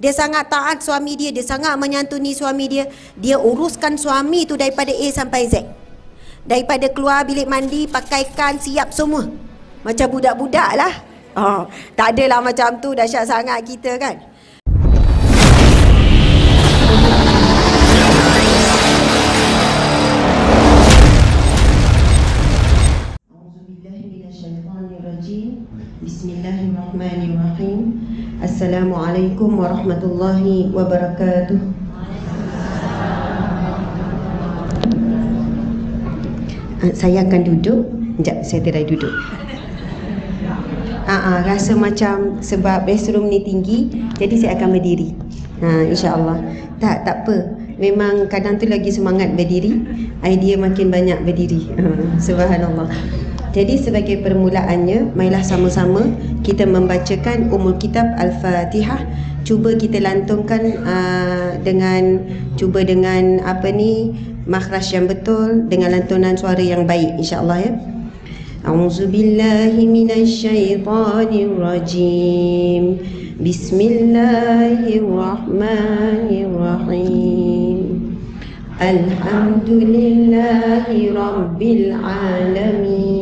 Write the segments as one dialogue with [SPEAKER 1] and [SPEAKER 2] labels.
[SPEAKER 1] Dia sangat taat suami dia, dia sangat menyantuni suami dia. Dia uruskan suami tu daripada A sampai Z. Daripada keluar bilik mandi, pakaikan, siap semua. Macam budak-budak lah. Oh, tak adalah macam tu, dahsyat sangat kita kan. Bismillahirrahmanirrahim. Assalamualaikum warahmatullahi wabarakatuh. Ah, saya akan duduk. Sekejap, saya tirai duduk. Ah, ah, rasa macam sebab restroom ni tinggi, jadi saya akan berdiri. Ha, InsyaAllah. Tak, tak apa. Memang kadang tu lagi semangat berdiri, idea makin banyak berdiri. Ha, subhanallah. Jadi sebagai permulaannya, mailah sama-sama kita membacakan Ummul Kitab Al-Fatihah. Cuba kita lantungkan uh, dengan cuba dengan apa ni makhraj yang betul dengan lantunan suara yang baik insya-Allah ya. A'udzu billahi rajim. Bismillahirrahmanirrahim. Alhamdulillahi rabbil alamin.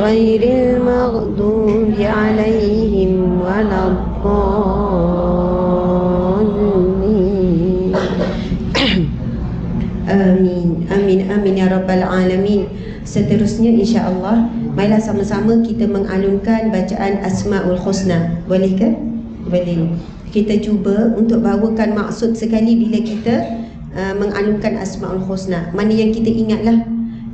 [SPEAKER 1] غير المغضوب عليهم ولا الضالين Amin, amin, amin ya rabbal alamin. Seterusnya insya-Allah, marilah sama-sama kita mengalunkan bacaan Asmaul Husna. Boleh ke? Boleh. Kita cuba untuk bawakan maksud sekali bila kita uh, mengalunkan Asmaul Husna. Mana yang kita ingatlah.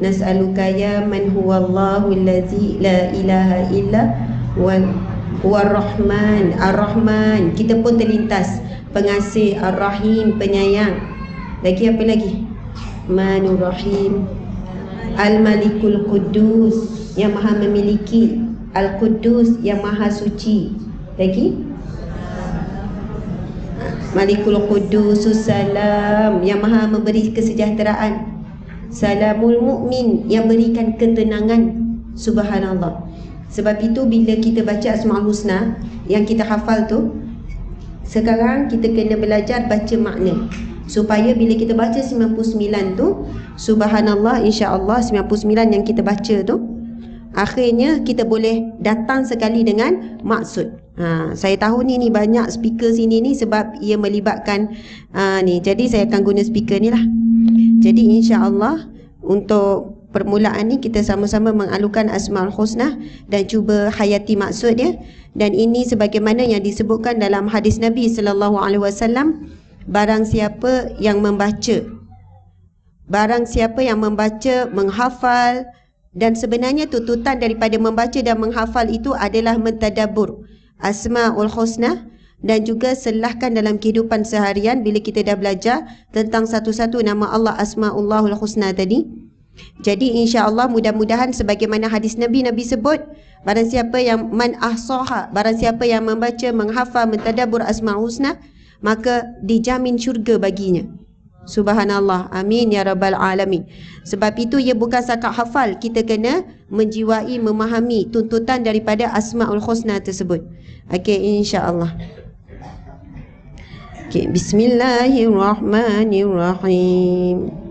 [SPEAKER 1] Nas'aluka ya man huwallahu allazi la ilaha illa wal Ar-Rahman. Kita pun terlintas. Pengasih Ar-Rahim, penyayang. Lagi apa lagi? Manur Rahim Al-Malikul Qudus yang maha memiliki. Al-Qudus yang maha suci. Lagi? Malikul Qudus Salam yang maha memberi kesejahteraan Salamul Mu'min yang berikan ketenangan Subhanallah. Sebab itu bila kita baca Asma'ul Husna yang kita hafal tu sekarang kita kena belajar baca makna. Supaya bila kita baca 99 tu subhanallah insyaallah 99 yang kita baca tu akhirnya kita boleh datang sekali dengan maksud. Ha, saya tahu ni ni banyak speaker sini ni sebab ia melibatkan ha, ni. Jadi saya akan guna speaker ni lah. Jadi insyaallah untuk permulaan ni kita sama-sama mengalukan asmaul husna dan cuba hayati maksud dia. Dan ini sebagaimana yang disebutkan dalam hadis Nabi sallallahu alaihi wasallam barang siapa yang membaca barang siapa yang membaca menghafal dan sebenarnya tuntutan daripada membaca dan menghafal itu adalah mentadabur asmaul husna dan juga selahkan dalam kehidupan seharian bila kita dah belajar tentang satu-satu nama Allah asmaullahul husna tadi jadi insya-Allah mudah-mudahan sebagaimana hadis Nabi Nabi sebut barang siapa yang man ahsaha barang siapa yang membaca menghafal mentadabur asmaul husna maka dijamin syurga baginya. Subhanallah. Amin ya rabbal alamin. Sebab itu ia bukan sakat hafal, kita kena menjiwai memahami tuntutan daripada Asmaul Husna tersebut. Okey, insya-Allah. Okay, Bismillahirrahmanirrahim.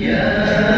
[SPEAKER 2] Yeah.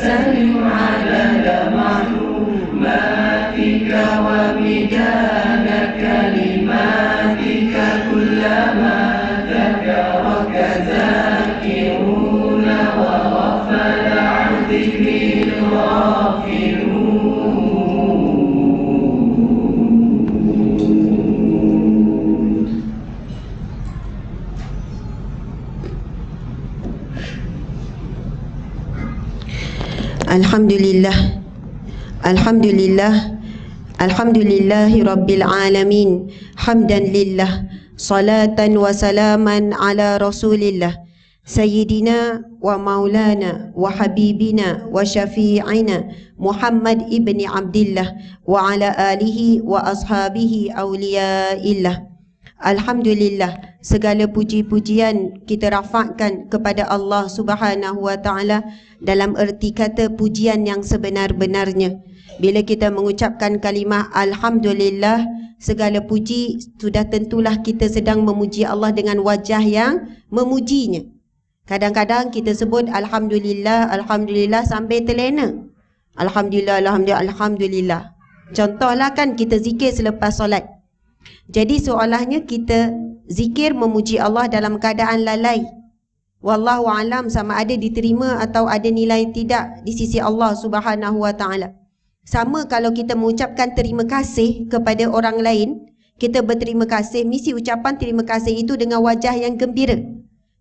[SPEAKER 2] Yeah.
[SPEAKER 1] Alhamdulillah. Alhamdulillah. Alhamdulillahi Rabbil Alamin. Hamdan lillah. Salatan wa salaman ala Rasulillah. Sayyidina wa maulana wa habibina wa syafi'ina Muhammad ibni Abdillah wa ala alihi wa ashabihi awliyaillah Alhamdulillah segala puji-pujian kita rafakkan kepada Allah Subhanahu wa taala dalam erti kata pujian yang sebenar-benarnya. Bila kita mengucapkan kalimah alhamdulillah segala puji sudah tentulah kita sedang memuji Allah dengan wajah yang memujinya. Kadang-kadang kita sebut alhamdulillah alhamdulillah sampai terlena. Alhamdulillah alhamdulillah alhamdulillah. Contohlah kan kita zikir selepas solat. Jadi seolahnya kita zikir memuji Allah dalam keadaan lalai. Wallahu alam sama ada diterima atau ada nilai tidak di sisi Allah Subhanahu wa taala. Sama kalau kita mengucapkan terima kasih kepada orang lain, kita berterima kasih, mesti ucapan terima kasih itu dengan wajah yang gembira.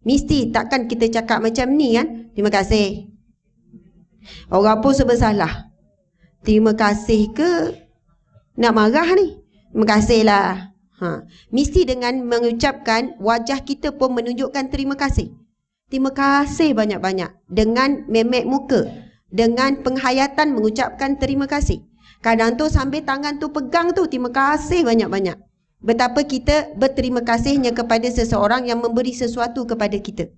[SPEAKER 1] Mesti takkan kita cakap macam ni kan? Terima kasih. Orang pun sebesalah. Terima kasih ke nak marah ni? Terima kasihlah. Ha. Mesti dengan mengucapkan wajah kita pun menunjukkan terima kasih. Terima kasih banyak-banyak. Dengan memek muka. Dengan penghayatan mengucapkan terima kasih. Kadang tu sambil tangan tu pegang tu terima kasih banyak-banyak. Betapa kita berterima kasihnya kepada seseorang yang memberi sesuatu kepada kita.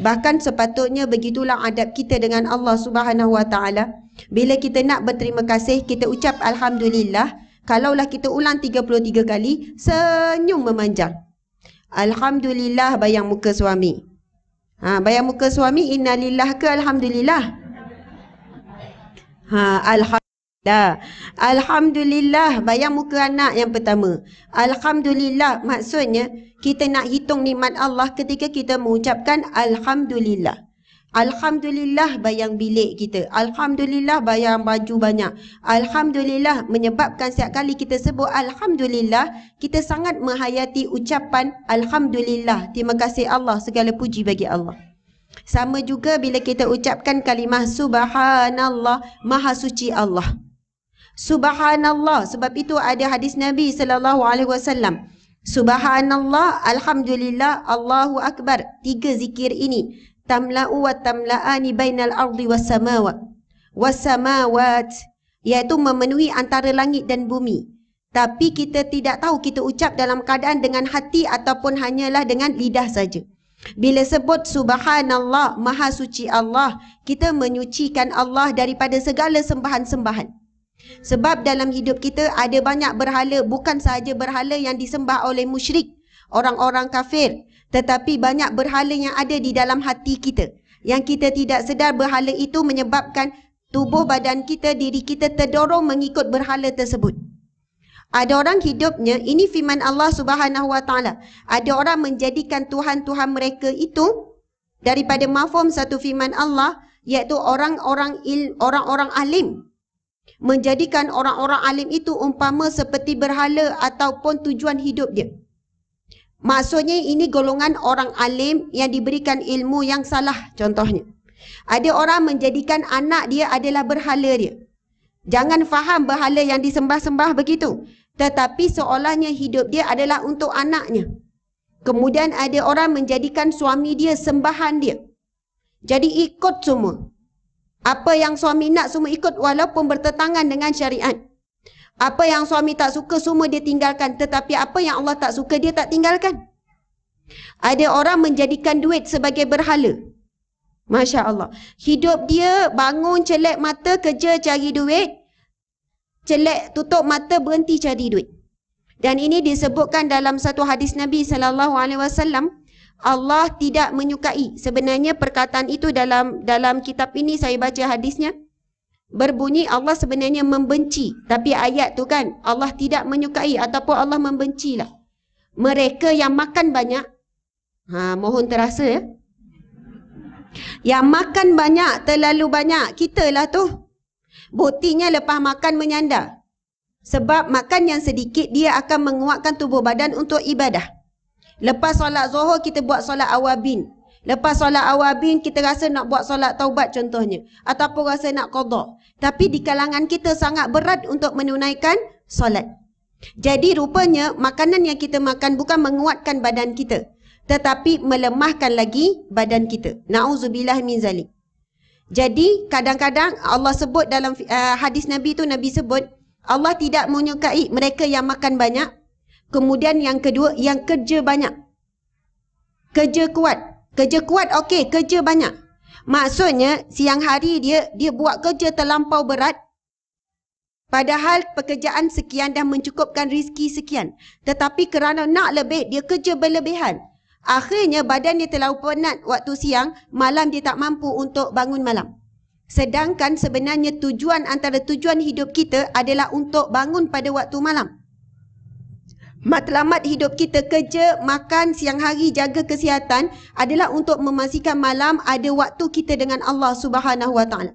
[SPEAKER 1] Bahkan sepatutnya begitulah adab kita dengan Allah Subhanahu Wa Taala. Bila kita nak berterima kasih, kita ucap alhamdulillah. Kalaulah kita ulang 33 kali, senyum memanjang. Alhamdulillah bayang muka suami. Ha, bayang muka suami innalillah ke alhamdulillah? Ha, alhamdulillah. Alhamdulillah bayang muka anak yang pertama. Alhamdulillah maksudnya kita nak hitung nikmat Allah ketika kita mengucapkan alhamdulillah. Alhamdulillah bayang bilik kita. Alhamdulillah bayang baju banyak. Alhamdulillah menyebabkan setiap kali kita sebut Alhamdulillah, kita sangat menghayati ucapan Alhamdulillah. Terima kasih Allah, segala puji bagi Allah. Sama juga bila kita ucapkan kalimah Subhanallah, Maha Suci Allah. Subhanallah, sebab itu ada hadis Nabi sallallahu alaihi wasallam. Subhanallah, Alhamdulillah, Allahu Akbar. Tiga zikir ini. Tamla'u wa tamla'ani bainal ardi was samawat. Was samawat. Iaitu memenuhi antara langit dan bumi. Tapi kita tidak tahu kita ucap dalam keadaan dengan hati ataupun hanyalah dengan lidah saja. Bila sebut subhanallah, maha suci Allah, kita menyucikan Allah daripada segala sembahan-sembahan. Sebab dalam hidup kita ada banyak berhala bukan sahaja berhala yang disembah oleh musyrik, orang-orang kafir, tetapi banyak berhala yang ada di dalam hati kita. Yang kita tidak sedar berhala itu menyebabkan tubuh badan kita, diri kita terdorong mengikut berhala tersebut. Ada orang hidupnya, ini firman Allah Subhanahu Wa Taala. Ada orang menjadikan Tuhan-Tuhan mereka itu daripada mafhum satu firman Allah, iaitu orang-orang orang-orang alim menjadikan orang-orang alim itu umpama seperti berhala ataupun tujuan hidup dia. Maksudnya ini golongan orang alim yang diberikan ilmu yang salah contohnya. Ada orang menjadikan anak dia adalah berhala dia. Jangan faham berhala yang disembah-sembah begitu. Tetapi seolahnya hidup dia adalah untuk anaknya. Kemudian ada orang menjadikan suami dia sembahan dia. Jadi ikut semua. Apa yang suami nak semua ikut walaupun bertentangan dengan syariat. Apa yang suami tak suka semua dia tinggalkan. Tetapi apa yang Allah tak suka dia tak tinggalkan. Ada orang menjadikan duit sebagai berhala. Masya Allah. Hidup dia bangun celek mata kerja cari duit. Celek tutup mata berhenti cari duit. Dan ini disebutkan dalam satu hadis Nabi sallallahu alaihi wasallam Allah tidak menyukai. Sebenarnya perkataan itu dalam dalam kitab ini saya baca hadisnya berbunyi Allah sebenarnya membenci. Tapi ayat tu kan Allah tidak menyukai ataupun Allah membencilah. Mereka yang makan banyak ha mohon terasa ya. Yang makan banyak terlalu banyak kitalah tu. Buktinya lepas makan menyandar. Sebab makan yang sedikit dia akan menguatkan tubuh badan untuk ibadah. Lepas solat zuhur kita buat solat awabin. Lepas solat awabin kita rasa nak buat solat taubat contohnya. Ataupun rasa nak qadha. Tapi di kalangan kita sangat berat untuk menunaikan solat. Jadi rupanya makanan yang kita makan bukan menguatkan badan kita. Tetapi melemahkan lagi badan kita. Na'udzubillah min zalik. Jadi kadang-kadang Allah sebut dalam uh, hadis Nabi tu Nabi sebut Allah tidak menyukai mereka yang makan banyak Kemudian yang kedua, yang kerja banyak. Kerja kuat. Kerja kuat okey, kerja banyak. Maksudnya siang hari dia dia buat kerja terlampau berat. Padahal pekerjaan sekian dah mencukupkan rezeki sekian. Tetapi kerana nak lebih, dia kerja berlebihan. Akhirnya badan dia terlalu penat waktu siang, malam dia tak mampu untuk bangun malam. Sedangkan sebenarnya tujuan antara tujuan hidup kita adalah untuk bangun pada waktu malam. Matlamat hidup kita kerja, makan, siang hari, jaga kesihatan adalah untuk memastikan malam ada waktu kita dengan Allah Subhanahu Wa Taala.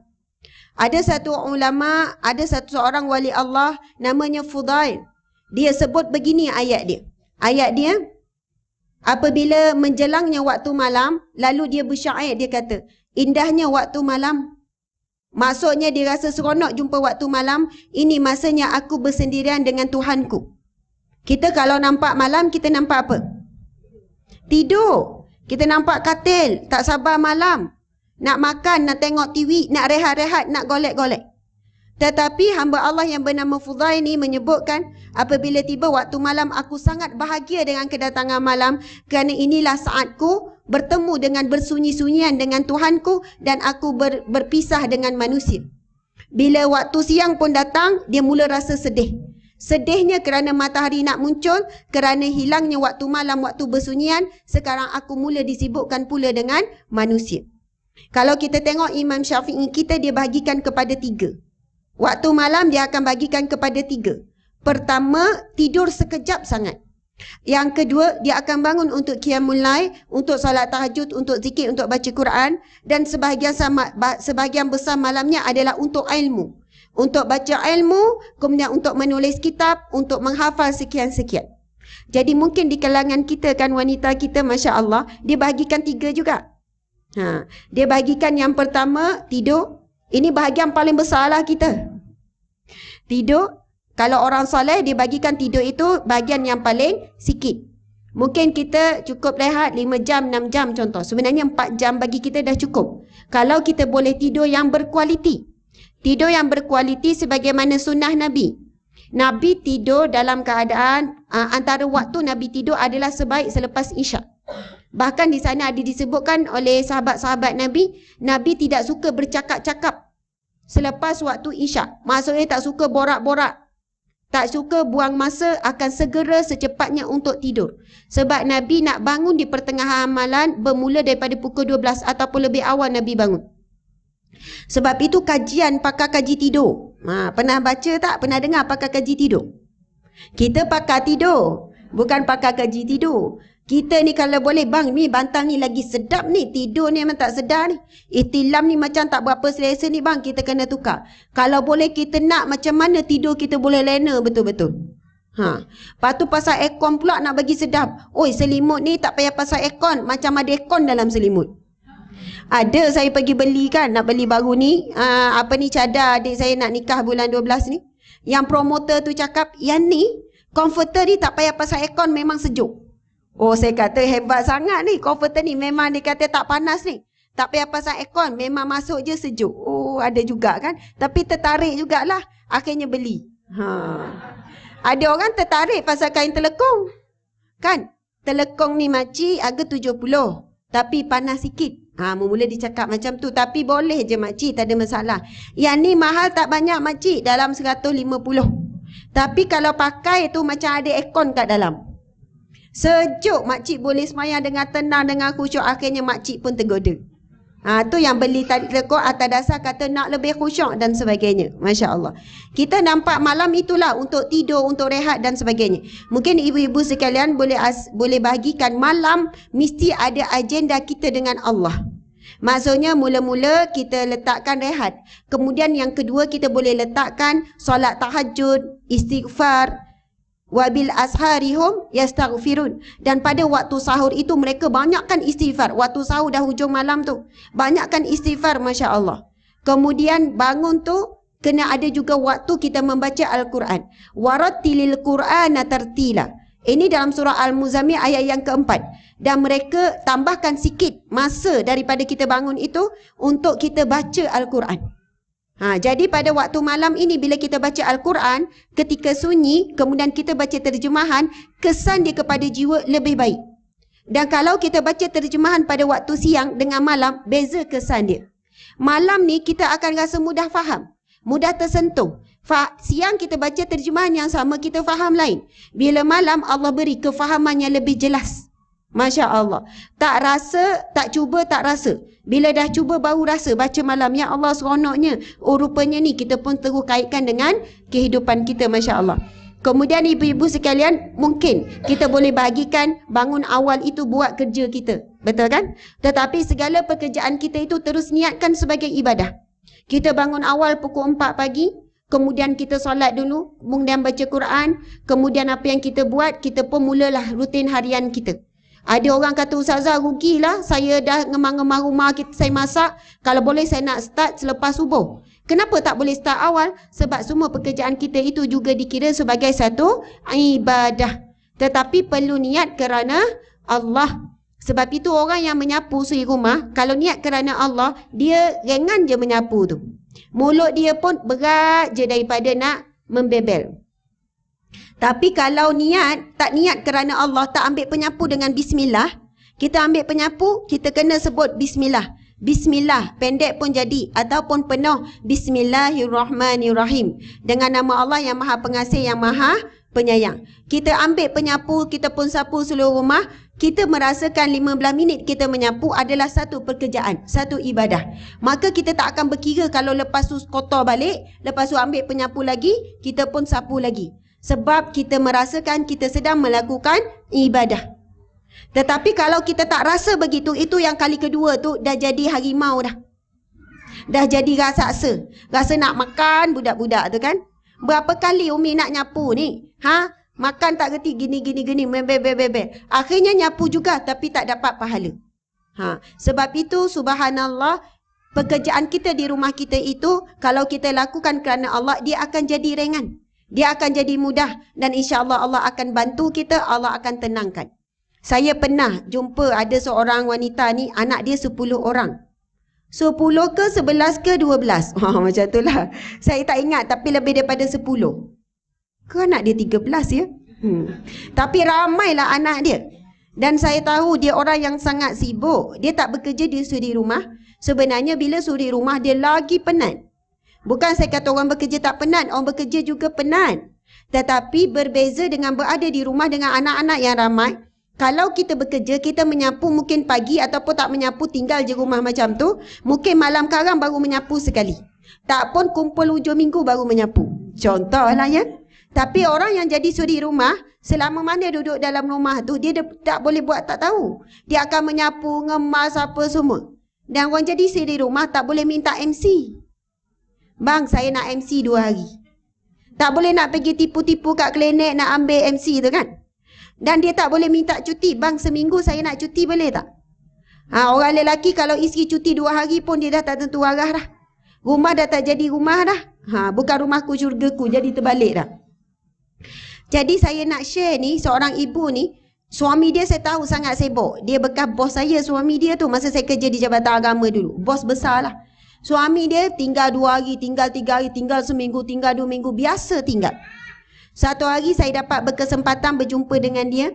[SPEAKER 1] Ada satu ulama, ada satu seorang wali Allah namanya Fudail. Dia sebut begini ayat dia. Ayat dia apabila menjelangnya waktu malam, lalu dia bersyair dia kata, indahnya waktu malam. Maksudnya dia rasa seronok jumpa waktu malam, ini masanya aku bersendirian dengan Tuhanku. Kita kalau nampak malam, kita nampak apa? Tidur. Kita nampak katil, tak sabar malam. Nak makan, nak tengok TV, nak rehat-rehat, nak golek-golek. Tetapi hamba Allah yang bernama Fudai ini menyebutkan apabila tiba waktu malam aku sangat bahagia dengan kedatangan malam kerana inilah saatku bertemu dengan bersunyi-sunyian dengan Tuhanku dan aku ber, berpisah dengan manusia. Bila waktu siang pun datang, dia mula rasa sedih. Sedihnya kerana matahari nak muncul, kerana hilangnya waktu malam, waktu bersunyian, sekarang aku mula disibukkan pula dengan manusia. Kalau kita tengok Imam Syafi'i kita, dia bagikan kepada tiga. Waktu malam dia akan bagikan kepada tiga. Pertama, tidur sekejap sangat. Yang kedua, dia akan bangun untuk qiyamul lail, untuk solat tahajud, untuk zikir, untuk baca Quran dan sebahagian sama, sebahagian besar malamnya adalah untuk ilmu untuk baca ilmu, kemudian untuk menulis kitab, untuk menghafal sekian-sekian. Jadi mungkin di kalangan kita kan wanita kita Masya Allah, dia bahagikan tiga juga. Ha, dia bahagikan yang pertama, tidur. Ini bahagian paling besar lah kita. Tidur. Kalau orang soleh dia bagikan tidur itu bahagian yang paling sikit. Mungkin kita cukup rehat 5 jam, 6 jam contoh. Sebenarnya 4 jam bagi kita dah cukup. Kalau kita boleh tidur yang berkualiti. Tidur yang berkualiti sebagaimana sunnah Nabi. Nabi tidur dalam keadaan uh, antara waktu Nabi tidur adalah sebaik selepas isyak. Bahkan di sana ada disebutkan oleh sahabat-sahabat Nabi, Nabi tidak suka bercakap-cakap selepas waktu isyak. Maksudnya tak suka borak-borak. Tak suka buang masa akan segera secepatnya untuk tidur. Sebab Nabi nak bangun di pertengahan malam bermula daripada pukul 12 ataupun lebih awal Nabi bangun. Sebab itu kajian pakar kaji tidur. Ha, pernah baca tak? Pernah dengar pakar kaji tidur? Kita pakar tidur. Bukan pakar kaji tidur. Kita ni kalau boleh bang ni bantal ni lagi sedap ni. Tidur ni memang tak sedap ni. Ihtilam ni macam tak berapa selesa ni bang. Kita kena tukar. Kalau boleh kita nak macam mana tidur kita boleh lena betul-betul. Ha. Lepas tu pasal aircon pula nak bagi sedap. Oi selimut ni tak payah pasal aircon. Macam ada aircon dalam selimut. Ada saya pergi beli kan. Nak beli baru ni. Uh, apa ni cadar adik saya nak nikah bulan 12 ni. Yang promoter tu cakap. Yang ni. Comforter ni tak payah pasal aircon memang sejuk. Oh saya kata hebat sangat ni. Comforter ni memang dia kata tak panas ni. Tak payah pasang aircon. Memang masuk je sejuk. Oh ada juga kan. Tapi tertarik jugalah. Akhirnya beli. Ha. Ada orang tertarik pasal kain telekong. Kan? Telekong ni makcik harga 70. Tapi panas sikit. Ha, mula dia cakap macam tu. Tapi boleh je makcik. Tak ada masalah. Yang ni mahal tak banyak makcik. Dalam 150. Tapi kalau pakai tu macam ada aircon kat dalam. Sejuk makcik boleh semayang dengan tenang dengan khusyuk akhirnya makcik pun tergoda. Ha tu yang beli lekor atas dasar kata nak lebih khusyuk dan sebagainya. Masya-Allah. Kita nampak malam itulah untuk tidur, untuk rehat dan sebagainya. Mungkin ibu-ibu sekalian boleh as, boleh bagikan malam mesti ada agenda kita dengan Allah. Maksudnya mula-mula kita letakkan rehat. Kemudian yang kedua kita boleh letakkan solat tahajud, istighfar, wabil asharihum yastaghfirun. Dan pada waktu sahur itu mereka banyakkan istighfar. Waktu sahur dah hujung malam tu banyakkan istighfar masya-Allah kemudian bangun tu kena ada juga waktu kita membaca al-Quran. Warattilil qur'ana tartila. Ini dalam surah al-muzammil ayat yang keempat. Dan mereka tambahkan sikit masa daripada kita bangun itu untuk kita baca al-Quran Ha, jadi pada waktu malam ini bila kita baca Al-Quran, ketika sunyi, kemudian kita baca terjemahan, kesan dia kepada jiwa lebih baik. Dan kalau kita baca terjemahan pada waktu siang dengan malam, beza kesan dia. Malam ni kita akan rasa mudah faham, mudah tersentuh. Fa siang kita baca terjemahan yang sama, kita faham lain. Bila malam Allah beri kefahaman yang lebih jelas. Masya Allah. Tak rasa, tak cuba, tak rasa. Bila dah cuba baru rasa baca malam. Ya Allah seronoknya. Oh rupanya ni kita pun terus kaitkan dengan kehidupan kita. Masya Allah. Kemudian ibu-ibu sekalian mungkin kita boleh bagikan bangun awal itu buat kerja kita. Betul kan? Tetapi segala pekerjaan kita itu terus niatkan sebagai ibadah. Kita bangun awal pukul 4 pagi. Kemudian kita solat dulu. Kemudian baca Quran. Kemudian apa yang kita buat kita pun mulalah rutin harian kita. Ada orang kata Ustazah rugilah saya dah ngemang-ngemang rumah kita, saya masak. Kalau boleh saya nak start selepas subuh. Kenapa tak boleh start awal? Sebab semua pekerjaan kita itu juga dikira sebagai satu ibadah. Tetapi perlu niat kerana Allah. Sebab itu orang yang menyapu suri rumah, kalau niat kerana Allah, dia ringan je menyapu tu. Mulut dia pun berat je daripada nak membebel. Tapi kalau niat, tak niat kerana Allah, tak ambil penyapu dengan bismillah, kita ambil penyapu, kita kena sebut bismillah. Bismillah, pendek pun jadi ataupun penuh Bismillahirrahmanirrahim. Dengan nama Allah yang maha pengasih, yang maha penyayang. Kita ambil penyapu, kita pun sapu seluruh rumah, kita merasakan 15 minit kita menyapu adalah satu pekerjaan, satu ibadah. Maka kita tak akan berkira kalau lepas tu kotor balik, lepas tu ambil penyapu lagi, kita pun sapu lagi. Sebab kita merasakan kita sedang melakukan ibadah. Tetapi kalau kita tak rasa begitu, itu yang kali kedua tu dah jadi harimau dah. Dah jadi raksasa. Rasa nak makan budak-budak tu kan. Berapa kali Umi nak nyapu ni? Ha? Makan tak reti gini gini gini bebe bebe bebe. Akhirnya nyapu juga tapi tak dapat pahala. Ha, sebab itu subhanallah pekerjaan kita di rumah kita itu kalau kita lakukan kerana Allah dia akan jadi ringan. Dia akan jadi mudah dan insya-Allah Allah akan bantu kita, Allah akan tenangkan. Saya pernah jumpa ada seorang wanita ni anak dia 10 orang. 10 ke 11 ke 12. Ha macam itulah. Saya tak ingat tapi lebih daripada 10. Ke anak dia 13 ya? Hmm. Tapi ramailah anak dia. Dan saya tahu dia orang yang sangat sibuk. Dia tak bekerja di suri rumah. Sebenarnya bila suri rumah dia lagi penat. Bukan saya kata orang bekerja tak penat, orang bekerja juga penat. Tetapi berbeza dengan berada di rumah dengan anak-anak yang ramai. Kalau kita bekerja, kita menyapu mungkin pagi ataupun tak menyapu tinggal je rumah macam tu. Mungkin malam karang baru menyapu sekali. Tak pun kumpul hujung minggu baru menyapu. Contohlah ya. Tapi orang yang jadi suri rumah, selama mana duduk dalam rumah tu, dia tak boleh buat tak tahu. Dia akan menyapu, ngemas apa semua. Dan orang jadi suri rumah tak boleh minta MC. Bang, saya nak MC dua hari. Tak boleh nak pergi tipu-tipu kat klinik nak ambil MC tu kan? Dan dia tak boleh minta cuti. Bang, seminggu saya nak cuti boleh tak? Ha, orang lelaki kalau isteri cuti dua hari pun dia dah tak tentu arah dah. Rumah dah tak jadi rumah dah. Ha, bukan rumahku syurgaku jadi terbalik dah. Jadi saya nak share ni seorang ibu ni Suami dia saya tahu sangat sibuk. Dia bekas bos saya suami dia tu masa saya kerja di Jabatan Agama dulu. Bos besar lah. Suami dia tinggal dua hari, tinggal tiga hari, tinggal seminggu, tinggal dua minggu. Biasa tinggal. Satu hari saya dapat berkesempatan berjumpa dengan dia.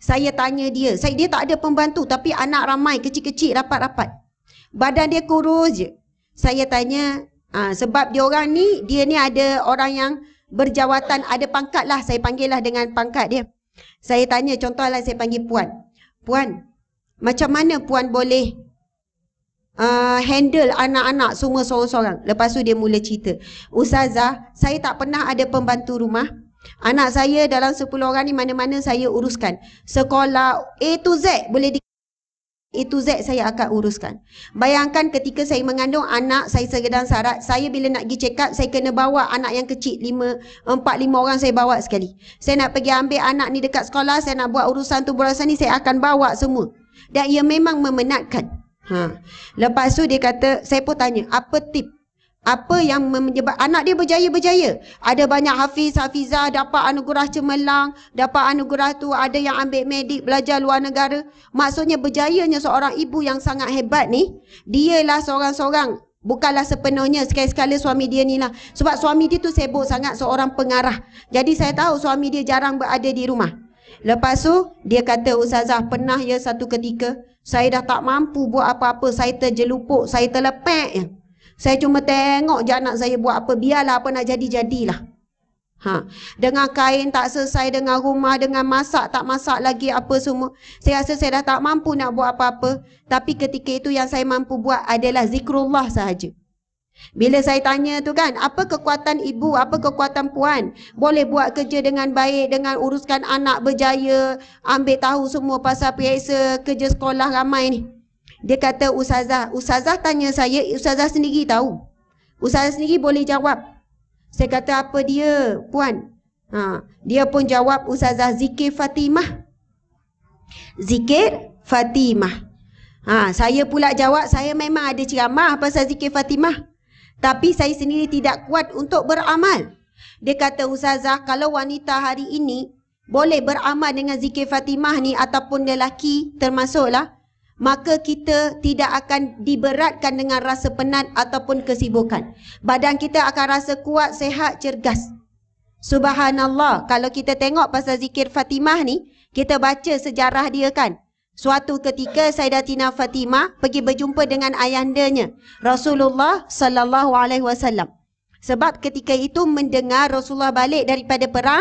[SPEAKER 1] Saya tanya dia. Saya Dia tak ada pembantu tapi anak ramai, kecil-kecil, rapat-rapat. Badan dia kurus je. Saya tanya, ha, sebab dia orang ni, dia ni ada orang yang berjawatan, ada pangkat lah. Saya panggil lah dengan pangkat dia. Saya tanya, contohlah saya panggil Puan. Puan, macam mana Puan boleh uh, handle anak-anak semua seorang-seorang. Lepas tu dia mula cerita. Ustazah, saya tak pernah ada pembantu rumah. Anak saya dalam 10 orang ni mana-mana saya uruskan. Sekolah A to Z boleh di A to Z saya akan uruskan. Bayangkan ketika saya mengandung anak saya sedang syarat, saya bila nak pergi check up, saya kena bawa anak yang kecil, lima, empat, lima orang saya bawa sekali. Saya nak pergi ambil anak ni dekat sekolah, saya nak buat urusan tu, urusan ni, saya akan bawa semua. Dan ia memang memenatkan. Ha. Lepas tu dia kata, saya pun tanya, apa tip? Apa yang menyebab anak dia berjaya-berjaya? Ada banyak hafiz, hafizah, dapat anugerah cemerlang, dapat anugerah tu, ada yang ambil medik, belajar luar negara. Maksudnya berjayanya seorang ibu yang sangat hebat ni, dialah seorang-seorang Bukanlah sepenuhnya sekali-sekala suami dia ni lah. Sebab suami dia tu sibuk sangat seorang pengarah. Jadi saya tahu suami dia jarang berada di rumah. Lepas tu dia kata Ustazah pernah ya satu ketika saya dah tak mampu buat apa-apa. Saya terjelupuk. Saya terlepek. Ya. Saya cuma tengok je anak saya buat apa. Biarlah apa nak jadi-jadilah. Ha. Dengan kain tak selesai. Dengan rumah. Dengan masak tak masak lagi apa semua. Saya rasa saya dah tak mampu nak buat apa-apa. Tapi ketika itu yang saya mampu buat adalah zikrullah sahaja. Bila saya tanya tu kan, apa kekuatan ibu, apa kekuatan puan? Boleh buat kerja dengan baik, dengan uruskan anak berjaya, ambil tahu semua pasal periksa kerja sekolah ramai ni. Dia kata, Ustazah, Ustazah tanya saya, Ustazah sendiri tahu. Ustazah sendiri boleh jawab. Saya kata, apa dia, puan? Ha, dia pun jawab, Ustazah zikir Fatimah. Zikir Fatimah. Ha, saya pula jawab, saya memang ada ceramah pasal zikir Fatimah. Tapi saya sendiri tidak kuat untuk beramal. Dia kata Ustazah, kalau wanita hari ini boleh beramal dengan zikir Fatimah ni ataupun lelaki termasuklah, maka kita tidak akan diberatkan dengan rasa penat ataupun kesibukan. Badan kita akan rasa kuat, sehat, cergas. Subhanallah, kalau kita tengok pasal zikir Fatimah ni, kita baca sejarah dia kan. Suatu ketika Sayyidatina Fatimah pergi berjumpa dengan ayandanya Rasulullah sallallahu alaihi wasallam. Sebab ketika itu mendengar Rasulullah balik daripada perang,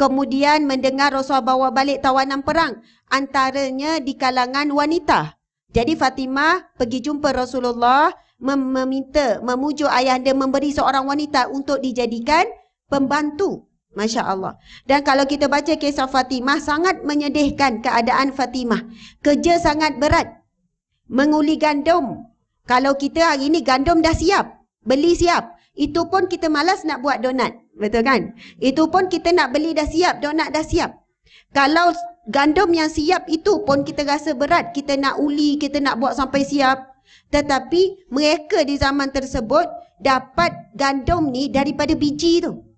[SPEAKER 1] kemudian mendengar Rasulullah bawa balik tawanan perang antaranya di kalangan wanita. Jadi Fatimah pergi jumpa Rasulullah mem meminta memujuk ayahanda memberi seorang wanita untuk dijadikan pembantu Masya Allah. Dan kalau kita baca kisah Fatimah, sangat menyedihkan keadaan Fatimah. Kerja sangat berat. Menguli gandum. Kalau kita hari ini gandum dah siap. Beli siap. Itu pun kita malas nak buat donat. Betul kan? Itu pun kita nak beli dah siap. Donat dah siap. Kalau gandum yang siap itu pun kita rasa berat. Kita nak uli, kita nak buat sampai siap. Tetapi mereka di zaman tersebut dapat gandum ni daripada biji tu.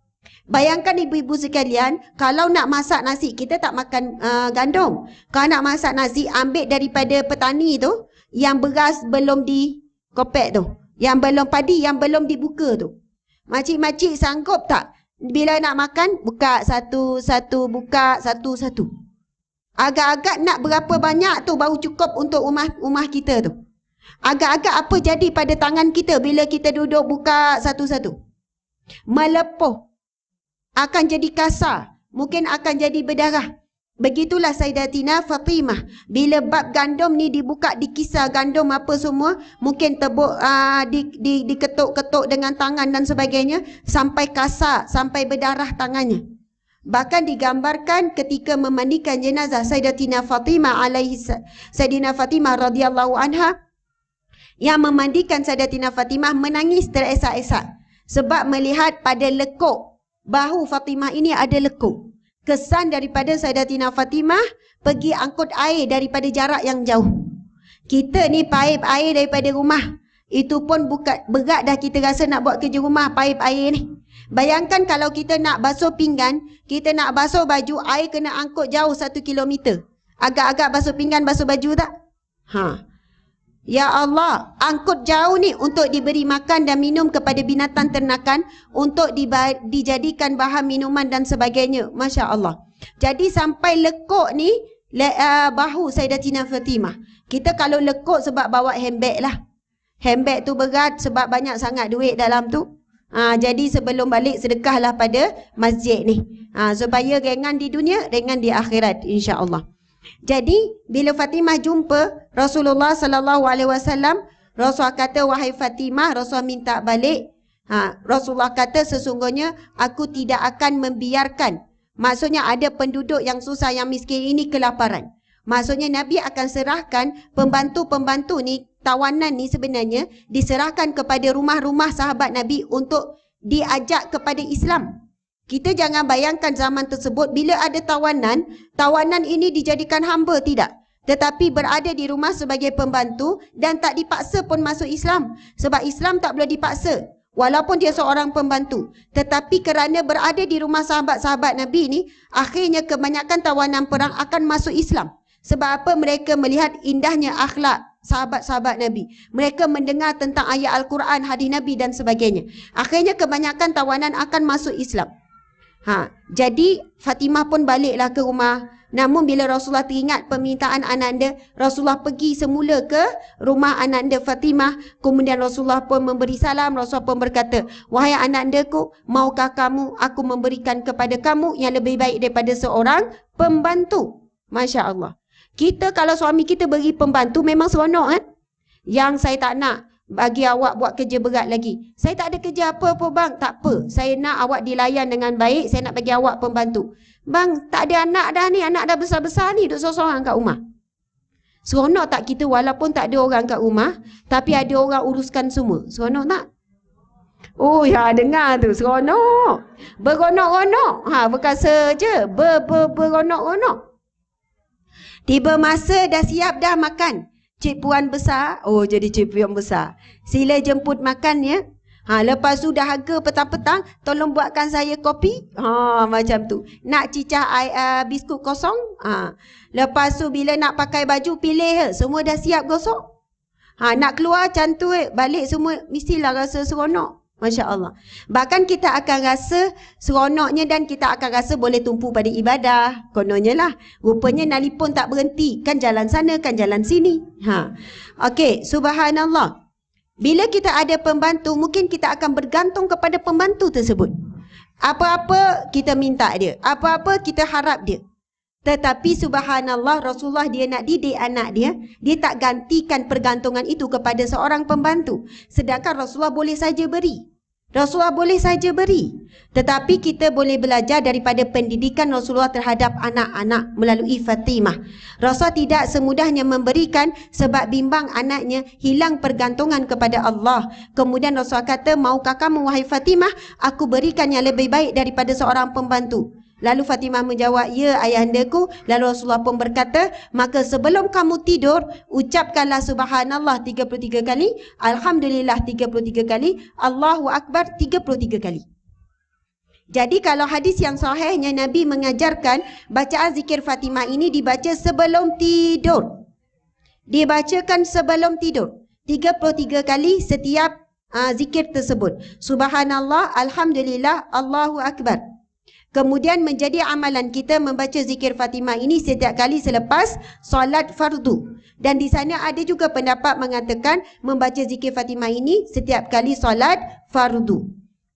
[SPEAKER 1] Bayangkan ibu-ibu sekalian, kalau nak masak nasi, kita tak makan uh, gandum. Kalau nak masak nasi, ambil daripada petani tu, yang beras belum dikopek tu. Yang belum padi, yang belum dibuka tu. Makcik-makcik sanggup tak? Bila nak makan, buka satu-satu, buka satu-satu. Agak-agak nak berapa banyak tu baru cukup untuk rumah rumah kita tu. Agak-agak apa jadi pada tangan kita bila kita duduk buka satu-satu? Melepuh akan jadi kasar, mungkin akan jadi berdarah. Begitulah Sayyidatina Fatimah. Bila bab gandum ni dibuka dikisar gandum apa semua, mungkin tebuk uh, di, di, diketuk-ketuk dengan tangan dan sebagainya sampai kasar, sampai berdarah tangannya. Bahkan digambarkan ketika memandikan jenazah Sayyidatina Fatimah alaihi Sayyidatina Fatimah radhiyallahu anha yang memandikan Sayyidatina Fatimah menangis teresak-esak sebab melihat pada lekuk bahu Fatimah ini ada lekuk. Kesan daripada Sayyidatina Fatimah pergi angkut air daripada jarak yang jauh. Kita ni paip air daripada rumah. Itu pun bukan berat dah kita rasa nak buat kerja rumah paip air ni. Bayangkan kalau kita nak basuh pinggan, kita nak basuh baju, air kena angkut jauh satu kilometer. Agak-agak basuh pinggan, basuh baju tak? Ha. Ya Allah, angkut jauh ni untuk diberi makan dan minum kepada binatang ternakan untuk dijadikan bahan minuman dan sebagainya. Masya Allah. Jadi sampai lekuk ni le, uh, bahu Sayyidatina Fatimah. Kita kalau lekuk sebab bawa handbag lah. Handbag tu berat sebab banyak sangat duit dalam tu. Ha, jadi sebelum balik sedekahlah pada masjid ni. Ha, supaya ringan di dunia, ringan di akhirat insya-Allah. Jadi bila Fatimah jumpa Rasulullah sallallahu alaihi wasallam, Rasulullah kata wahai Fatimah, Rasulullah minta balik. Ha, Rasulullah kata sesungguhnya aku tidak akan membiarkan. Maksudnya ada penduduk yang susah yang miskin ini kelaparan. Maksudnya Nabi akan serahkan pembantu-pembantu ni, tawanan ni sebenarnya diserahkan kepada rumah-rumah sahabat Nabi untuk diajak kepada Islam. Kita jangan bayangkan zaman tersebut bila ada tawanan, tawanan ini dijadikan hamba tidak. Tetapi berada di rumah sebagai pembantu dan tak dipaksa pun masuk Islam. Sebab Islam tak boleh dipaksa. Walaupun dia seorang pembantu. Tetapi kerana berada di rumah sahabat-sahabat Nabi ini, akhirnya kebanyakan tawanan perang akan masuk Islam. Sebab apa mereka melihat indahnya akhlak sahabat-sahabat Nabi. Mereka mendengar tentang ayat Al-Quran, hadis Nabi dan sebagainya. Akhirnya kebanyakan tawanan akan masuk Islam. Ha, jadi Fatimah pun baliklah ke rumah. Namun bila Rasulullah teringat permintaan ananda, Rasulullah pergi semula ke rumah ananda Fatimah. Kemudian Rasulullah pun memberi salam. Rasulullah pun berkata, Wahai anandaku, maukah kamu aku memberikan kepada kamu yang lebih baik daripada seorang pembantu? Masya Allah. Kita kalau suami kita beri pembantu memang seronok kan? Yang saya tak nak bagi awak buat kerja berat lagi. Saya tak ada kerja apa-apa bang. Tak apa. Saya nak awak dilayan dengan baik. Saya nak bagi awak pembantu. Bang, tak ada anak dah ni. Anak dah besar-besar ni. Duduk seorang-seorang kat rumah. Seronok tak kita walaupun tak ada orang kat rumah. Tapi ada orang uruskan semua. Seronok tak? Oh ya dengar tu. Seronok. Beronok-ronok. Ha, berkasa je. Ber-ber-beronok-ronok. Tiba masa dah siap dah makan. Cik Puan besar, oh jadi Cik Puan besar. Sila jemput makan ya. Ha, lepas tu dah harga petang-petang, tolong buatkan saya kopi. Ha, macam tu. Nak cicah air, uh, biskut kosong? Ha. Lepas tu bila nak pakai baju, pilih. Semua dah siap gosok. Ha, nak keluar eh. balik semua mestilah rasa seronok. Masya Allah. Bahkan kita akan rasa seronoknya dan kita akan rasa boleh tumpu pada ibadah. Kononnya lah. Rupanya nalipun tak berhenti. Kan jalan sana, kan jalan sini. Ha. Okey, subhanallah. Bila kita ada pembantu, mungkin kita akan bergantung kepada pembantu tersebut. Apa-apa kita minta dia. Apa-apa kita harap dia. Tetapi subhanallah Rasulullah dia nak didik anak dia, dia tak gantikan pergantungan itu kepada seorang pembantu. Sedangkan Rasulullah boleh saja beri. Rasulullah boleh saja beri. Tetapi kita boleh belajar daripada pendidikan Rasulullah terhadap anak-anak melalui Fatimah. Rasulullah tidak semudahnya memberikan sebab bimbang anaknya hilang pergantungan kepada Allah. Kemudian Rasulullah kata, maukah kamu wahai Fatimah, aku berikan yang lebih baik daripada seorang pembantu. Lalu Fatimah menjawab, ya ayahandaku. Lalu Rasulullah pun berkata, maka sebelum kamu tidur, ucapkanlah subhanallah 33 kali, Alhamdulillah 33 kali, Allahu Akbar 33 kali. Jadi kalau hadis yang sahihnya Nabi mengajarkan bacaan zikir Fatimah ini dibaca sebelum tidur. Dibacakan sebelum tidur. 33 kali setiap uh, zikir tersebut. Subhanallah, Alhamdulillah, Allahu Akbar. Kemudian menjadi amalan kita membaca zikir Fatimah ini setiap kali selepas solat fardu. Dan di sana ada juga pendapat mengatakan membaca zikir Fatimah ini setiap kali solat fardu.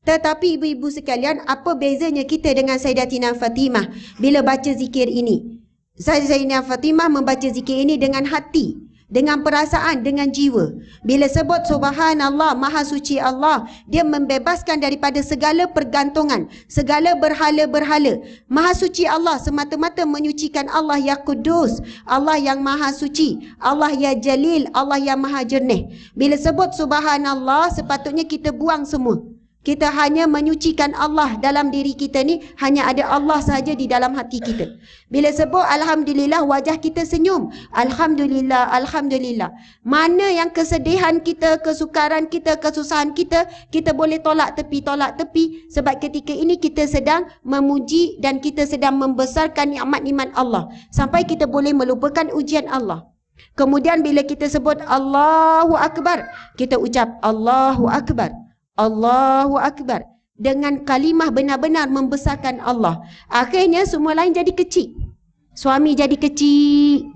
[SPEAKER 1] Tetapi ibu-ibu sekalian, apa bezanya kita dengan Sayyidatina Fatimah bila baca zikir ini? Sayyidatina Fatimah membaca zikir ini dengan hati, dengan perasaan, dengan jiwa. Bila sebut subhanallah, maha suci Allah, dia membebaskan daripada segala pergantungan, segala berhala-berhala. Maha suci Allah semata-mata menyucikan Allah yang kudus, Allah yang maha suci, Allah yang jalil, Allah yang maha jernih. Bila sebut subhanallah, sepatutnya kita buang semua. Kita hanya menyucikan Allah dalam diri kita ni hanya ada Allah saja di dalam hati kita. Bila sebut alhamdulillah wajah kita senyum. Alhamdulillah, alhamdulillah. Mana yang kesedihan kita, kesukaran kita, kesusahan kita, kita boleh tolak tepi, tolak tepi sebab ketika ini kita sedang memuji dan kita sedang membesarkan nikmat-nikmat Allah sampai kita boleh melupakan ujian Allah. Kemudian bila kita sebut Allahu akbar, kita ucap Allahu akbar. Allahu Akbar. Dengan kalimah benar-benar membesarkan Allah. Akhirnya semua lain jadi kecil. Suami jadi kecil.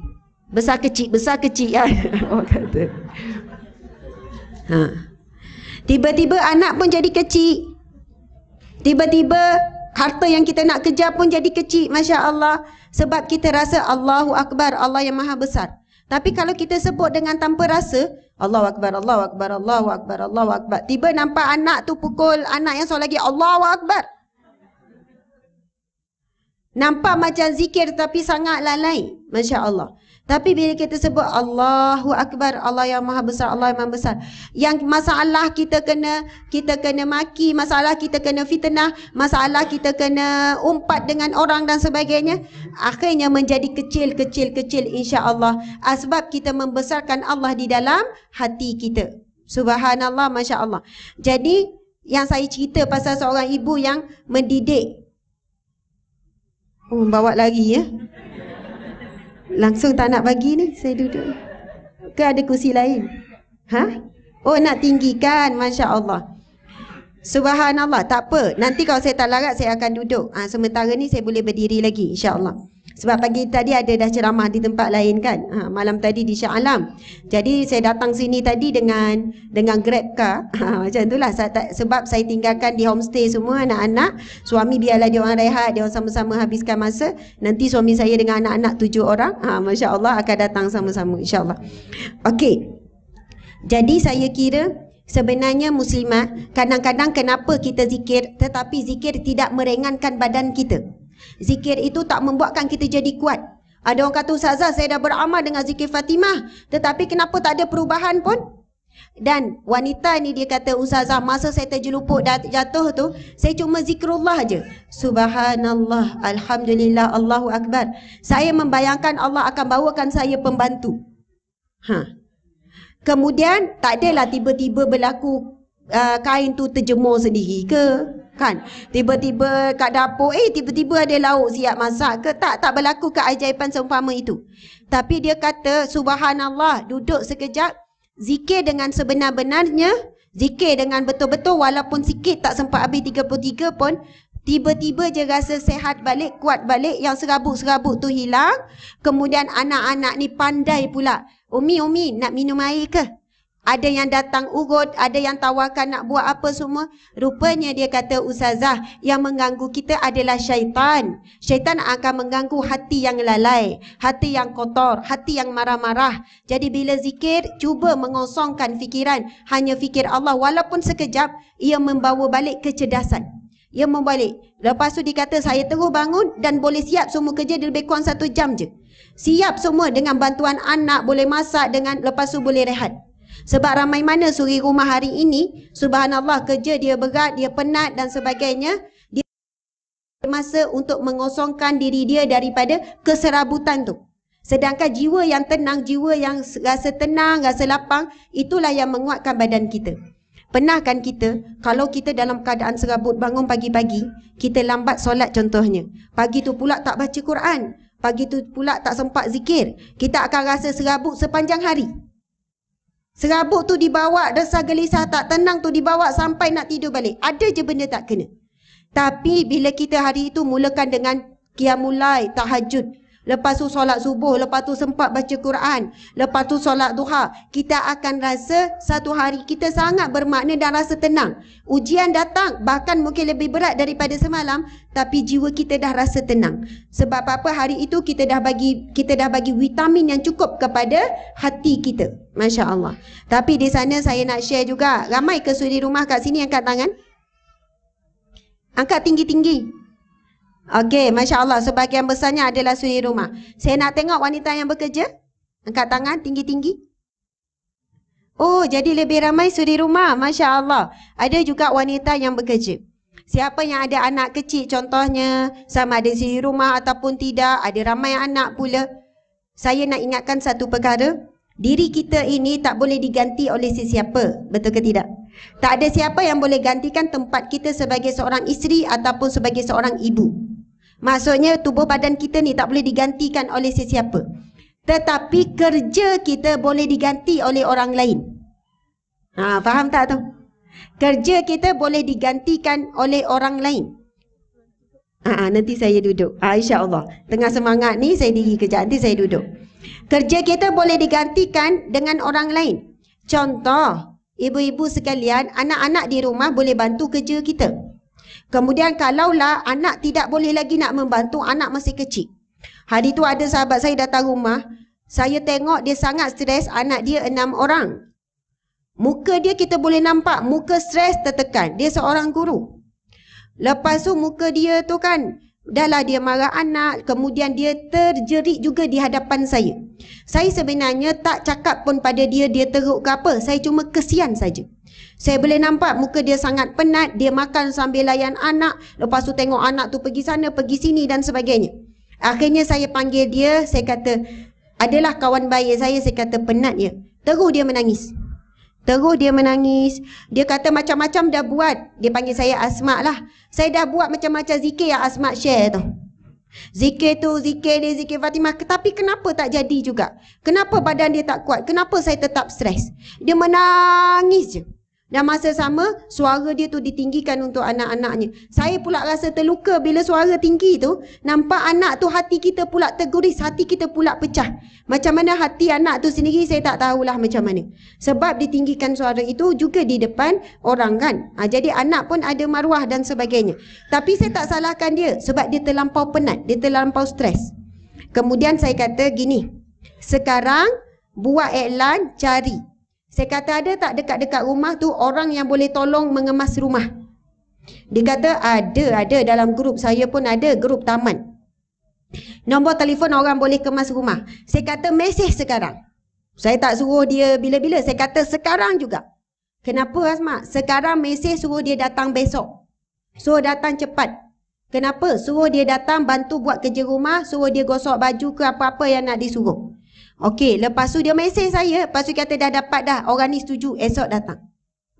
[SPEAKER 1] Besar kecil, besar kecil. Oh kata. Ha. Tiba-tiba anak pun jadi kecil. Tiba-tiba harta yang kita nak kejar pun jadi kecil. Masya Allah. Sebab kita rasa Allahu Akbar. Allah yang maha besar. Tapi kalau kita sebut dengan tanpa rasa, Allahu Akbar, Allahu Akbar, Allahu Akbar, Allahu Akbar. Tiba nampak anak tu pukul anak yang soal lagi, Allahu Akbar. Nampak macam zikir tapi sangat lalai. Masya Allah. Tapi bila kita sebut Allahu Akbar, Allah yang maha besar, Allah yang maha besar. Yang masalah kita kena kita kena maki, masalah kita kena fitnah, masalah kita kena umpat dengan orang dan sebagainya. Akhirnya menjadi kecil-kecil-kecil insya Allah. Sebab kita membesarkan Allah di dalam hati kita. Subhanallah, Masya Allah. Jadi yang saya cerita pasal seorang ibu yang mendidik. Oh, bawa lagi ya. Langsung tak nak bagi ni saya duduk. Ke ada kursi lain? Ha? Oh nak tinggikan, Masya Allah. Subhanallah, tak apa. Nanti kalau saya tak larat, saya akan duduk. Ha, sementara ni saya boleh berdiri lagi, insya Allah. Sebab pagi tadi ada dah ceramah di tempat lain kan. Ha, malam tadi di Shah Alam. Jadi saya datang sini tadi dengan dengan Grab car. Ha, macam itulah. Sebab saya tinggalkan di homestay semua anak-anak. Suami biarlah dia orang rehat. Dia orang sama-sama habiskan masa. Nanti suami saya dengan anak-anak tujuh orang. Ha, Masya Allah akan datang sama-sama insya Allah. Okey. Jadi saya kira sebenarnya muslimat kadang-kadang kenapa kita zikir tetapi zikir tidak meringankan badan kita. Zikir itu tak membuatkan kita jadi kuat. Ada orang kata Ustazah saya dah beramal dengan zikir Fatimah. Tetapi kenapa tak ada perubahan pun? Dan wanita ni dia kata Ustazah masa saya terjelupuk jatuh tu. Saya cuma zikrullah je. Subhanallah, Alhamdulillah, Allahu Akbar. Saya membayangkan Allah akan bawakan saya pembantu. Ha. Kemudian tak adalah tiba-tiba berlaku uh, kain tu terjemur sendiri ke kan tiba-tiba kat dapur eh tiba-tiba ada lauk siap masak ke tak tak berlaku keajaiban seumpama itu tapi dia kata subhanallah duduk sekejap zikir dengan sebenar-benarnya zikir dengan betul-betul walaupun sikit tak sempat habis 33 pun Tiba-tiba je rasa sehat balik, kuat balik yang serabut-serabut tu hilang. Kemudian anak-anak ni pandai pula. Umi, Umi nak minum air ke? Ada yang datang urut, ada yang tawarkan nak buat apa semua. Rupanya dia kata Ustazah, yang mengganggu kita adalah syaitan. Syaitan akan mengganggu hati yang lalai, hati yang kotor, hati yang marah-marah. Jadi bila zikir, cuba mengosongkan fikiran. Hanya fikir Allah walaupun sekejap, ia membawa balik kecerdasan. Ia membalik. Lepas tu dikata saya terus bangun dan boleh siap semua kerja lebih kurang satu jam je. Siap semua dengan bantuan anak, boleh masak dengan lepas tu boleh rehat. Sebab ramai mana suri rumah hari ini, subhanallah kerja dia berat, dia penat dan sebagainya. Dia masa untuk mengosongkan diri dia daripada keserabutan tu. Sedangkan jiwa yang tenang, jiwa yang rasa tenang, rasa lapang, itulah yang menguatkan badan kita. Pernah kan kita, kalau kita dalam keadaan serabut bangun pagi-pagi, kita lambat solat contohnya. Pagi tu pula tak baca Quran. Pagi tu pula tak sempat zikir. Kita akan rasa serabut sepanjang hari. Serabut tu dibawa, rasa gelisah tak tenang tu dibawa sampai nak tidur balik. Ada je benda tak kena. Tapi bila kita hari itu mulakan dengan qiyamulai, tahajud, Lepas tu solat subuh, lepas tu sempat baca Quran, lepas tu solat duha, kita akan rasa satu hari kita sangat bermakna dan rasa tenang. Ujian datang, bahkan mungkin lebih berat daripada semalam, tapi jiwa kita dah rasa tenang. Sebab apa hari itu kita dah bagi kita dah bagi vitamin yang cukup kepada hati kita. Masya Allah. Tapi di sana saya nak share juga, ramai ke suri rumah kat sini angkat tangan? Angkat tinggi-tinggi. Okey, Masya Allah. Sebahagian besarnya adalah suri rumah. Saya nak tengok wanita yang bekerja. Angkat tangan tinggi-tinggi. Oh, jadi lebih ramai suri rumah. Masya Allah. Ada juga wanita yang bekerja. Siapa yang ada anak kecil contohnya, sama ada suri rumah ataupun tidak, ada ramai anak pula. Saya nak ingatkan satu perkara. Diri kita ini tak boleh diganti oleh sesiapa. Betul ke tidak? Tak ada siapa yang boleh gantikan tempat kita sebagai seorang isteri ataupun sebagai seorang ibu. Maksudnya tubuh badan kita ni tak boleh digantikan oleh sesiapa. Tetapi kerja kita boleh diganti oleh orang lain. Ha, faham tak tu? Kerja kita boleh digantikan oleh orang lain. Ha, nanti saya duduk. Ha, InsyaAllah. Tengah semangat ni saya diri kejap. Nanti saya duduk. Kerja kita boleh digantikan dengan orang lain. Contoh, ibu-ibu sekalian, anak-anak di rumah boleh bantu kerja kita. Kemudian kalaulah anak tidak boleh lagi nak membantu anak masih kecil. Hari tu ada sahabat saya datang rumah. Saya tengok dia sangat stres anak dia enam orang. Muka dia kita boleh nampak muka stres tertekan. Dia seorang guru. Lepas tu muka dia tu kan Dahlah dia marah anak, kemudian dia terjerit juga di hadapan saya. Saya sebenarnya tak cakap pun pada dia dia teruk ke apa. Saya cuma kesian saja. Saya boleh nampak muka dia sangat penat, dia makan sambil layan anak, lepas tu tengok anak tu pergi sana, pergi sini dan sebagainya. Akhirnya saya panggil dia, saya kata, adalah kawan baik saya, saya kata penat ya. Terus dia menangis. Terus dia menangis. Dia kata macam-macam dah buat. Dia panggil saya Asma lah. Saya dah buat macam-macam zikir yang Asma share tu. Zikir tu, zikir ni, zikir Fatimah. Tapi kenapa tak jadi juga? Kenapa badan dia tak kuat? Kenapa saya tetap stres? Dia menangis je. Dan masa sama, suara dia tu ditinggikan untuk anak-anaknya. Saya pula rasa terluka bila suara tinggi tu. Nampak anak tu hati kita pula terguris, hati kita pula pecah. Macam mana hati anak tu sendiri, saya tak tahulah macam mana. Sebab ditinggikan suara itu juga di depan orang kan. Ha, jadi anak pun ada maruah dan sebagainya. Tapi saya tak salahkan dia sebab dia terlampau penat, dia terlampau stres. Kemudian saya kata gini, sekarang buat iklan cari saya kata ada tak dekat-dekat rumah tu orang yang boleh tolong mengemas rumah? Dia kata ada, ada dalam grup saya pun ada grup taman. Nombor telefon orang boleh kemas rumah. Saya kata mesej sekarang. Saya tak suruh dia bila-bila, saya kata sekarang juga. Kenapa Asma? Sekarang mesej suruh dia datang besok. Suruh datang cepat. Kenapa? Suruh dia datang bantu buat kerja rumah, suruh dia gosok baju ke apa-apa yang nak disuruh. Okey, lepas tu dia mesej saya. Lepas tu kata dah dapat dah. Orang ni setuju. Esok datang.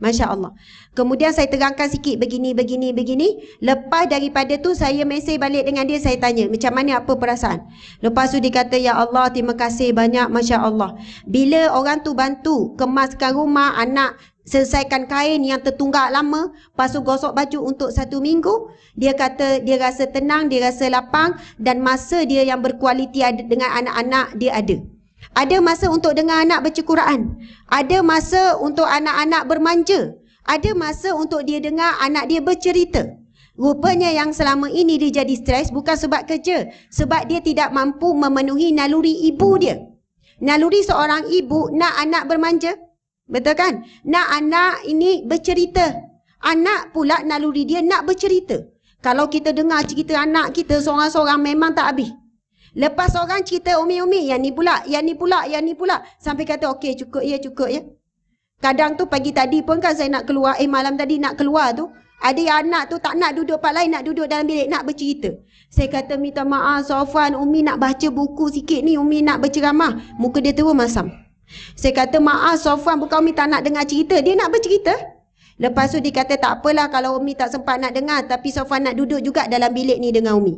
[SPEAKER 1] Masya Allah. Kemudian saya terangkan sikit begini, begini, begini. Lepas daripada tu saya mesej balik dengan dia. Saya tanya macam mana apa perasaan. Lepas tu dia kata, Ya Allah terima kasih banyak. Masya Allah. Bila orang tu bantu kemaskan rumah anak selesaikan kain yang tertunggak lama. Lepas tu gosok baju untuk satu minggu. Dia kata dia rasa tenang, dia rasa lapang. Dan masa dia yang berkualiti dengan anak-anak dia ada. Ada masa untuk dengar anak baca Quran. Ada masa untuk anak-anak bermanja. Ada masa untuk dia dengar anak dia bercerita. Rupanya yang selama ini dia jadi stres bukan sebab kerja. Sebab dia tidak mampu memenuhi naluri ibu dia. Naluri seorang ibu nak anak bermanja. Betul kan? Nak anak ini bercerita. Anak pula naluri dia nak bercerita. Kalau kita dengar cerita anak kita seorang-seorang memang tak habis. Lepas orang cerita umi-umi, yang ni pula, yang ni pula, yang ni pula. Sampai kata, okey cukup ya, cukup ya. Kadang tu pagi tadi pun kan saya nak keluar, eh malam tadi nak keluar tu. Ada anak tu tak nak duduk pak lain, nak duduk dalam bilik, nak bercerita. Saya kata minta maaf Sofan, Umi nak baca buku sikit ni, Umi nak berceramah. Muka dia terus masam. Saya kata maaf Sofan, bukan Umi tak nak dengar cerita, dia nak bercerita. Lepas tu dia kata tak apalah kalau Umi tak sempat nak dengar tapi Sofwan nak duduk juga dalam bilik ni dengan Umi.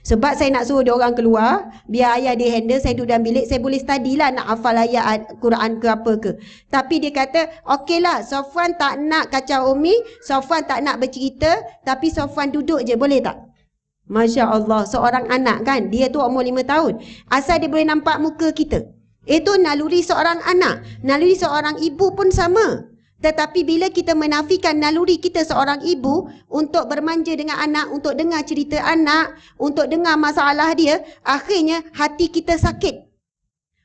[SPEAKER 1] Sebab saya nak suruh dia orang keluar, biar ayah dia handle, saya duduk dalam bilik, saya boleh study lah nak hafal ayat Quran ke apa ke. Tapi dia kata, okey lah, Sofwan tak nak kacau Umi, Sofwan tak nak bercerita, tapi Sofwan duduk je, boleh tak? Masya Allah, seorang anak kan, dia tu umur lima tahun. Asal dia boleh nampak muka kita. Itu naluri seorang anak. Naluri seorang ibu pun sama. Tetapi bila kita menafikan naluri kita seorang ibu untuk bermanja dengan anak, untuk dengar cerita anak, untuk dengar masalah dia, akhirnya hati kita sakit.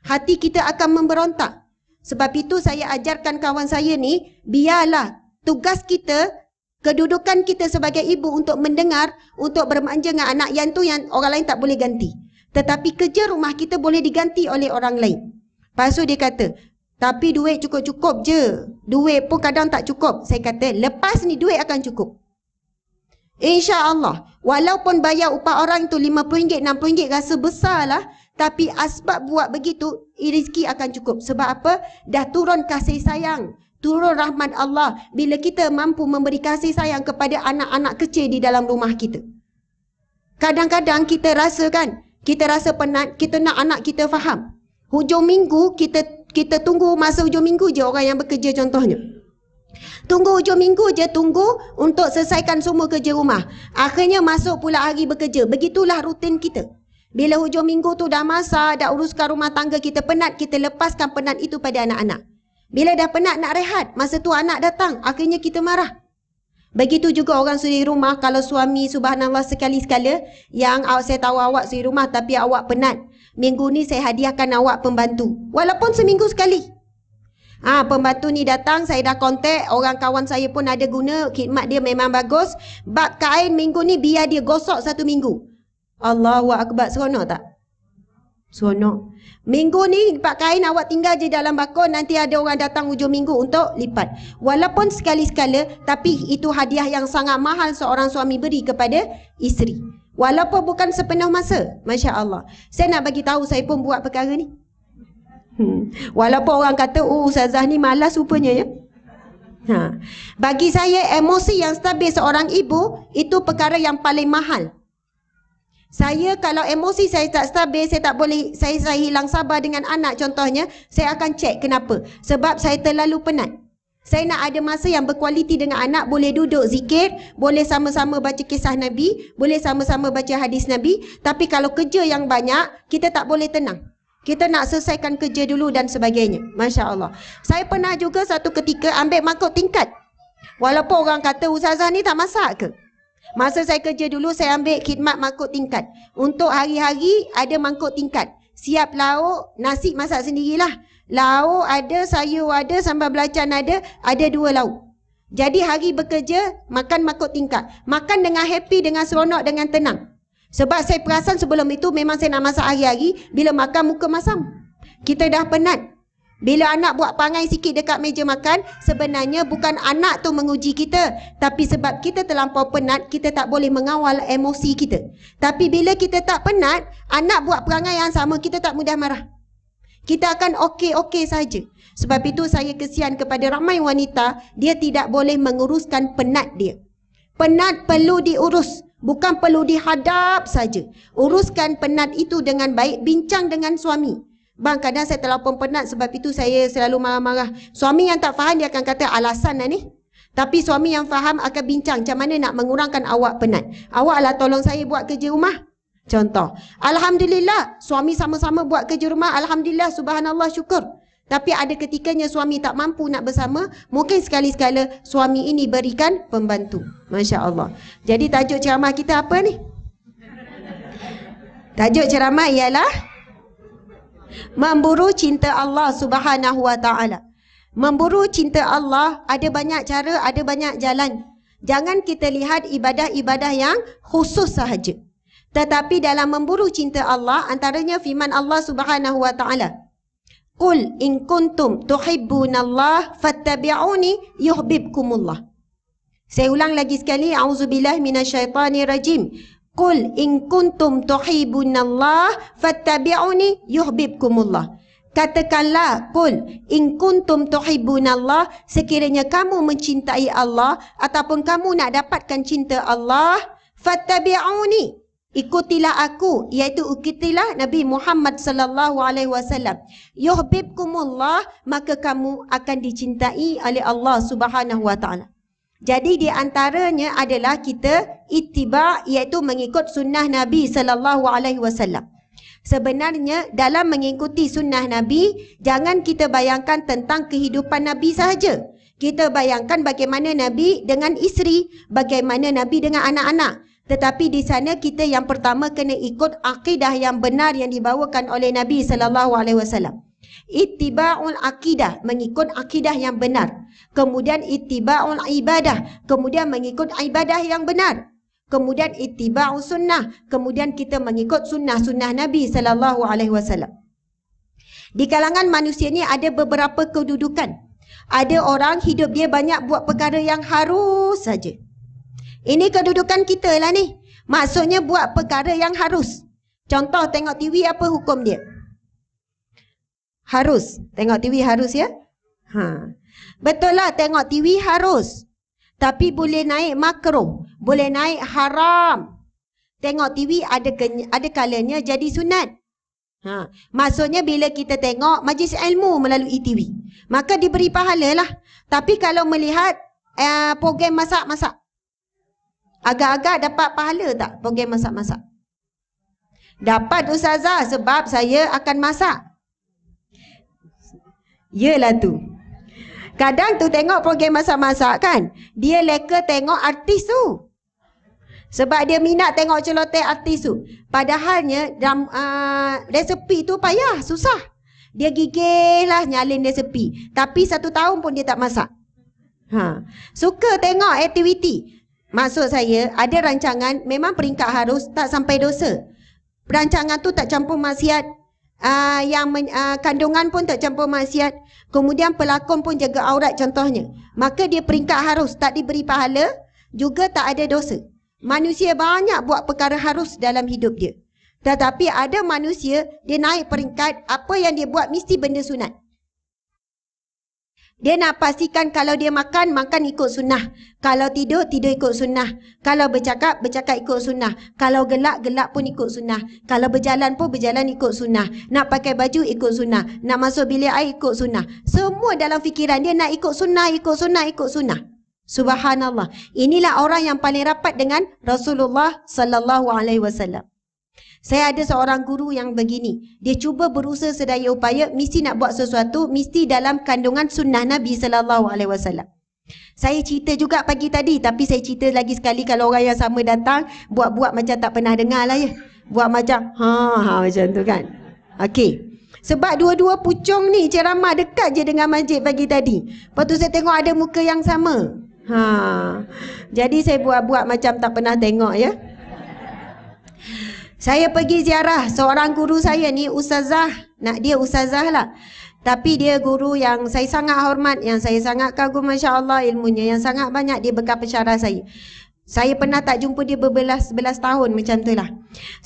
[SPEAKER 1] Hati kita akan memberontak. Sebab itu saya ajarkan kawan saya ni, biarlah tugas kita, kedudukan kita sebagai ibu untuk mendengar, untuk bermanja dengan anak yang tu yang orang lain tak boleh ganti. Tetapi kerja rumah kita boleh diganti oleh orang lain. Lepas tu dia kata, tapi duit cukup-cukup je. Duit pun kadang tak cukup. Saya kata, lepas ni duit akan cukup. Insya Allah, walaupun bayar upah orang tu RM50, RM60 rasa besar lah. Tapi asbab buat begitu, rezeki akan cukup. Sebab apa? Dah turun kasih sayang. Turun rahmat Allah. Bila kita mampu memberi kasih sayang kepada anak-anak kecil di dalam rumah kita. Kadang-kadang kita rasa kan, kita rasa penat, kita nak anak kita faham. Hujung minggu kita kita tunggu masa hujung minggu je orang yang bekerja contohnya. Tunggu hujung minggu je tunggu untuk selesaikan semua kerja rumah. Akhirnya masuk pula hari bekerja. Begitulah rutin kita. Bila hujung minggu tu dah masak, dah uruskan rumah tangga kita penat, kita lepaskan penat itu pada anak-anak. Bila dah penat nak rehat, masa tu anak datang, akhirnya kita marah. Begitu juga orang suri rumah kalau suami subhanallah sekali-sekala yang saya tahu awak suri rumah tapi awak penat. Minggu ni saya hadiahkan awak pembantu. Walaupun seminggu sekali. Ah ha, pembantu ni datang, saya dah kontak, orang kawan saya pun ada guna, khidmat dia memang bagus. Bak kain minggu ni biar dia gosok satu minggu. Allahu akbar, seronok tak? Seronok. Minggu ni pak kain awak tinggal je dalam bakon, nanti ada orang datang hujung minggu untuk lipat. Walaupun sekali-sekala, tapi itu hadiah yang sangat mahal seorang suami beri kepada isteri. Walaupun bukan sepenuh masa. Masya Allah. Saya nak bagi tahu saya pun buat perkara ni. Hmm. Walaupun orang kata, oh Ustazah ni malas rupanya ya. Ha. Bagi saya, emosi yang stabil seorang ibu, itu perkara yang paling mahal. Saya kalau emosi saya tak stabil, saya tak boleh, saya, saya hilang sabar dengan anak contohnya, saya akan cek kenapa. Sebab saya terlalu penat. Saya nak ada masa yang berkualiti dengan anak, boleh duduk zikir, boleh sama-sama baca kisah Nabi, boleh sama-sama baca hadis Nabi. Tapi kalau kerja yang banyak, kita tak boleh tenang. Kita nak selesaikan kerja dulu dan sebagainya. Masya Allah. Saya pernah juga satu ketika ambil mangkuk tingkat. Walaupun orang kata Ustazah ni tak masak ke? Masa saya kerja dulu, saya ambil khidmat mangkuk tingkat. Untuk hari-hari, ada mangkuk tingkat. Siap lauk, nasi masak sendirilah. Lauk ada, sayur ada, sambal belacan ada, ada dua lauk. Jadi hari bekerja, makan makut tingkat. Makan dengan happy, dengan seronok, dengan tenang. Sebab saya perasan sebelum itu memang saya nak masak hari-hari, bila makan muka masam. Kita dah penat. Bila anak buat pangai sikit dekat meja makan, sebenarnya bukan anak tu menguji kita. Tapi sebab kita terlampau penat, kita tak boleh mengawal emosi kita. Tapi bila kita tak penat, anak buat perangai yang sama, kita tak mudah marah. Kita akan okey-okey saja. Sebab itu saya kesian kepada ramai wanita, dia tidak boleh menguruskan penat dia. Penat perlu diurus, bukan perlu dihadap saja. Uruskan penat itu dengan baik, bincang dengan suami. Bang, kadang saya terlalu penat sebab itu saya selalu marah-marah. Suami yang tak faham dia akan kata alasan lah ni. Tapi suami yang faham akan bincang macam mana nak mengurangkan awak penat. Awak lah tolong saya buat kerja rumah. Contoh, Alhamdulillah suami sama-sama buat kerja rumah, Alhamdulillah subhanallah syukur. Tapi ada ketikanya suami tak mampu nak bersama, mungkin sekali-sekala suami ini berikan pembantu. Masya Allah. Jadi tajuk ceramah kita apa ni? Tajuk ceramah ialah Memburu cinta Allah subhanahu wa ta'ala. Memburu cinta Allah ada banyak cara, ada banyak jalan. Jangan kita lihat ibadah-ibadah yang khusus sahaja. Tetapi dalam memburu cinta Allah antaranya firman Allah Subhanahu wa taala. Qul in kuntum tuhibbunallah fattabi'uni yuhibbukumullah. Saya ulang lagi sekali auzubillahi minasyaitonirrajim. Qul in kuntum tuhibbunallah fattabi'uni yuhibbukumullah. Katakanlah, Qul, in kuntum tuhibbunallah, sekiranya kamu mencintai Allah ataupun kamu nak dapatkan cinta Allah, fattabi'uni. Ikutilah aku, iaitu ikutilah Nabi Muhammad sallallahu alaihi wasallam. Yuhibbukumullah, maka kamu akan dicintai oleh Allah Subhanahu wa taala. Jadi di antaranya adalah kita ittiba iaitu mengikut sunnah Nabi sallallahu alaihi wasallam. Sebenarnya dalam mengikuti sunnah Nabi, jangan kita bayangkan tentang kehidupan Nabi sahaja. Kita bayangkan bagaimana Nabi dengan isteri, bagaimana Nabi dengan anak-anak. Tetapi di sana kita yang pertama kena ikut akidah yang benar yang dibawakan oleh Nabi sallallahu alaihi wasallam. Ittiba'ul akidah, mengikut akidah yang benar. Kemudian ittiba'ul ibadah, kemudian mengikut ibadah yang benar kemudian ittiba'u sunnah, kemudian kita mengikut sunnah-sunnah Nabi sallallahu alaihi wasallam. Di kalangan manusia ni ada beberapa kedudukan. Ada orang hidup dia banyak buat perkara yang harus saja. Ini kedudukan kita lah ni. Maksudnya buat perkara yang harus. Contoh tengok TV apa hukum dia? Harus. Tengok TV harus ya? Ha. Betul lah tengok TV harus. Tapi boleh naik makro, boleh naik haram. Tengok TV ada ada kalanya jadi sunat. Ha, maksudnya bila kita tengok majlis ilmu melalui TV, maka diberi pahala lah. Tapi kalau melihat uh, program masak-masak, agak-agak dapat pahala tak program masak-masak? Dapat ustazah sebab saya akan masak. Yelah tu. Kadang tu tengok program masak-masak kan. Dia leka tengok artis tu. Sebab dia minat tengok celoteh artis tu. Padahalnya dalam uh, resepi tu payah, susah. Dia gigih lah nyalin resepi. Tapi satu tahun pun dia tak masak. Ha. Suka tengok aktiviti. Maksud saya, ada rancangan memang peringkat harus tak sampai dosa. Rancangan tu tak campur maksiat, uh, yang men, uh, kandungan pun tak campur maksiat. Kemudian pelakon pun jaga aurat contohnya. Maka dia peringkat harus tak diberi pahala juga tak ada dosa. Manusia banyak buat perkara harus dalam hidup dia. Tetapi ada manusia dia naik peringkat apa yang dia buat mesti benda sunat dia nak pastikan kalau dia makan, makan ikut sunnah. Kalau tidur, tidur ikut sunnah. Kalau bercakap, bercakap ikut sunnah. Kalau gelak, gelak pun ikut sunnah. Kalau berjalan pun berjalan ikut sunnah. Nak pakai baju ikut sunnah. Nak masuk bilik air ikut sunnah. Semua dalam fikiran dia nak ikut sunnah, ikut sunnah, ikut sunnah. Subhanallah. Inilah orang yang paling rapat dengan Rasulullah sallallahu alaihi wasallam. Saya ada seorang guru yang begini. Dia cuba berusaha sedaya upaya mesti nak buat sesuatu mesti dalam kandungan sunnah Nabi sallallahu alaihi wasallam. Saya cerita juga pagi tadi tapi saya cerita lagi sekali kalau orang yang sama datang buat-buat macam tak pernah dengar lah ya. Buat macam ha ha macam tu kan. Okey. Sebab dua-dua pucung ni ceramah dekat je dengan masjid pagi tadi. Lepas tu saya tengok ada muka yang sama. Ha. Jadi saya buat-buat macam tak pernah tengok ya. Saya pergi ziarah seorang guru saya ni ustazah. Nak dia ustazah lah. Tapi dia guru yang saya sangat hormat, yang saya sangat kagum Masya Allah ilmunya, yang sangat banyak dia bekal pensyarah saya. Saya pernah tak jumpa dia berbelas-belas tahun macam tu lah.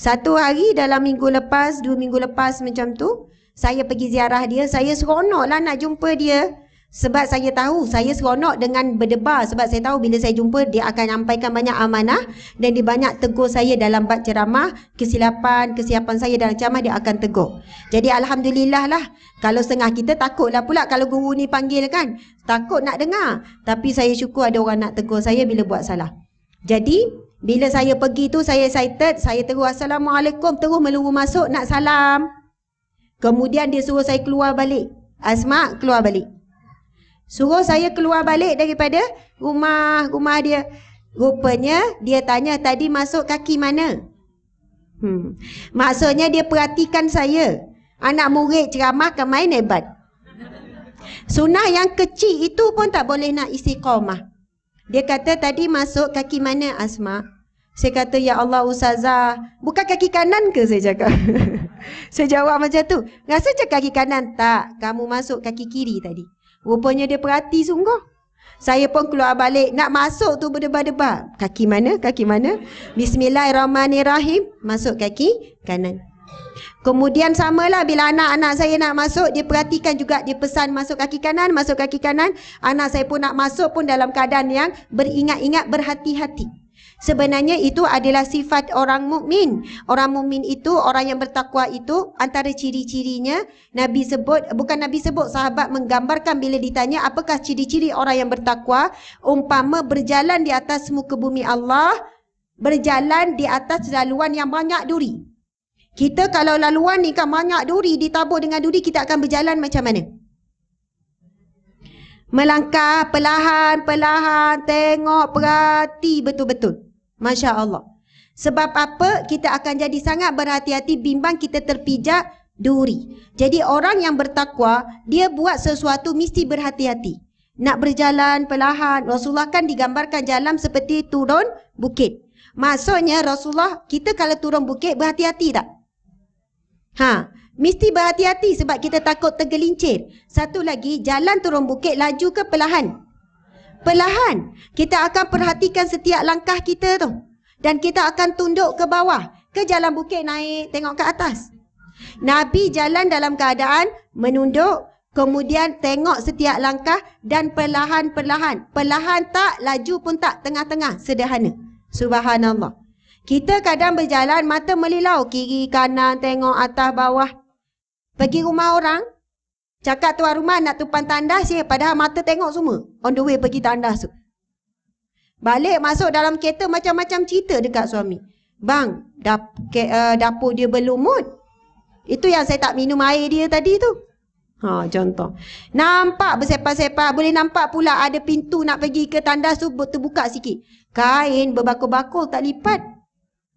[SPEAKER 1] Satu hari dalam minggu lepas, dua minggu lepas macam tu, saya pergi ziarah dia, saya seronok lah nak jumpa dia. Sebab saya tahu saya seronok dengan berdebar sebab saya tahu bila saya jumpa dia akan nyampaikan banyak amanah dan dia banyak tegur saya dalam bab ceramah, kesilapan, kesiapan saya dalam ceramah dia akan tegur. Jadi alhamdulillah lah kalau setengah kita takutlah pula kalau guru ni panggil kan. Takut nak dengar. Tapi saya syukur ada orang nak tegur saya bila buat salah. Jadi bila saya pergi tu saya excited, saya terus assalamualaikum terus meluru masuk nak salam. Kemudian dia suruh saya keluar balik. Asma keluar balik. Suruh saya keluar balik daripada rumah rumah dia. Rupanya dia tanya tadi masuk kaki mana? Hmm. Maksudnya dia perhatikan saya. Anak murid ceramah ke main hebat. Sunnah yang kecil itu pun tak boleh nak istiqamah. Dia kata tadi masuk kaki mana Asma? Saya kata ya Allah Ustazah, bukan kaki kanan ke saya cakap? saya jawab macam tu. Rasa cakap kaki kanan? Tak, kamu masuk kaki kiri tadi. Rupanya dia perhati sungguh. Saya pun keluar balik. Nak masuk tu berdebar-debar. Kaki mana? Kaki mana? Bismillahirrahmanirrahim. Masuk kaki kanan. Kemudian samalah bila anak-anak saya nak masuk, dia perhatikan juga dia pesan masuk kaki kanan, masuk kaki kanan. Anak saya pun nak masuk pun dalam keadaan yang beringat-ingat berhati-hati. Sebenarnya itu adalah sifat orang mukmin. Orang mukmin itu, orang yang bertakwa itu antara ciri-cirinya Nabi sebut, bukan Nabi sebut, sahabat menggambarkan bila ditanya apakah ciri-ciri orang yang bertakwa, umpama berjalan di atas muka bumi Allah, berjalan di atas laluan yang banyak duri. Kita kalau laluan ni kan banyak duri ditabur dengan duri kita akan berjalan macam mana? Melangkah perlahan-perlahan tengok perhati betul-betul. Masya Allah. Sebab apa? Kita akan jadi sangat berhati-hati bimbang kita terpijak duri. Jadi orang yang bertakwa, dia buat sesuatu mesti berhati-hati. Nak berjalan perlahan. Rasulullah kan digambarkan jalan seperti turun bukit. Maksudnya Rasulullah, kita kalau turun bukit berhati-hati tak? Ha, mesti berhati-hati sebab kita takut tergelincir. Satu lagi, jalan turun bukit laju ke perlahan? Perlahan kita akan perhatikan setiap langkah kita tu. Dan kita akan tunduk ke bawah. Ke jalan bukit naik tengok ke atas. Nabi jalan dalam keadaan menunduk. Kemudian tengok setiap langkah dan perlahan-perlahan. Perlahan tak, laju pun tak, tengah-tengah. Sederhana. Subhanallah. Kita kadang berjalan mata melilau. Kiri, kanan, tengok atas, bawah. Pergi rumah orang, Cakap tuan rumah nak tumpang tandas je. Padahal mata tengok semua. On the way pergi tandas tu. Balik masuk dalam kereta macam-macam cerita dekat suami. Bang, dap, ke, uh, dapur dia berlumut. Itu yang saya tak minum air dia tadi tu. Ha, contoh. Nampak bersepak-sepak. Boleh nampak pula ada pintu nak pergi ke tandas tu terbuka sikit. Kain berbakul-bakul tak lipat.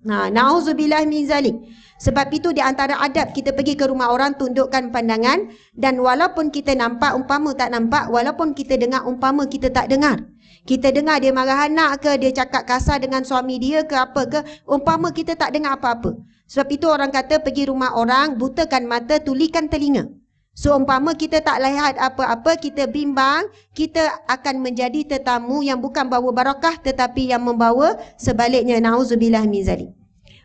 [SPEAKER 1] Nah, na'udzubillah min zalik. Sebab itu di antara adab kita pergi ke rumah orang tundukkan pandangan dan walaupun kita nampak umpama tak nampak, walaupun kita dengar umpama kita tak dengar. Kita dengar dia marah anak ke, dia cakap kasar dengan suami dia ke apa ke, umpama kita tak dengar apa-apa. Sebab itu orang kata pergi rumah orang, butakan mata, tulikan telinga. So umpama kita tak lihat apa-apa, kita bimbang, kita akan menjadi tetamu yang bukan bawa barakah tetapi yang membawa sebaliknya. Na'udzubillah min zalik.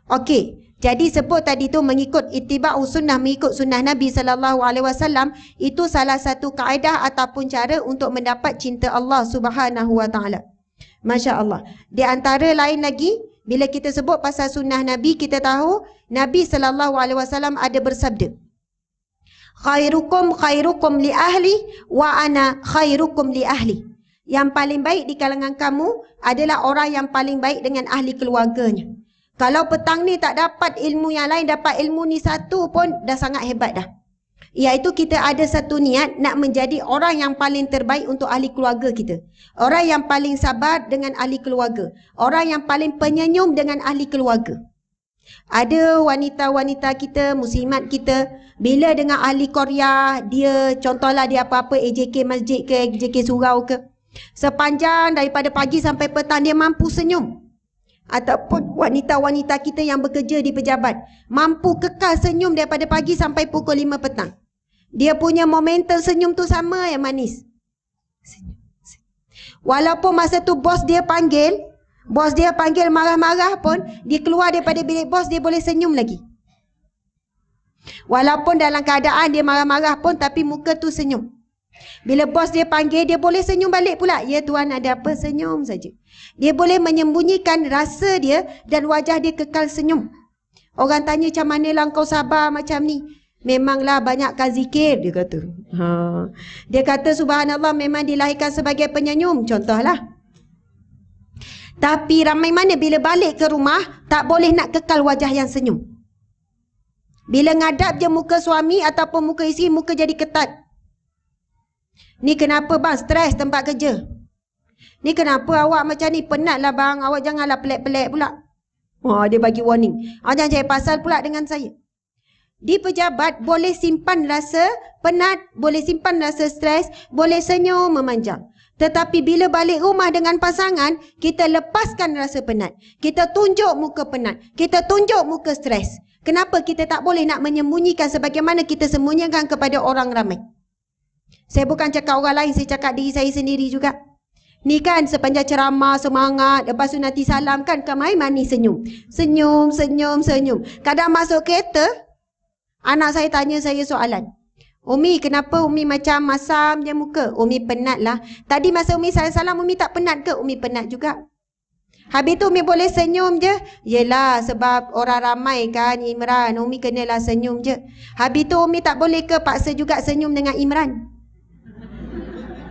[SPEAKER 1] Okey. Jadi sebut tadi tu mengikut itibau sunnah mengikut sunnah Nabi sallallahu alaihi wasallam itu salah satu kaedah ataupun cara untuk mendapat cinta Allah Subhanahu wa taala. Masya-Allah. Di antara lain lagi bila kita sebut pasal sunnah Nabi kita tahu Nabi sallallahu alaihi wasallam ada bersabda Khairukum khairukum li ahli wa ana khairukum li ahli. Yang paling baik di kalangan kamu adalah orang yang paling baik dengan ahli keluarganya. Kalau petang ni tak dapat ilmu yang lain, dapat ilmu ni satu pun dah sangat hebat dah. Iaitu kita ada satu niat nak menjadi orang yang paling terbaik untuk ahli keluarga kita. Orang yang paling sabar dengan ahli keluarga. Orang yang paling penyenyum dengan ahli keluarga. Ada wanita-wanita kita, muslimat kita, bila dengan ahli Korea, dia contohlah dia apa-apa AJK masjid ke, AJK surau ke. Sepanjang daripada pagi sampai petang dia mampu senyum ataupun wanita-wanita kita yang bekerja di pejabat mampu kekal senyum daripada pagi sampai pukul 5 petang. Dia punya momentum senyum tu sama yang manis. Walaupun masa tu bos dia panggil, bos dia panggil marah-marah pun, dia keluar daripada bilik bos dia boleh senyum lagi. Walaupun dalam keadaan dia marah-marah pun tapi muka tu senyum. Bila bos dia panggil, dia boleh senyum balik pula. Ya tuan ada apa? Senyum saja. Dia boleh menyembunyikan rasa dia dan wajah dia kekal senyum. Orang tanya macam mana lah kau sabar macam ni. Memanglah banyakkan zikir, dia kata. Ha. Dia kata subhanallah memang dilahirkan sebagai penyenyum. Contohlah. Tapi ramai mana bila balik ke rumah, tak boleh nak kekal wajah yang senyum. Bila ngadap je muka suami ataupun muka isteri, muka jadi ketat. Ni kenapa bang stres tempat kerja? Ni kenapa awak macam ni penat lah bang? Awak janganlah pelik-pelik pula. Wah dia bagi warning. Awak jangan cari pasal pula dengan saya. Di pejabat boleh simpan rasa penat, boleh simpan rasa stres, boleh senyum memanjang. Tetapi bila balik rumah dengan pasangan, kita lepaskan rasa penat. Kita tunjuk muka penat. Kita tunjuk muka stres. Kenapa kita tak boleh nak menyembunyikan sebagaimana kita sembunyikan kepada orang ramai? Saya bukan cakap orang lain, saya cakap diri saya sendiri juga. Ni kan sepanjang ceramah, semangat. Lepas tu nanti salam kan, kamai manis senyum. Senyum, senyum, senyum. Kadang masuk kereta, Anak saya tanya saya soalan. Umi, kenapa Umi macam masam je muka? Umi penat lah. Tadi masa Umi salam-salam, Umi tak penat ke? Umi penat juga. Habis tu Umi boleh senyum je? Yelah, sebab orang ramai kan Imran. Umi kenalah senyum je. Habis tu Umi tak boleh ke paksa juga senyum dengan Imran?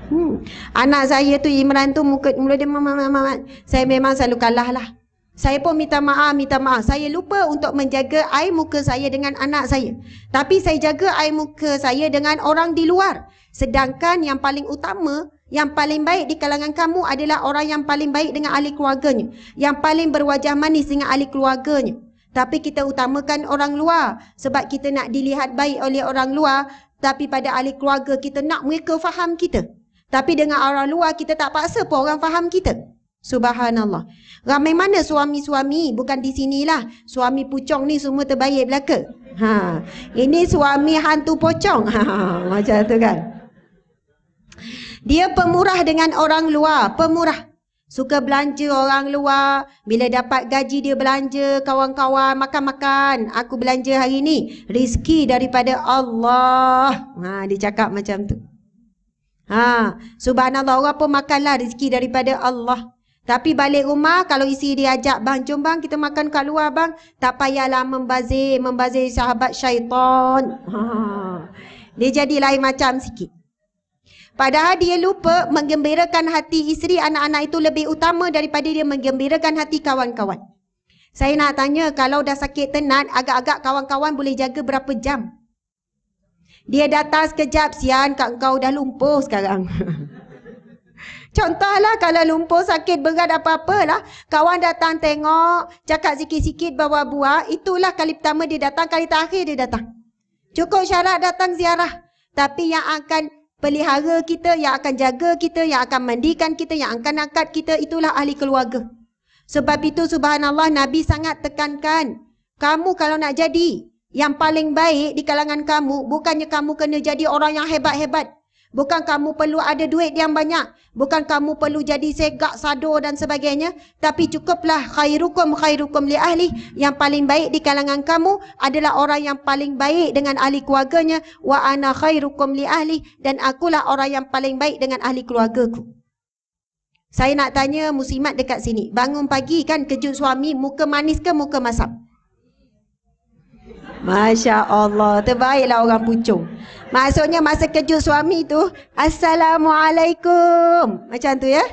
[SPEAKER 1] Hmm. Anak saya tu Imran tu muka mula dia mama mama. Saya memang selalu kalah lah. Saya pun minta maaf, minta maaf. Saya lupa untuk menjaga air muka saya dengan anak saya. Tapi saya jaga air muka saya dengan orang di luar. Sedangkan yang paling utama, yang paling baik di kalangan kamu adalah orang yang paling baik dengan ahli keluarganya. Yang paling berwajah manis dengan ahli keluarganya. Tapi kita utamakan orang luar. Sebab kita nak dilihat baik oleh orang luar. Tapi pada ahli keluarga kita nak mereka faham kita. Tapi dengan orang luar kita tak paksa pun orang faham kita. Subhanallah. Ramai mana suami-suami bukan di sinilah. Suami pucong ni semua terbaik belaka. Ha. Ini suami hantu pocong. Ha. Macam tu kan. Dia pemurah dengan orang luar. Pemurah. Suka belanja orang luar. Bila dapat gaji dia belanja. Kawan-kawan makan-makan. Aku belanja hari ni. Rizki daripada Allah. Ha, dia cakap macam tu. Ha, subhanallah orang pun makanlah rezeki daripada Allah. Tapi balik rumah kalau isi dia ajak bang jom bang kita makan kat luar bang tak payahlah membazir membazir sahabat syaitan. Ha. Dia jadi lain macam sikit. Padahal dia lupa menggembirakan hati isteri anak-anak itu lebih utama daripada dia menggembirakan hati kawan-kawan. Saya nak tanya kalau dah sakit tenat agak-agak kawan-kawan boleh jaga berapa jam? Dia datang sekejap sian kat kau dah lumpuh sekarang. Contohlah kalau lumpur sakit berat apa-apalah. Kawan datang tengok, cakap sikit-sikit bawa buah. Itulah kali pertama dia datang, kali terakhir dia datang. Cukup syarat datang ziarah. Tapi yang akan pelihara kita, yang akan jaga kita, yang akan mandikan kita, yang akan angkat kita, itulah ahli keluarga. Sebab itu subhanallah Nabi sangat tekankan. Kamu kalau nak jadi yang paling baik di kalangan kamu, bukannya kamu kena jadi orang yang hebat-hebat. Bukan kamu perlu ada duit yang banyak. Bukan kamu perlu jadi segak, sado dan sebagainya. Tapi cukuplah khairukum khairukum li ahli. Yang paling baik di kalangan kamu adalah orang yang paling baik dengan ahli keluarganya. Wa ana khairukum li ahli. Dan akulah orang yang paling baik dengan ahli keluargaku. Saya nak tanya muslimat dekat sini. Bangun pagi kan kejut suami muka manis ke muka masam? Masya Allah. Terbaiklah orang pucung. Maksudnya masa kejut suami tu, Assalamualaikum. Macam tu ya?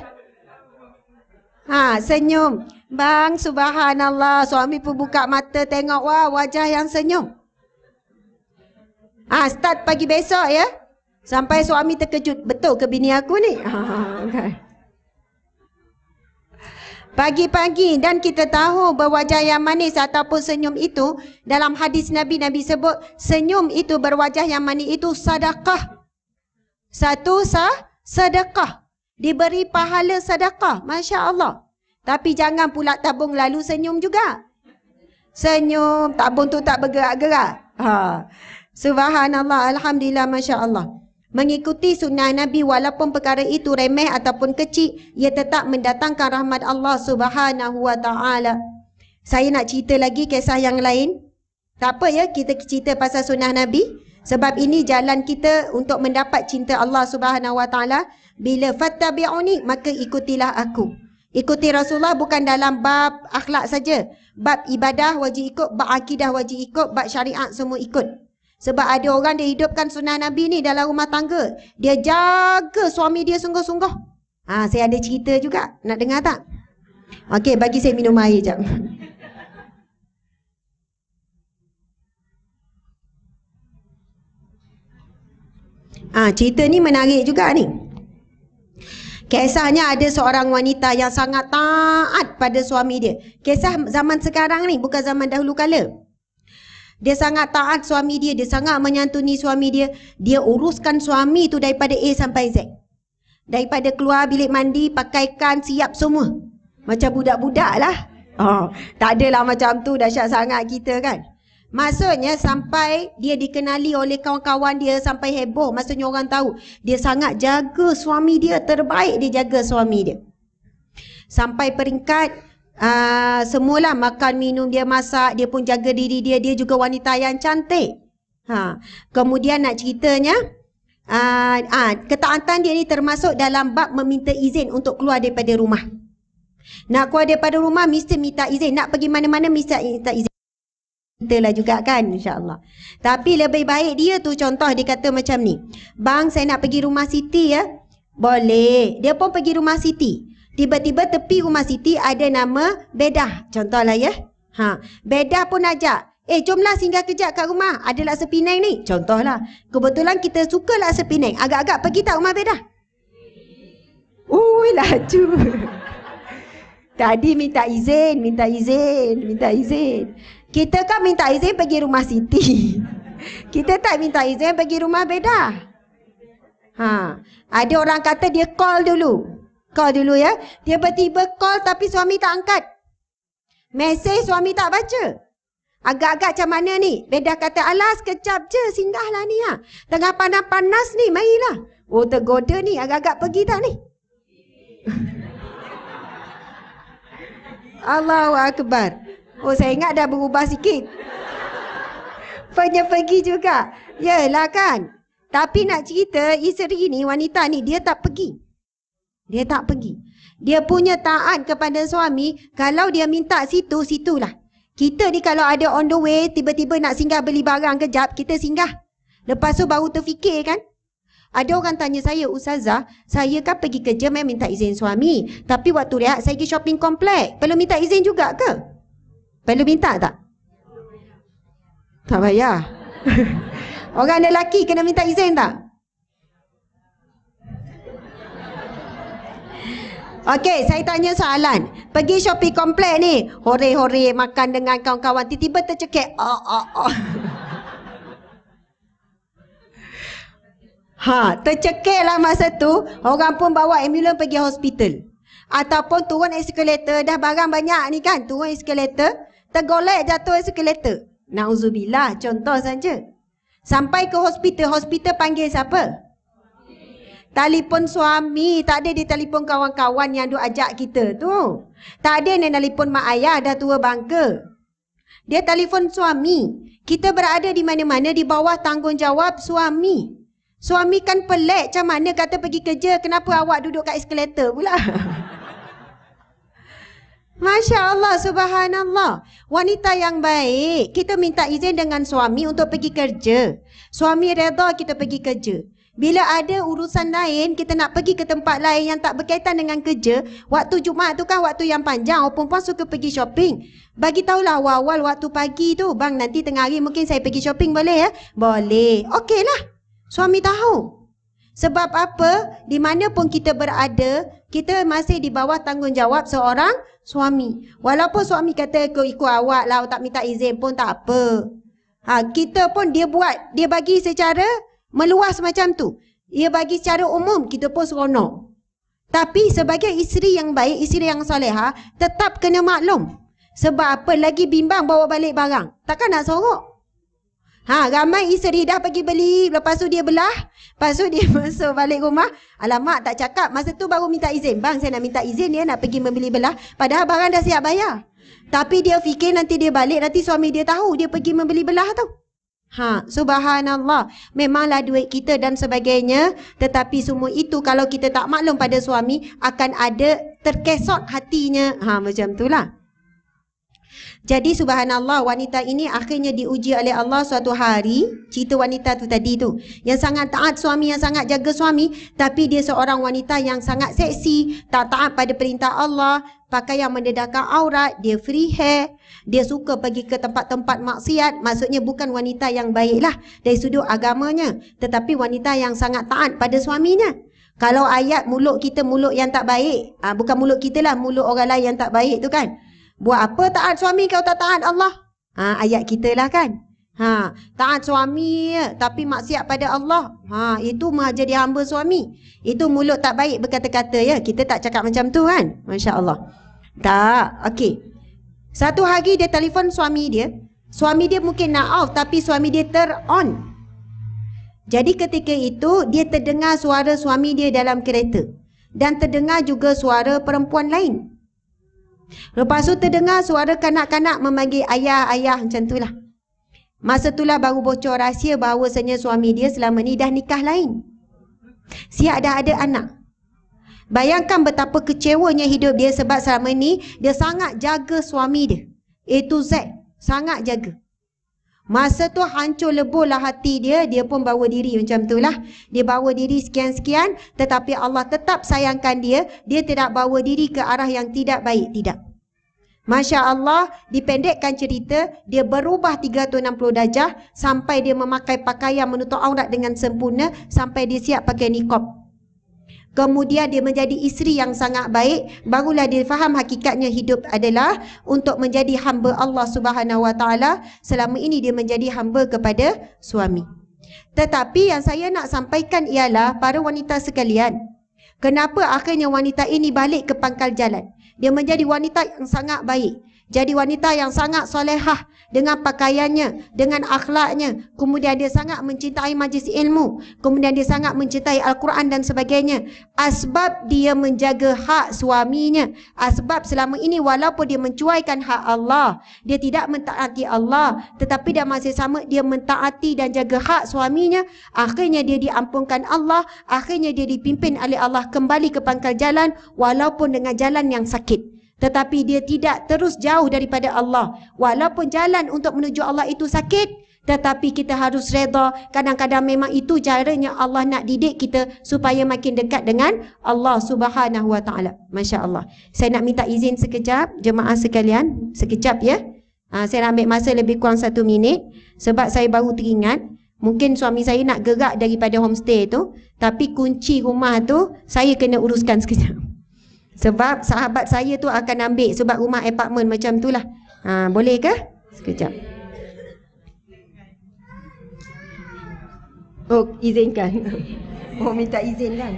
[SPEAKER 1] Ha, senyum. Bang, subhanallah. Suami pun buka mata tengok, wah wajah yang senyum. Ha, start pagi besok ya. Sampai suami terkejut. Betul ke bini aku ni? Ha, okay. Pagi-pagi dan kita tahu berwajah yang manis ataupun senyum itu dalam hadis Nabi Nabi sebut senyum itu berwajah yang manis itu sedekah. Satu sah sedekah. Diberi pahala sedekah. Masya Allah. Tapi jangan pula tabung lalu senyum juga. Senyum, tabung tu tak bergerak-gerak. Ha. Subhanallah, Alhamdulillah, Masya Allah. Mengikuti sunnah Nabi walaupun perkara itu remeh ataupun kecil, ia tetap mendatangkan rahmat Allah Subhanahu wa taala. Saya nak cerita lagi kisah yang lain. Tak apa ya kita cerita pasal sunnah Nabi sebab ini jalan kita untuk mendapat cinta Allah Subhanahu wa taala. Bila fattabi'uni maka ikutilah aku. Ikuti Rasulullah bukan dalam bab akhlak saja. Bab ibadah wajib ikut, bab akidah wajib ikut, bab syariat semua ikut. Sebab ada orang dia hidupkan sunnah Nabi ni dalam rumah tangga. Dia jaga suami dia sungguh-sungguh. Ha, saya ada cerita juga. Nak dengar tak? Okey, bagi saya minum air jap. Ha, cerita ni menarik juga ni. Kisahnya ada seorang wanita yang sangat taat pada suami dia. Kisah zaman sekarang ni, bukan zaman dahulu kala. Dia sangat taat suami dia. Dia sangat menyantuni suami dia. Dia uruskan suami tu daripada A sampai Z. Daripada keluar bilik mandi, pakaikan, siap semua. Macam budak-budak lah. Oh, tak adalah macam tu, dahsyat sangat kita kan. Maksudnya sampai dia dikenali oleh kawan-kawan dia sampai heboh. Maksudnya orang tahu. Dia sangat jaga suami dia. Terbaik dia jaga suami dia. Sampai peringkat uh, semualah makan minum dia masak dia pun jaga diri dia dia juga wanita yang cantik Ha. Kemudian nak ceritanya uh, uh, ketaatan dia ni termasuk dalam bab meminta izin untuk keluar daripada rumah. Nak keluar daripada rumah mesti minta izin. Nak pergi mana-mana mesti minta izin. Kita lah juga kan insyaAllah. Tapi lebih baik dia tu contoh dia kata macam ni. Bang saya nak pergi rumah Siti ya. Boleh. Dia pun pergi rumah Siti. Tiba-tiba tepi rumah Siti ada nama Bedah. Contohlah ya. Ha. Bedah pun ajak. Eh jomlah singgah kejap kat rumah. Ada laksa Penang ni. Contohlah. Kebetulan kita suka laksa Penang. Agak-agak pergi tak rumah Bedah? Ui laju. Tadi minta izin, minta izin, minta izin. Kita kan minta izin pergi rumah Siti. Kita tak minta izin pergi rumah Bedah. Ha. Ada orang kata dia call dulu. Call dulu ya. Tiba-tiba call tapi suami tak angkat. Mesej suami tak baca. Agak-agak macam mana ni? Beda kata, alah sekejap je singgahlah ni ha. Tengah panas-panas ni, marilah. Oh tergoda ni, agak-agak pergi tak ni? Allahu Akbar. Oh saya ingat dah berubah sikit. Pernah pergi juga. Yalah kan. Tapi nak cerita, isteri ni, wanita ni, dia tak pergi. Dia tak pergi. Dia punya taat kepada suami, kalau dia minta situ, situlah. Kita ni kalau ada on the way, tiba-tiba nak singgah beli barang kejap, kita singgah. Lepas tu baru terfikir kan? Ada orang tanya saya, Ustazah, saya kan pergi kerja memang minta izin suami. Tapi waktu rehat, saya pergi shopping komplek. Perlu minta izin juga ke? Perlu minta tak? Tak payah. orang lelaki kena minta izin tak? Okey, saya tanya soalan. Pergi shopping komplek ni, hore-hore makan dengan kawan-kawan, tiba-tiba tercekik. Oh, oh, oh. Ha, tercekiklah masa tu, orang pun bawa ambulans pergi hospital. Ataupun turun eskalator, dah barang banyak ni kan, turun eskalator, tergolek jatuh eskalator. Nauzubillah, contoh saja. Sampai ke hospital, hospital panggil siapa? Telefon suami, tak ada di telefon kawan-kawan yang duk ajak kita tu. Tak ada ni telefon mak ayah dah tua bangka. Dia telefon suami. Kita berada di mana-mana di bawah tanggungjawab suami. Suami kan pelik macam mana kata pergi kerja, kenapa awak duduk kat eskalator pula? Masya Allah, subhanallah. Wanita yang baik, kita minta izin dengan suami untuk pergi kerja. Suami reda kita pergi kerja. Bila ada urusan lain, kita nak pergi ke tempat lain yang tak berkaitan dengan kerja, waktu Jumaat tu kan waktu yang panjang, orang perempuan suka pergi shopping. Bagi tahulah awal-awal waktu pagi tu, bang nanti tengah hari mungkin saya pergi shopping boleh ya? Boleh. Okeylah. Suami tahu. Sebab apa? Di mana pun kita berada, kita masih di bawah tanggungjawab seorang suami. Walaupun suami kata ikut, ikut awak lah, tak minta izin pun tak apa. Ha, kita pun dia buat, dia bagi secara meluas macam tu. Ia bagi secara umum kita pun seronok. Tapi sebagai isteri yang baik, isteri yang soleha, tetap kena maklum. Sebab apa lagi bimbang bawa balik barang. Takkan nak sorok. Ha, ramai isteri dah pergi beli, lepas tu dia belah, lepas tu dia masuk balik rumah. Alamak, tak cakap. Masa tu baru minta izin. Bang, saya nak minta izin dia nak pergi membeli belah. Padahal barang dah siap bayar. Tapi dia fikir nanti dia balik, nanti suami dia tahu dia pergi membeli belah tu. Ha, subhanallah. Memanglah duit kita dan sebagainya. Tetapi semua itu kalau kita tak maklum pada suami, akan ada terkesot hatinya. Ha, macam itulah. Jadi subhanallah wanita ini akhirnya diuji oleh Allah suatu hari. Cerita wanita tu tadi tu. Yang sangat taat suami, yang sangat jaga suami. Tapi dia seorang wanita yang sangat seksi. Tak taat pada perintah Allah. Pakai yang mendedahkan aurat. Dia free hair. Dia suka pergi ke tempat-tempat maksiat. Maksudnya bukan wanita yang baiklah dari sudut agamanya. Tetapi wanita yang sangat taat pada suaminya. Kalau ayat mulut kita mulut yang tak baik. Ah, bukan mulut kita lah. Mulut orang lain yang tak baik tu kan. Buat apa taat suami kau tak taat Allah? Ha, ayat kita lah kan. Ha, taat suami tapi maksiat pada Allah. Ha, itu jadi hamba suami. Itu mulut tak baik berkata-kata ya. Kita tak cakap macam tu kan? Masya Allah. Tak. Okey. Satu hari dia telefon suami dia. Suami dia mungkin nak off tapi suami dia ter on. Jadi ketika itu dia terdengar suara suami dia dalam kereta. Dan terdengar juga suara perempuan lain. Lepas tu terdengar suara kanak-kanak memanggil ayah-ayah macam itulah. Masa itulah baru bocor rahsia bahawasanya suami dia selama ni dah nikah lain. Siap dah ada anak. Bayangkan betapa kecewanya hidup dia sebab selama ni dia sangat jaga suami dia. A to Z. Sangat jaga. Masa tu hancur leburlah hati dia, dia pun bawa diri macam tu lah. Dia bawa diri sekian-sekian tetapi Allah tetap sayangkan dia, dia tidak bawa diri ke arah yang tidak baik, tidak. Masya Allah, dipendekkan cerita, dia berubah 360 darjah sampai dia memakai pakaian menutup aurat dengan sempurna sampai dia siap pakai niqab. Kemudian dia menjadi isteri yang sangat baik, barulah dia faham hakikatnya hidup adalah untuk menjadi hamba Allah Subhanahu Wa Taala. Selama ini dia menjadi hamba kepada suami. Tetapi yang saya nak sampaikan ialah para wanita sekalian, kenapa akhirnya wanita ini balik ke pangkal jalan? Dia menjadi wanita yang sangat baik. Jadi wanita yang sangat solehah dengan pakaiannya, dengan akhlaknya. Kemudian dia sangat mencintai majlis ilmu. Kemudian dia sangat mencintai Al-Quran dan sebagainya. Asbab dia menjaga hak suaminya. Asbab selama ini walaupun dia mencuaikan hak Allah. Dia tidak mentaati Allah. Tetapi dia masih sama dia mentaati dan jaga hak suaminya. Akhirnya dia diampunkan Allah. Akhirnya dia dipimpin oleh Allah kembali ke pangkal jalan. Walaupun dengan jalan yang sakit. Tetapi dia tidak terus jauh daripada Allah. Walaupun jalan untuk menuju Allah itu sakit. Tetapi kita harus reda. Kadang-kadang memang itu caranya Allah nak didik kita. Supaya makin dekat dengan Allah subhanahu wa ta'ala. Masya Allah. Saya nak minta izin sekejap. Jemaah sekalian. Sekejap ya. Ha, saya nak ambil masa lebih kurang satu minit. Sebab saya baru teringat. Mungkin suami saya nak gerak daripada homestay tu. Tapi kunci rumah tu saya kena uruskan sekejap. Sebab sahabat saya tu akan ambil sebab rumah apartment macam tu lah. Ha, boleh ke? Sekejap. Oh, izinkan. Oh, minta izin kan?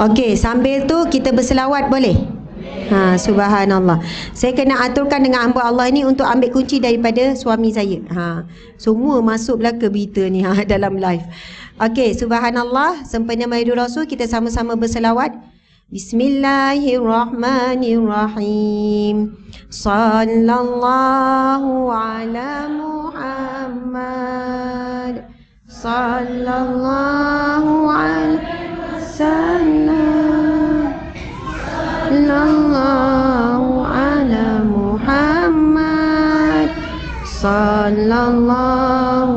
[SPEAKER 1] Okey, sambil tu kita berselawat boleh? Ha, subhanallah. Saya kena aturkan dengan hamba Allah ni untuk ambil kunci daripada suami saya. Ha, semua masuklah ke berita ni ha, dalam live. Okey, subhanallah. Sempena Mahidur Rasul kita sama-sama berselawat. Bismillahirrahmanirrahim. Sallallahu ala Muhammad. Sallallahu ala وسلم الله على محمد. صلى الله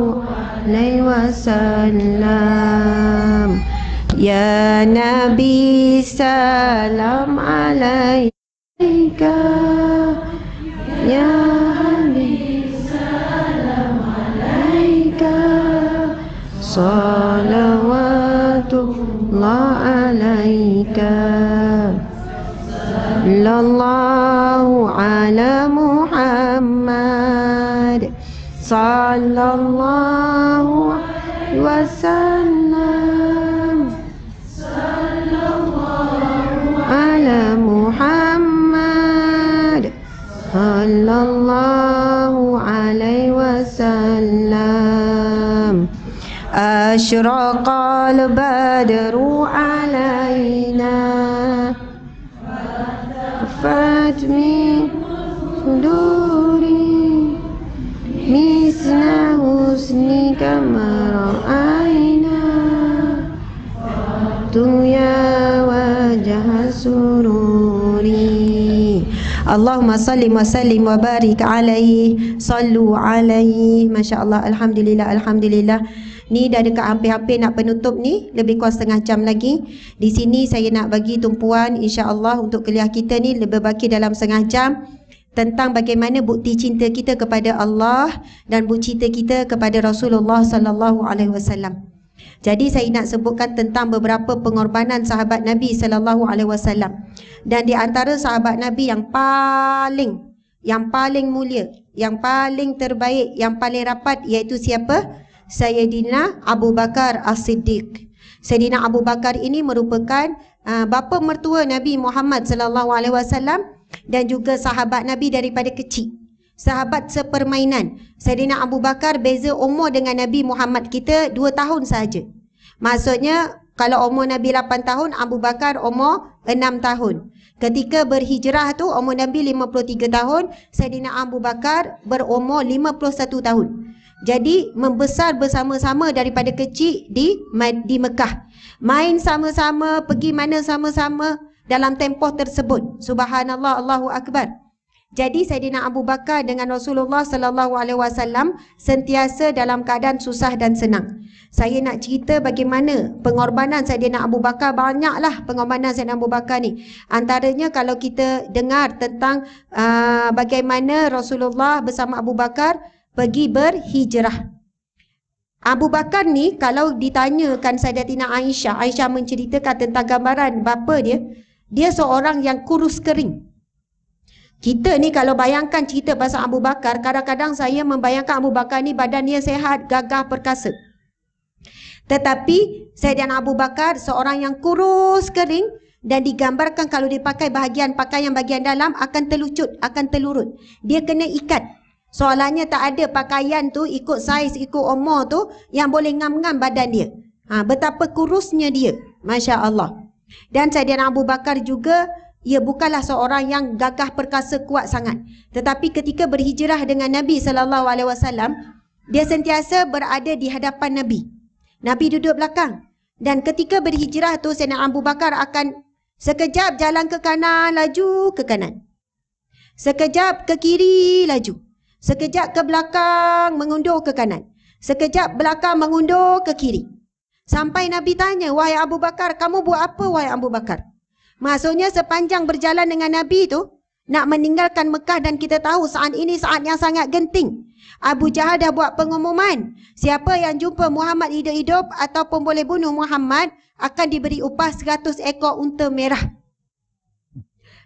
[SPEAKER 1] عليه وسلم. يا نبي سلام عليك. يا حبيب سلام عليك. صلوات الله عليك. صلى الله على محمد. صلى الله وسلم. صلى الله على محمد. صلى الله أشرق البدر علينا. فات من صدوري مثل حسنك ما رأينا. يا وجه سروري. اللهم صل وسلم وبارك عليه. صلوا عليه. ما شاء الله. الحمد لله. الحمد لله. Ni dah dekat hampir-hampir nak penutup ni, lebih kurang setengah jam lagi. Di sini saya nak bagi tumpuan insya-Allah untuk kuliah kita ni lebih baki dalam setengah jam tentang bagaimana bukti cinta kita kepada Allah dan bukti cinta kita kepada Rasulullah sallallahu alaihi wasallam. Jadi saya nak sebutkan tentang beberapa pengorbanan sahabat Nabi sallallahu alaihi wasallam. Dan di antara sahabat Nabi yang paling yang paling mulia, yang paling terbaik, yang paling rapat iaitu siapa? Sayyidina Abu Bakar As-Siddiq. Sayyidina Abu Bakar ini merupakan uh, bapa mertua Nabi Muhammad sallallahu alaihi wasallam dan juga sahabat Nabi daripada kecil. Sahabat sepermainan. Sayyidina Abu Bakar beza umur dengan Nabi Muhammad kita 2 tahun saja. Maksudnya kalau umur Nabi 8 tahun, Abu Bakar umur 6 tahun. Ketika berhijrah tu umur Nabi 53 tahun, Sayyidina Abu Bakar berumur 51 tahun. Jadi membesar bersama-sama daripada kecil di di Mekah. Main sama-sama, pergi mana sama-sama dalam tempoh tersebut. Subhanallah, Allahu Akbar. Jadi Saidina Abu Bakar dengan Rasulullah sallallahu alaihi wasallam sentiasa dalam keadaan susah dan senang. Saya nak cerita bagaimana pengorbanan Saidina Abu Bakar banyaklah pengorbanan Saidina Abu Bakar ni. Antaranya kalau kita dengar tentang uh, bagaimana Rasulullah bersama Abu Bakar pergi berhijrah. Abu Bakar ni kalau ditanyakan Sayyidatina Aisyah, Aisyah menceritakan tentang gambaran bapa dia, dia seorang yang kurus kering. Kita ni kalau bayangkan cerita pasal Abu Bakar, kadang-kadang saya membayangkan Abu Bakar ni badan dia sehat, gagah, perkasa. Tetapi Sayyidina Abu Bakar seorang yang kurus, kering dan digambarkan kalau dipakai bahagian pakaian bahagian dalam akan terlucut, akan telurut. Dia kena ikat. Soalannya tak ada pakaian tu ikut saiz, ikut umur tu yang boleh ngam-ngam badan dia. Ha, betapa kurusnya dia. Masya Allah. Dan Sayyidina Abu Bakar juga ia bukanlah seorang yang gagah perkasa kuat sangat. Tetapi ketika berhijrah dengan Nabi wasallam, dia sentiasa berada di hadapan Nabi. Nabi duduk belakang. Dan ketika berhijrah tu Sayyidina Abu Bakar akan sekejap jalan ke kanan, laju ke kanan. Sekejap ke kiri, laju. Sekejap ke belakang, mengundur ke kanan. Sekejap belakang, mengundur ke kiri. Sampai Nabi tanya, wahai Abu Bakar, kamu buat apa wahai Abu Bakar? Maksudnya sepanjang berjalan dengan Nabi tu nak meninggalkan Mekah dan kita tahu saat ini saat yang sangat genting. Abu Jahal dah buat pengumuman. Siapa yang jumpa Muhammad hidup-hidup ataupun boleh bunuh Muhammad akan diberi upah 100 ekor unta merah.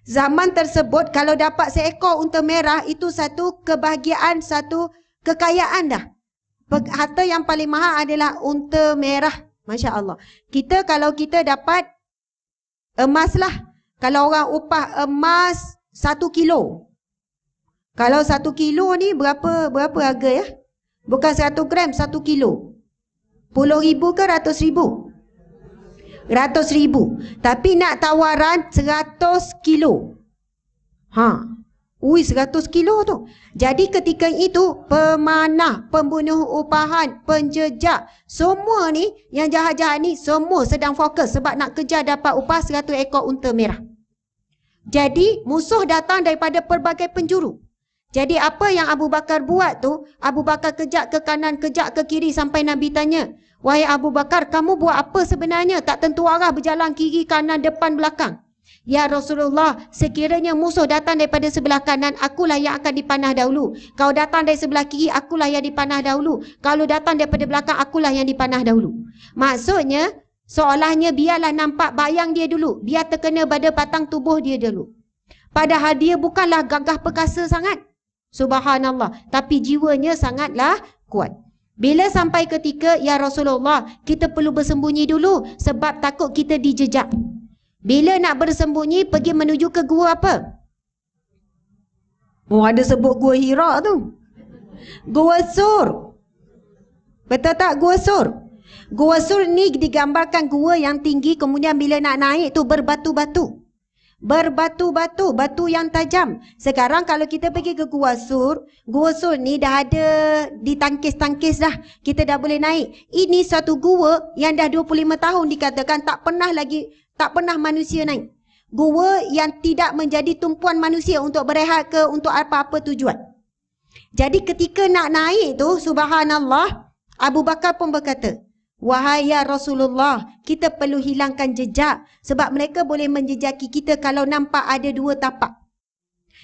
[SPEAKER 1] Zaman tersebut kalau dapat seekor unta merah itu satu kebahagiaan, satu kekayaan dah. Harta yang paling mahal adalah unta merah. Masya Allah. Kita kalau kita dapat Emas lah. Kalau orang upah emas satu kilo. Kalau satu kilo ni berapa berapa harga ya? Bukan satu gram, satu kilo. Puluh ribu ke ratus ribu? Ratus ribu. Tapi nak tawaran seratus kilo. Ha. Ui, seratus kilo tu. Jadi ketika itu, pemanah, pembunuh upahan, penjejak, semua ni, yang jahat-jahat ni, semua sedang fokus sebab nak kejar dapat upah seratus ekor unta merah. Jadi, musuh datang daripada pelbagai penjuru. Jadi, apa yang Abu Bakar buat tu, Abu Bakar kejak ke kanan, kejak ke kiri sampai Nabi tanya, Wahai Abu Bakar, kamu buat apa sebenarnya? Tak tentu arah berjalan kiri, kanan, depan, belakang. Ya Rasulullah, sekiranya musuh datang daripada sebelah kanan, akulah yang akan dipanah dahulu. Kau datang dari sebelah kiri, akulah yang dipanah dahulu. Kalau datang daripada belakang, akulah yang dipanah dahulu. Maksudnya, seolahnya biarlah nampak bayang dia dulu. Biar terkena pada batang tubuh dia dulu. Padahal dia bukanlah gagah perkasa sangat. Subhanallah. Tapi jiwanya sangatlah kuat. Bila sampai ketika, Ya Rasulullah, kita perlu bersembunyi dulu sebab takut kita dijejak. Bila nak bersembunyi pergi menuju ke gua apa? Oh ada sebut gua Hira tu. Gua Sur. Betul tak gua Sur? Gua Sur ni digambarkan gua yang tinggi kemudian bila nak naik tu berbatu-batu. Berbatu-batu, batu yang tajam. Sekarang kalau kita pergi ke Gua Sur, Gua Sur ni dah ada ditangkis-tangkis dah. Kita dah boleh naik. Ini satu gua yang dah 25 tahun dikatakan tak pernah lagi tak pernah manusia naik. Gua yang tidak menjadi tumpuan manusia untuk berehat ke untuk apa-apa tujuan. Jadi ketika nak naik tu subhanallah Abu Bakar pun berkata, Wahai ya Rasulullah, kita perlu hilangkan jejak sebab mereka boleh menjejaki kita kalau nampak ada dua tapak.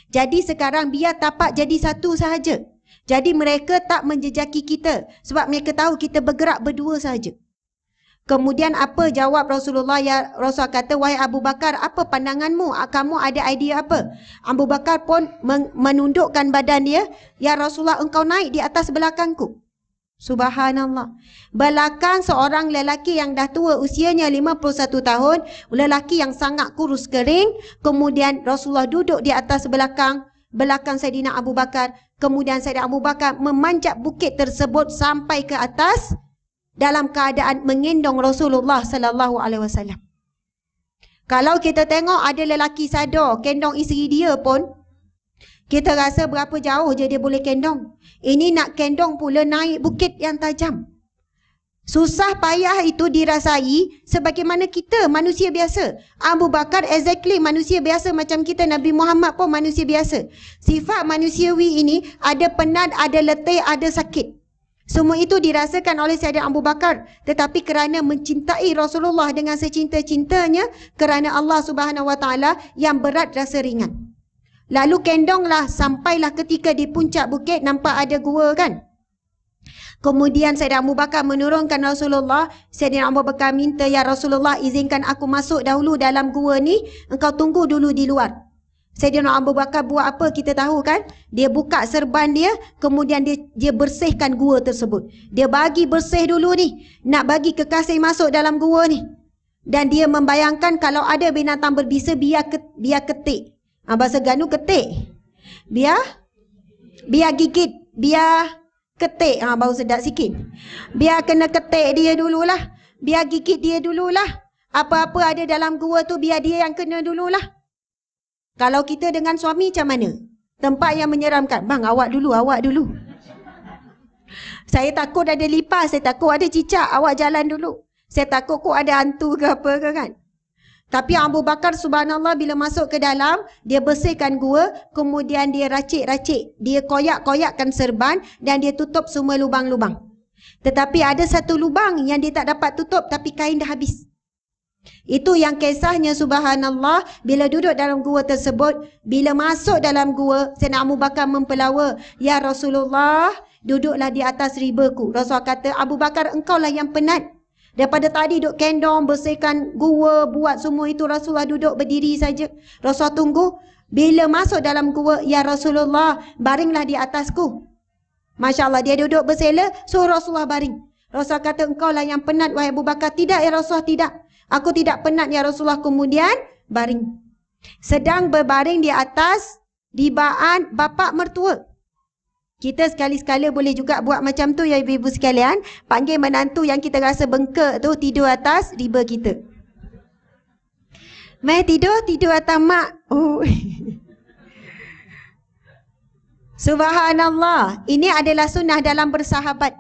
[SPEAKER 1] Jadi sekarang biar tapak jadi satu sahaja. Jadi mereka tak menjejaki kita sebab mereka tahu kita bergerak berdua sahaja. Kemudian apa jawab Rasulullah ya Rasul kata wahai Abu Bakar apa pandanganmu kamu ada idea apa Abu Bakar pun menundukkan badan dia ya Rasulullah engkau naik di atas belakangku Subhanallah. Belakang seorang lelaki yang dah tua usianya 51 tahun, lelaki yang sangat kurus kering, kemudian Rasulullah duduk di atas belakang belakang Saidina Abu Bakar, kemudian Saidina Abu Bakar memanjat bukit tersebut sampai ke atas dalam keadaan mengendong Rasulullah sallallahu alaihi wasallam. Kalau kita tengok ada lelaki sadar kendong isteri dia pun kita rasa berapa jauh je dia boleh kendong. Ini nak kendong pula naik bukit yang tajam. Susah payah itu dirasai sebagaimana kita manusia biasa. Abu Bakar exactly manusia biasa macam kita. Nabi Muhammad pun manusia biasa. Sifat manusiawi ini ada penat, ada letih, ada sakit. Semua itu dirasakan oleh Sayyidina Abu Bakar. Tetapi kerana mencintai Rasulullah dengan secinta-cintanya. Kerana Allah subhanahu wa taala yang berat rasa ringan. Lalu kendonglah sampailah ketika di puncak bukit nampak ada gua kan. Kemudian Sayyidina Abu Bakar menurunkan Rasulullah. Sayyidina Abu Bakar minta, Ya Rasulullah izinkan aku masuk dahulu dalam gua ni. Engkau tunggu dulu di luar. Sayyidina Abu Bakar buat apa kita tahu kan? Dia buka serban dia. Kemudian dia dia bersihkan gua tersebut. Dia bagi bersih dulu ni. Nak bagi kekasih masuk dalam gua ni. Dan dia membayangkan kalau ada binatang berbisa biar, ke, biar ketik. Ha, bahasa Ganu ketik. Biar biar gigit, biar ketik. Ha, baru sedap sikit. Biar kena ketik dia dululah. Biar gigit dia dululah. Apa-apa ada dalam gua tu biar dia yang kena dululah. Kalau kita dengan suami macam mana? Tempat yang menyeramkan. Bang, awak dulu, awak dulu. Saya takut ada lipas, saya takut ada cicak. Awak jalan dulu. Saya takut kok ada hantu ke apa ke kan? Tapi Abu Bakar subhanallah bila masuk ke dalam, dia bersihkan gua, kemudian dia racik-racik. Dia koyak-koyakkan serban dan dia tutup semua lubang-lubang. Tetapi ada satu lubang yang dia tak dapat tutup tapi kain dah habis. Itu yang kisahnya subhanallah bila duduk dalam gua tersebut, bila masuk dalam gua, Sayyidina Abu Bakar mempelawa, "Ya Rasulullah, duduklah di atas ribaku." Rasul kata, "Abu Bakar, engkaulah yang penat." Daripada tadi duduk kendong, bersihkan gua, buat semua itu Rasulullah duduk berdiri saja. Rasulullah tunggu. Bila masuk dalam gua, Ya Rasulullah, baringlah di atasku. Masya Allah, dia duduk bersela, so Rasulullah baring. Rasulullah kata, engkau lah yang penat, wahai Abu Bakar. Tidak, Ya Rasulullah, tidak. Aku tidak penat, Ya Rasulullah. Kemudian, baring. Sedang berbaring di atas, dibaan bapak mertua. Kita sekali-sekala boleh juga buat macam tu ya ibu-ibu sekalian. Panggil menantu yang kita rasa bengkak tu tidur atas riba kita. Mai tidur, tidur atas mak. Oh. Subhanallah. Ini adalah sunnah dalam bersahabat.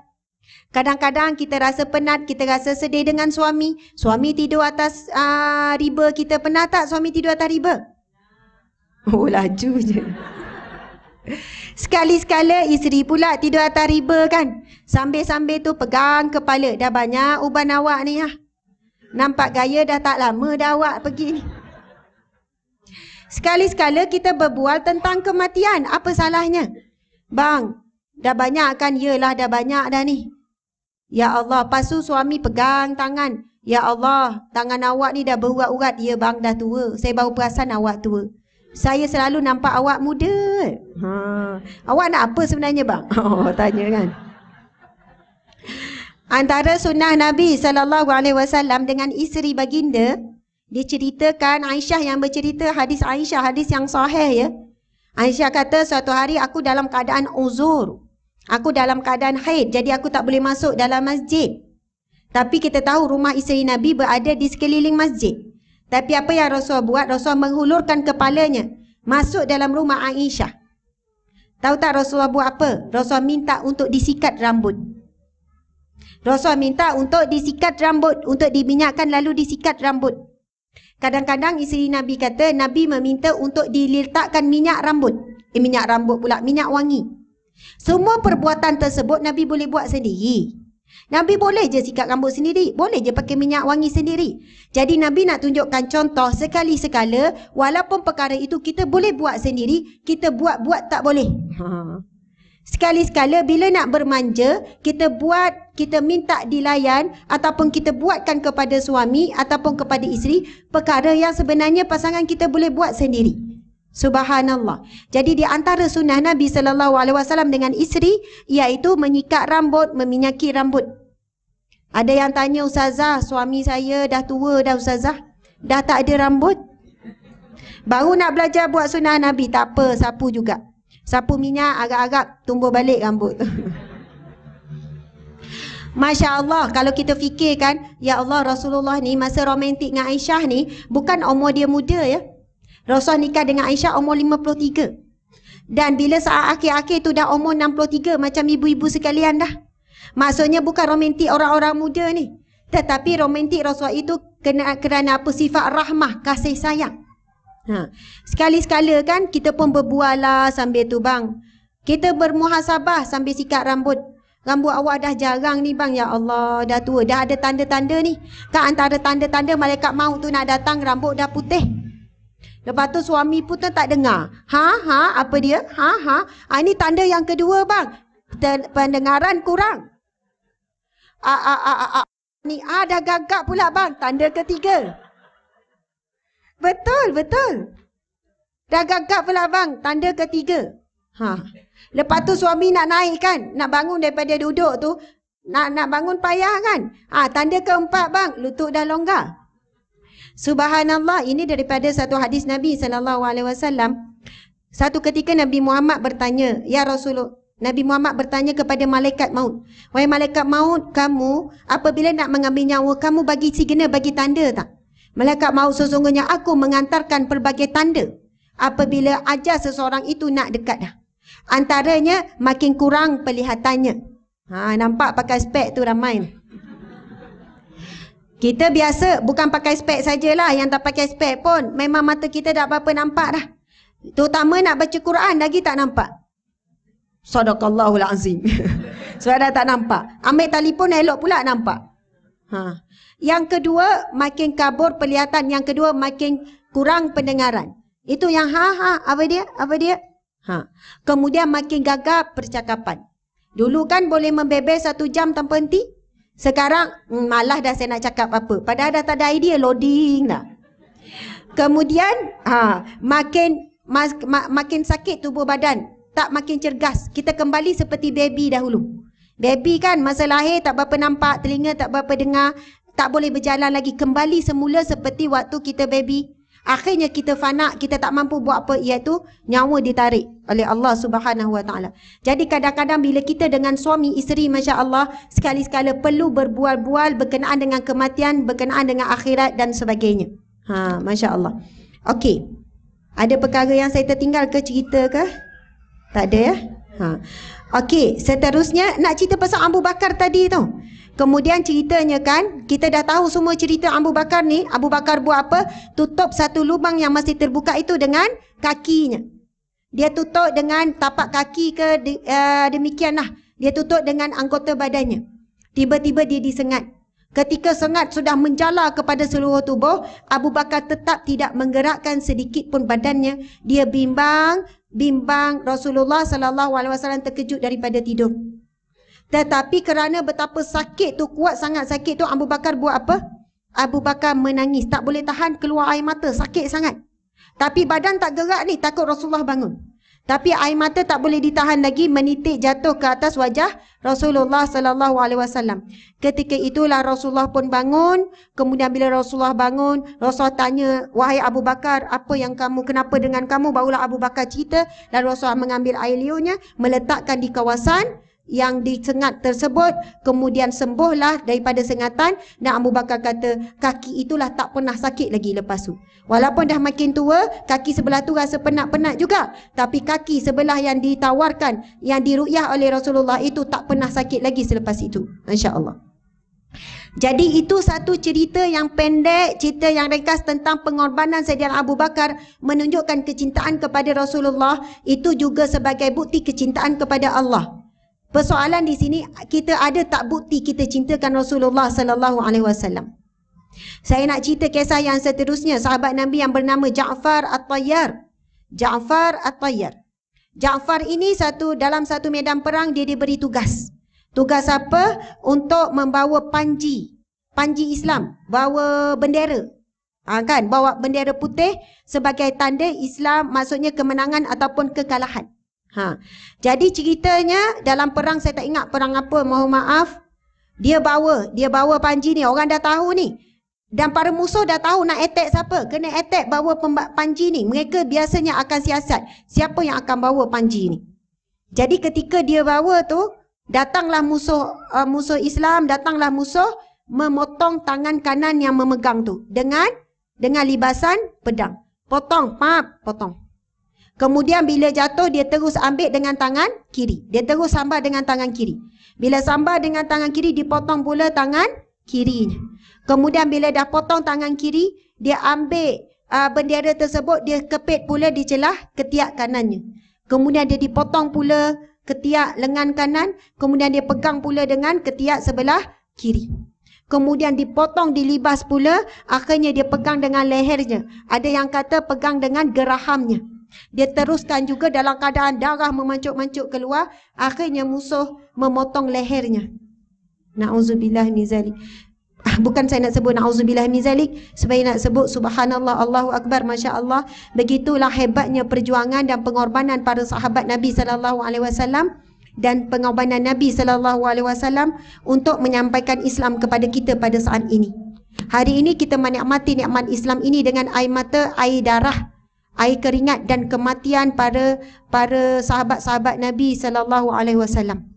[SPEAKER 1] Kadang-kadang kita rasa penat, kita rasa sedih dengan suami. Suami tidur atas uh, riba, kita penat tak suami tidur atas riba? Oh, laju je. Sekali-sekala isteri pula tidur atas riba kan. Sambil-sambil tu pegang kepala. Dah banyak uban awak ni ha. Nampak gaya dah tak lama dah awak pergi ni. Sekali-sekala kita berbual tentang kematian. Apa salahnya? Bang, dah banyak kan? Yalah dah banyak dah ni. Ya Allah, pasu suami pegang tangan. Ya Allah, tangan awak ni dah berurat-urat. Ya bang, dah tua. Saya baru perasan awak tua. Saya selalu nampak awak muda. Ha. Awak nak apa sebenarnya bang? Oh, tanya kan. Antara sunnah Nabi sallallahu alaihi wasallam dengan isteri baginda, diceritakan Aisyah yang bercerita hadis Aisyah, hadis yang sahih ya. Aisyah kata suatu hari aku dalam keadaan uzur. Aku dalam keadaan haid, jadi aku tak boleh masuk dalam masjid. Tapi kita tahu rumah isteri Nabi berada di sekeliling masjid. Tapi apa yang Rasul buat? Rasul menghulurkan kepalanya masuk dalam rumah Aisyah. Tahu tak Rasulullah buat apa? Rasul minta untuk disikat rambut. Rasul minta untuk disikat rambut, untuk diminyakkan lalu disikat rambut. Kadang-kadang isteri Nabi kata, Nabi meminta untuk diletakkan minyak rambut. Eh, minyak rambut pula, minyak wangi. Semua perbuatan tersebut Nabi boleh buat sendiri. Nabi boleh je sikat rambut sendiri. Boleh je pakai minyak wangi sendiri. Jadi Nabi nak tunjukkan contoh sekali-sekala walaupun perkara itu kita boleh buat sendiri, kita buat-buat tak boleh. Ha. Sekali-sekala bila nak bermanja, kita buat, kita minta dilayan ataupun kita buatkan kepada suami ataupun kepada isteri perkara yang sebenarnya pasangan kita boleh buat sendiri. Subhanallah. Jadi di antara sunnah Nabi sallallahu alaihi wasallam dengan isteri iaitu menyikat rambut, meminyaki rambut. Ada yang tanya ustazah, suami saya dah tua dah ustazah, dah tak ada rambut. Baru nak belajar buat sunnah Nabi, tak apa, sapu juga. Sapu minyak agak-agak tumbuh balik rambut. Masya Allah, kalau kita fikirkan, Ya Allah Rasulullah ni masa romantik dengan Aisyah ni, bukan umur dia muda ya. Rasul nikah dengan Aisyah umur 53. Dan bila saat akhir-akhir tu dah umur 63 macam ibu-ibu sekalian dah. Maksudnya bukan romantik orang-orang muda ni. Tetapi romantik Rasul itu kena kerana apa sifat rahmah, kasih sayang. Ha. Sekali-sekala kan kita pun berbual lah sambil tu bang. Kita bermuhasabah sambil sikat rambut. Rambut awak dah jarang ni bang. Ya Allah dah tua. Dah ada tanda-tanda ni. Kan antara tanda-tanda malaikat maut tu nak datang rambut dah putih. Lepas tu suami pun tak dengar. Ha ha apa dia? Ha ha. ha ini tanda yang kedua bang. Pendengaran kurang. A a a a, a. ni ah dah gagak pula bang. Tanda ketiga. Betul betul. Dah gagak pula bang. Tanda ketiga. Ha. Lepas tu suami nak naik kan, nak bangun daripada duduk tu, nak nak bangun payah kan. Ah ha, tanda keempat bang, lutut dah longgar. Subhanallah, ini daripada satu hadis Nabi sallallahu alaihi wasallam. Satu ketika Nabi Muhammad bertanya, "Ya Rasulullah, Nabi Muhammad bertanya kepada malaikat maut, "Wahai malaikat maut, kamu apabila nak mengambil nyawa kamu bagi signa bagi tanda tak?" Malaikat maut sesungguhnya aku mengantarkan pelbagai tanda apabila ajar seseorang itu nak dekat dah. Antaranya makin kurang pelihatannya. Ha nampak pakai spek tu ramai. Kita biasa bukan pakai spek sajalah yang tak pakai spek pun memang mata kita tak apa-apa nampak dah. Terutama nak baca Quran lagi tak nampak. Sadaqallahul azim. Sebab dah tak nampak. Ambil telefon elok pula nampak. Ha. Yang kedua makin kabur penglihatan, yang kedua makin kurang pendengaran. Itu yang ha ha apa dia? Apa dia? Ha. Kemudian makin gagap percakapan. Dulu kan boleh membebel satu jam tanpa henti. Sekarang hmm, malah dah saya nak cakap apa. Padahal dah tak ada idea loading dah. Kemudian ha makin mas, ma, makin sakit tubuh badan, tak makin cergas. Kita kembali seperti baby dahulu. Baby kan masa lahir tak berapa nampak, telinga tak berapa dengar, tak boleh berjalan lagi kembali semula seperti waktu kita baby. Akhirnya kita fana, kita tak mampu buat apa iaitu nyawa ditarik oleh Allah Subhanahu Wa Taala. Jadi kadang-kadang bila kita dengan suami isteri masya-Allah sekali-sekala perlu berbual-bual berkenaan dengan kematian, berkenaan dengan akhirat dan sebagainya. Ha, masya-Allah. Okey. Ada perkara yang saya tertinggal ke cerita ke? Tak ada ya? Ha. Okey, seterusnya nak cerita pasal Abu Bakar tadi tu. Kemudian ceritanya kan, kita dah tahu semua cerita Abu Bakar ni. Abu Bakar buat apa? Tutup satu lubang yang masih terbuka itu dengan kakinya. Dia tutup dengan tapak kaki ke uh, demikianlah. Dia tutup dengan anggota badannya. Tiba-tiba dia disengat. Ketika sengat sudah menjala kepada seluruh tubuh, Abu Bakar tetap tidak menggerakkan sedikit pun badannya. Dia bimbang, bimbang Rasulullah sallallahu alaihi wasallam terkejut daripada tidur. Tetapi kerana betapa sakit tu kuat sangat sakit tu Abu Bakar buat apa? Abu Bakar menangis, tak boleh tahan keluar air mata, sakit sangat. Tapi badan tak gerak ni, takut Rasulullah bangun. Tapi air mata tak boleh ditahan lagi menitik jatuh ke atas wajah Rasulullah sallallahu alaihi wasallam. Ketika itulah Rasulullah pun bangun, kemudian bila Rasulullah bangun, Rasulullah tanya, "Wahai Abu Bakar, apa yang kamu kenapa dengan kamu?" Barulah Abu Bakar cerita dan Rasulullah mengambil air liurnya, meletakkan di kawasan yang disengat tersebut kemudian sembuhlah daripada sengatan. Dan Abu Bakar kata kaki itulah tak pernah sakit lagi lepas tu. Walaupun dah makin tua kaki sebelah tu rasa penat-penat juga. Tapi kaki sebelah yang ditawarkan yang diruqyah oleh Rasulullah itu tak pernah sakit lagi selepas itu. insya-Allah jadi itu satu cerita yang pendek, cerita yang ringkas tentang pengorbanan Sayyidina Abu Bakar menunjukkan kecintaan kepada Rasulullah. Itu juga sebagai bukti kecintaan kepada Allah. Persoalan di sini kita ada tak bukti kita cintakan Rasulullah sallallahu alaihi wasallam. Saya nak cerita kisah yang seterusnya sahabat Nabi yang bernama Ja'far At-Tayyar. Ja'far At-Tayyar. Ja'far ini satu dalam satu medan perang dia diberi tugas. Tugas apa? Untuk membawa panji. Panji Islam, bawa bendera. Ha, kan? Bawa bendera putih sebagai tanda Islam maksudnya kemenangan ataupun kekalahan. Ha. Jadi ceritanya dalam perang saya tak ingat perang apa, mohon maaf. Dia bawa, dia bawa panji ni, orang dah tahu ni. Dan para musuh dah tahu nak attack siapa. Kena attack bawa panji ni. Mereka biasanya akan siasat siapa yang akan bawa panji ni. Jadi ketika dia bawa tu, datanglah musuh uh, musuh Islam, datanglah musuh memotong tangan kanan yang memegang tu dengan dengan libasan pedang. Potong, pap, potong. Kemudian bila jatuh dia terus ambil dengan tangan kiri. Dia terus sambar dengan tangan kiri. Bila sambar dengan tangan kiri dipotong pula tangan kirinya. Kemudian bila dah potong tangan kiri, dia ambil uh, bendera tersebut dia kepit pula di celah ketiak kanannya. Kemudian dia dipotong pula ketiak lengan kanan, kemudian dia pegang pula dengan ketiak sebelah kiri. Kemudian dipotong dilibas pula, akhirnya dia pegang dengan lehernya. Ada yang kata pegang dengan gerahamnya. Dia teruskan juga dalam keadaan darah memancuk-mancuk keluar. Akhirnya musuh memotong lehernya. Na'udzubillah min zalik. Ah, bukan saya nak sebut na'udzubillah min zalik. Supaya nak sebut subhanallah Allahu Akbar. Masya Allah. Begitulah hebatnya perjuangan dan pengorbanan para sahabat Nabi SAW dan pengorbanan Nabi SAW untuk menyampaikan Islam kepada kita pada saat ini. Hari ini kita menikmati nikmat Islam ini dengan air mata, air darah air keringat dan kematian para para sahabat-sahabat Nabi sallallahu alaihi wasallam.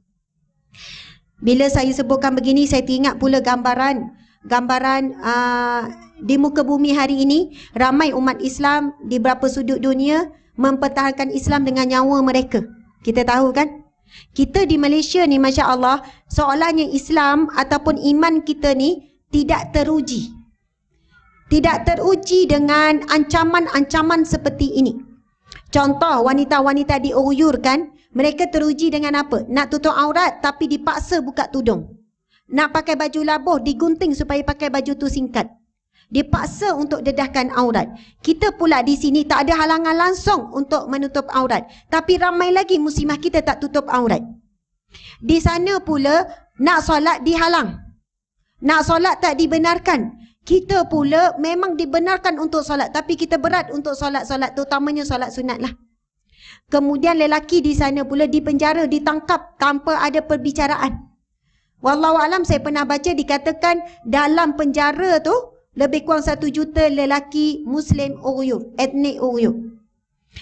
[SPEAKER 1] Bila saya sebutkan begini saya teringat pula gambaran gambaran uh, di muka bumi hari ini ramai umat Islam di beberapa sudut dunia mempertahankan Islam dengan nyawa mereka. Kita tahu kan? Kita di Malaysia ni masya-Allah soalannya Islam ataupun iman kita ni tidak teruji tidak teruji dengan ancaman-ancaman seperti ini. Contoh wanita-wanita diuyurkan, mereka teruji dengan apa? Nak tutup aurat tapi dipaksa buka tudung. Nak pakai baju labuh digunting supaya pakai baju tu singkat. Dipaksa untuk dedahkan aurat. Kita pula di sini tak ada halangan langsung untuk menutup aurat. Tapi ramai lagi muslimah kita tak tutup aurat. Di sana pula nak solat dihalang. Nak solat tak dibenarkan. Kita pula memang dibenarkan untuk solat. Tapi kita berat untuk solat-solat. Terutamanya solat sunat lah. Kemudian lelaki di sana pula dipenjara, ditangkap tanpa ada perbicaraan. Wallahualam saya pernah baca dikatakan dalam penjara tu lebih kurang satu juta lelaki Muslim Uyghur, etnik Uyghur.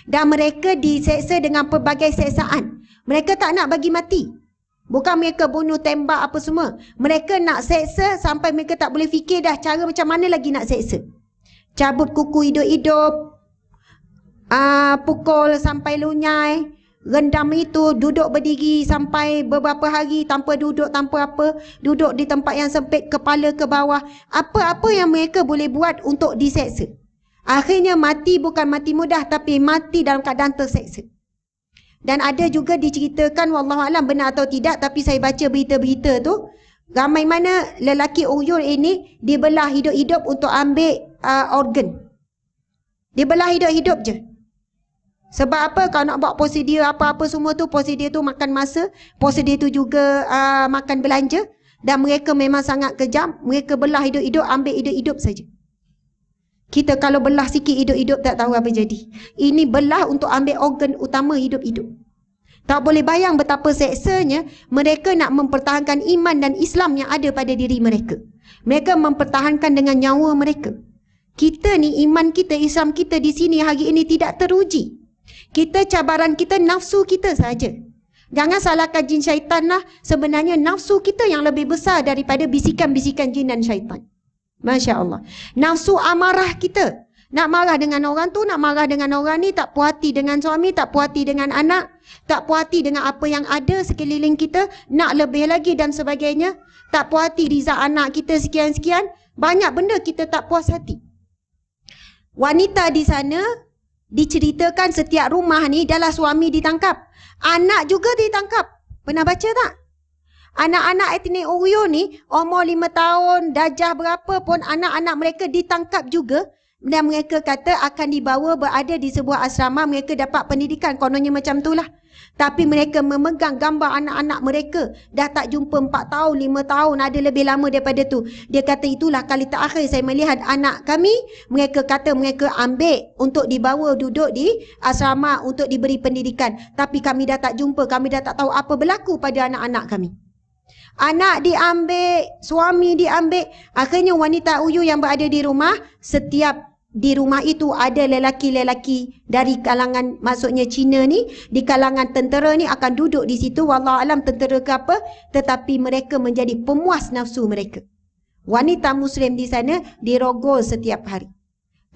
[SPEAKER 1] Dan mereka diseksa dengan pelbagai seksaan. Mereka tak nak bagi mati. Bukan mereka bunuh, tembak apa semua. Mereka nak seksa sampai mereka tak boleh fikir dah cara macam mana lagi nak seksa. Cabut kuku hidup-hidup. Uh, pukul sampai lunyai. Rendam itu, duduk berdiri sampai beberapa hari tanpa duduk, tanpa apa. Duduk di tempat yang sempit, kepala ke bawah. Apa-apa yang mereka boleh buat untuk diseksa. Akhirnya mati bukan mati mudah tapi mati dalam keadaan terseksa. Dan ada juga diceritakan wallahualam benar atau tidak tapi saya baca berita-berita tu ramai mana lelaki uyur ini dibelah hidup-hidup untuk ambil uh, organ. Dibelah hidup-hidup je. Sebab apa kalau nak buat prosedur apa-apa semua tu prosedur tu makan masa, prosedur tu juga uh, makan belanja dan mereka memang sangat kejam, mereka belah hidup-hidup ambil hidup-hidup saja. Kita kalau belah sikit hidup-hidup tak tahu apa jadi. Ini belah untuk ambil organ utama hidup-hidup. Tak boleh bayang betapa seksanya mereka nak mempertahankan iman dan Islam yang ada pada diri mereka. Mereka mempertahankan dengan nyawa mereka. Kita ni iman kita, Islam kita di sini hari ini tidak teruji. Kita cabaran kita nafsu kita saja. Jangan salahkan jin syaitan lah. Sebenarnya nafsu kita yang lebih besar daripada bisikan-bisikan jin dan syaitan. Masya Allah. Nafsu amarah kita. Nak marah dengan orang tu, nak marah dengan orang ni, tak puas hati dengan suami, tak puas hati dengan anak, tak puas hati dengan apa yang ada sekeliling kita, nak lebih lagi dan sebagainya. Tak puas hati riza anak kita sekian-sekian. Banyak benda kita tak puas hati. Wanita di sana diceritakan setiap rumah ni adalah suami ditangkap. Anak juga ditangkap. Pernah baca tak? Anak-anak etnik Uyo ni umur lima tahun, dajah berapa pun anak-anak mereka ditangkap juga dan mereka kata akan dibawa berada di sebuah asrama mereka dapat pendidikan kononnya macam itulah. Tapi mereka memegang gambar anak-anak mereka dah tak jumpa empat tahun, lima tahun, ada lebih lama daripada tu. Dia kata itulah kali terakhir saya melihat anak kami, mereka kata mereka ambil untuk dibawa duduk di asrama untuk diberi pendidikan. Tapi kami dah tak jumpa, kami dah tak tahu apa berlaku pada anak-anak kami. Anak diambil, suami diambil. Akhirnya wanita uyu yang berada di rumah, setiap di rumah itu ada lelaki-lelaki dari kalangan maksudnya Cina ni, di kalangan tentera ni akan duduk di situ. Wallah alam tentera ke apa. Tetapi mereka menjadi pemuas nafsu mereka. Wanita muslim di sana dirogol setiap hari.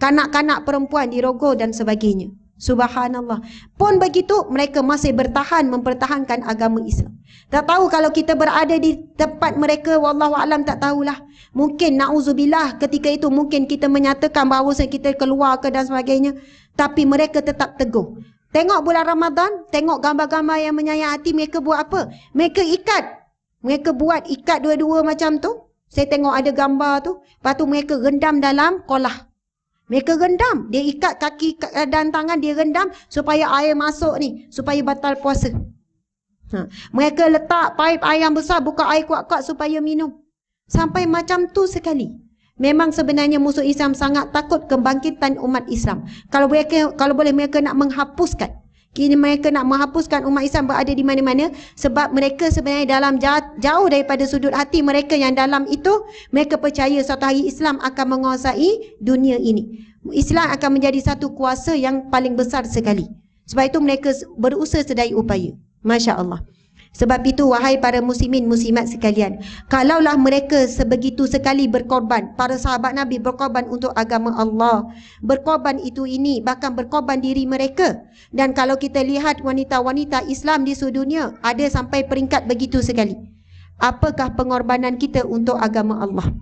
[SPEAKER 1] Kanak-kanak perempuan dirogol dan sebagainya. Subhanallah. Pun begitu mereka masih bertahan mempertahankan agama Islam. Tak tahu kalau kita berada di tempat mereka wallahu alam tak tahulah. Mungkin nauzubillah ketika itu mungkin kita menyatakan bahawa kita keluar ke dan sebagainya, tapi mereka tetap teguh. Tengok bulan Ramadan, tengok gambar-gambar yang menyayat hati mereka buat apa? Mereka ikat. Mereka buat ikat dua-dua macam tu. Saya tengok ada gambar tu. Lepas tu mereka rendam dalam kolah. Mereka rendam. Dia ikat kaki dan tangan dia rendam supaya air masuk ni. Supaya batal puasa. Ha. Mereka letak paip air yang besar buka air kuat-kuat supaya minum. Sampai macam tu sekali. Memang sebenarnya musuh Islam sangat takut kebangkitan umat Islam. Kalau mereka kalau boleh mereka nak menghapuskan. Kini mereka nak menghapuskan umat Islam berada di mana-mana sebab mereka sebenarnya dalam jauh daripada sudut hati mereka yang dalam itu mereka percaya suatu hari Islam akan menguasai dunia ini. Islam akan menjadi satu kuasa yang paling besar sekali. Sebab itu mereka berusaha sedaya upaya. Masya Allah. Sebab itu wahai para muslimin muslimat sekalian, kalaulah mereka sebegitu sekali berkorban, para sahabat Nabi berkorban untuk agama Allah, berkorban itu ini bahkan berkorban diri mereka. Dan kalau kita lihat wanita-wanita Islam di seluruh dunia ada sampai peringkat begitu sekali. Apakah pengorbanan kita untuk agama Allah?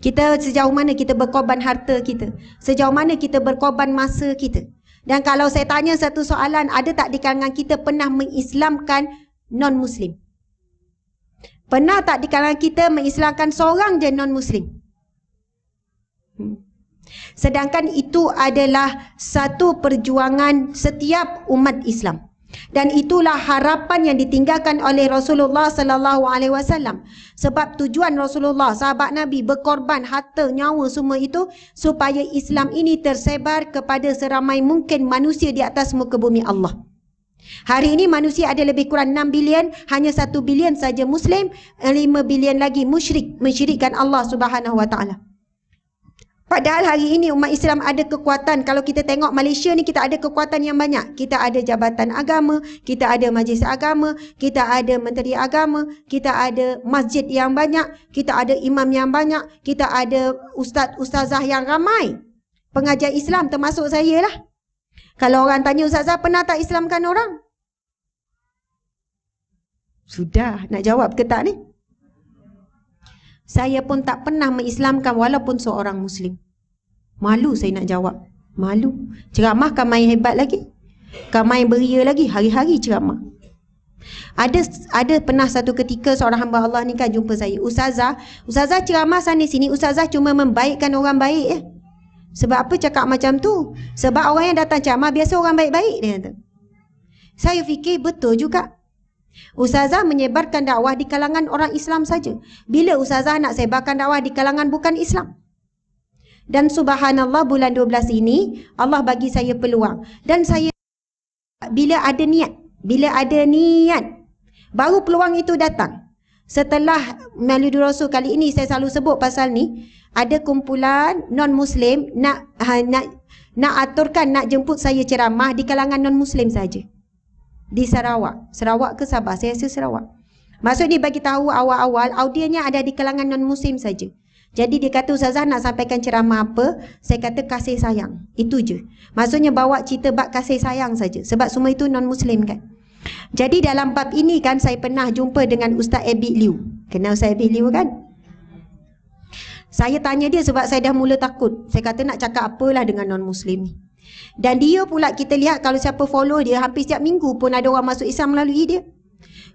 [SPEAKER 1] Kita sejauh mana kita berkorban harta kita? Sejauh mana kita berkorban masa kita? Dan kalau saya tanya satu soalan, ada tak di kalangan kita pernah mengislamkan non-Muslim? Pernah tak di kalangan kita mengislamkan seorang je non-Muslim? Hmm. Sedangkan itu adalah satu perjuangan setiap umat Islam. Dan itulah harapan yang ditinggalkan oleh Rasulullah sallallahu alaihi wasallam. Sebab tujuan Rasulullah, sahabat Nabi berkorban harta, nyawa semua itu supaya Islam ini tersebar kepada seramai mungkin manusia di atas muka bumi Allah. Hari ini manusia ada lebih kurang 6 bilion, hanya 1 bilion saja Muslim, 5 bilion lagi musyrik, mensyirikkan Allah Subhanahu Wa Taala. Padahal hari ini umat Islam ada kekuatan. Kalau kita tengok Malaysia ni kita ada kekuatan yang banyak. Kita ada jabatan agama, kita ada majlis agama, kita ada menteri agama, kita ada masjid yang banyak, kita ada imam yang banyak, kita ada ustaz-ustazah yang ramai. Pengajar Islam termasuk saya lah. Kalau orang tanya ustazah pernah tak Islamkan orang? Sudah nak jawab ke tak ni? Saya pun tak pernah mengislamkan walaupun seorang Muslim. Malu saya nak jawab. Malu. Ceramah kan main hebat lagi. Kan main beria lagi. Hari-hari ceramah. Ada ada pernah satu ketika seorang hamba Allah ni kan jumpa saya. Ustazah. Ustazah ceramah sana sini. Ustazah cuma membaikkan orang baik ya. Sebab apa cakap macam tu? Sebab orang yang datang ceramah biasa orang baik-baik dia kata. Saya fikir betul juga. Ustazah menyebarkan dakwah di kalangan orang Islam saja. Bila ustazah nak sebarkan dakwah di kalangan bukan Islam? Dan subhanallah bulan 12 ini Allah bagi saya peluang dan saya bila ada niat, bila ada niat baru peluang itu datang. Setelah Maulid Rasul kali ini saya selalu sebut pasal ni, ada kumpulan non-muslim nak ha, nak nak aturkan nak jemput saya ceramah di kalangan non-muslim saja di Sarawak. Sarawak ke Sabah? Saya rasa Sarawak. Maksud dia bagi tahu awal-awal audiennya ada di kalangan non-muslim saja. Jadi dia kata Ustazah nak sampaikan ceramah apa? Saya kata kasih sayang. Itu je. Maksudnya bawa cerita bab kasih sayang saja. Sebab semua itu non-muslim kan. Jadi dalam bab ini kan saya pernah jumpa dengan Ustaz Abid Liu. Kenal Ustaz Abid Liu kan? Saya tanya dia sebab saya dah mula takut. Saya kata nak cakap apalah dengan non-muslim ni. Dan dia pula kita lihat kalau siapa follow dia hampir setiap minggu pun ada orang masuk Islam melalui dia.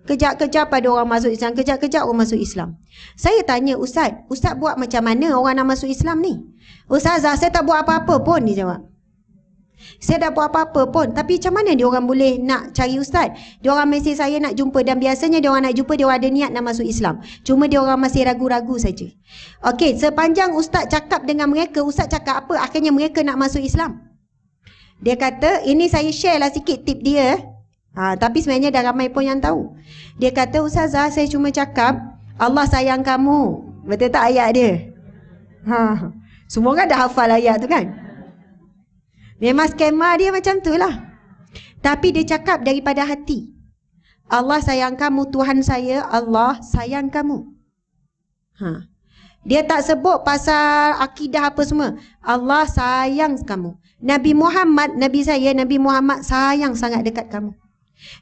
[SPEAKER 1] Kejap-kejap ada orang masuk Islam, kejap-kejap orang masuk Islam. Saya tanya Ustaz, Ustaz buat macam mana orang nak masuk Islam ni? Ustazah, saya tak buat apa-apa pun dia jawab. Saya dah buat apa-apa pun Tapi macam mana dia orang boleh nak cari ustaz Dia orang mesej saya nak jumpa Dan biasanya dia orang nak jumpa Dia orang ada niat nak masuk Islam Cuma dia orang masih ragu-ragu saja. Okey, sepanjang ustaz cakap dengan mereka Ustaz cakap apa Akhirnya mereka nak masuk Islam Dia kata Ini saya share lah sikit tip dia ha, Tapi sebenarnya dah ramai pun yang tahu Dia kata Ustazah saya cuma cakap Allah sayang kamu Betul tak ayat dia ha. Semua orang dah hafal ayat tu kan Memang skema dia macam tu lah. Tapi dia cakap daripada hati. Allah sayang kamu, Tuhan saya, Allah sayang kamu. Ha. Dia tak sebut pasal akidah apa semua. Allah sayang kamu. Nabi Muhammad, Nabi saya, Nabi Muhammad sayang sangat dekat kamu.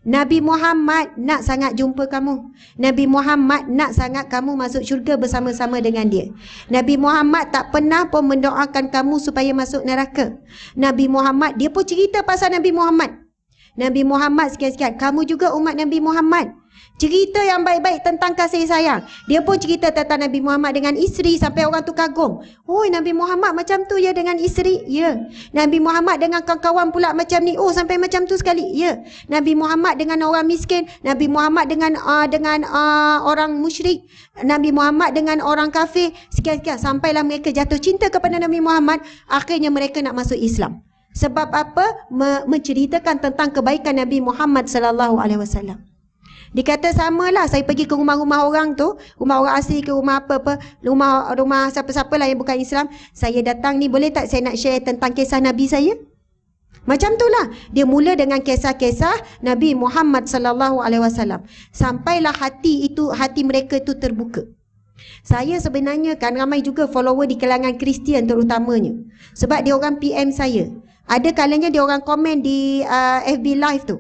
[SPEAKER 1] Nabi Muhammad nak sangat jumpa kamu. Nabi Muhammad nak sangat kamu masuk syurga bersama-sama dengan dia. Nabi Muhammad tak pernah pun mendoakan kamu supaya masuk neraka. Nabi Muhammad, dia pun cerita pasal Nabi Muhammad. Nabi Muhammad sekian-sekian. Kamu juga umat Nabi Muhammad. Cerita yang baik-baik tentang kasih sayang. Dia pun cerita tentang Nabi Muhammad dengan isteri sampai orang tu kagum. Oh, Nabi Muhammad macam tu ya dengan isteri? Ya. Nabi Muhammad dengan kawan-kawan pula macam ni. Oh, sampai macam tu sekali? Ya. Nabi Muhammad dengan orang miskin. Nabi Muhammad dengan uh, dengan uh, orang musyrik. Nabi Muhammad dengan orang kafir. Sekian-sekian. Sampailah mereka jatuh cinta kepada Nabi Muhammad. Akhirnya mereka nak masuk Islam. Sebab apa? Me- menceritakan tentang kebaikan Nabi Muhammad sallallahu alaihi wasallam. Dia kata samalah saya pergi ke rumah-rumah orang tu, rumah orang asli ke rumah apa-apa, rumah rumah siapa-siapa lah yang bukan Islam, saya datang ni boleh tak saya nak share tentang kisah Nabi saya? Macam tu lah. Dia mula dengan kisah-kisah Nabi Muhammad sallallahu alaihi wasallam. Sampailah hati itu hati mereka itu terbuka. Saya sebenarnya kan ramai juga follower di kalangan Kristian terutamanya. Sebab dia orang PM saya. Ada kalanya dia orang komen di uh, FB live tu.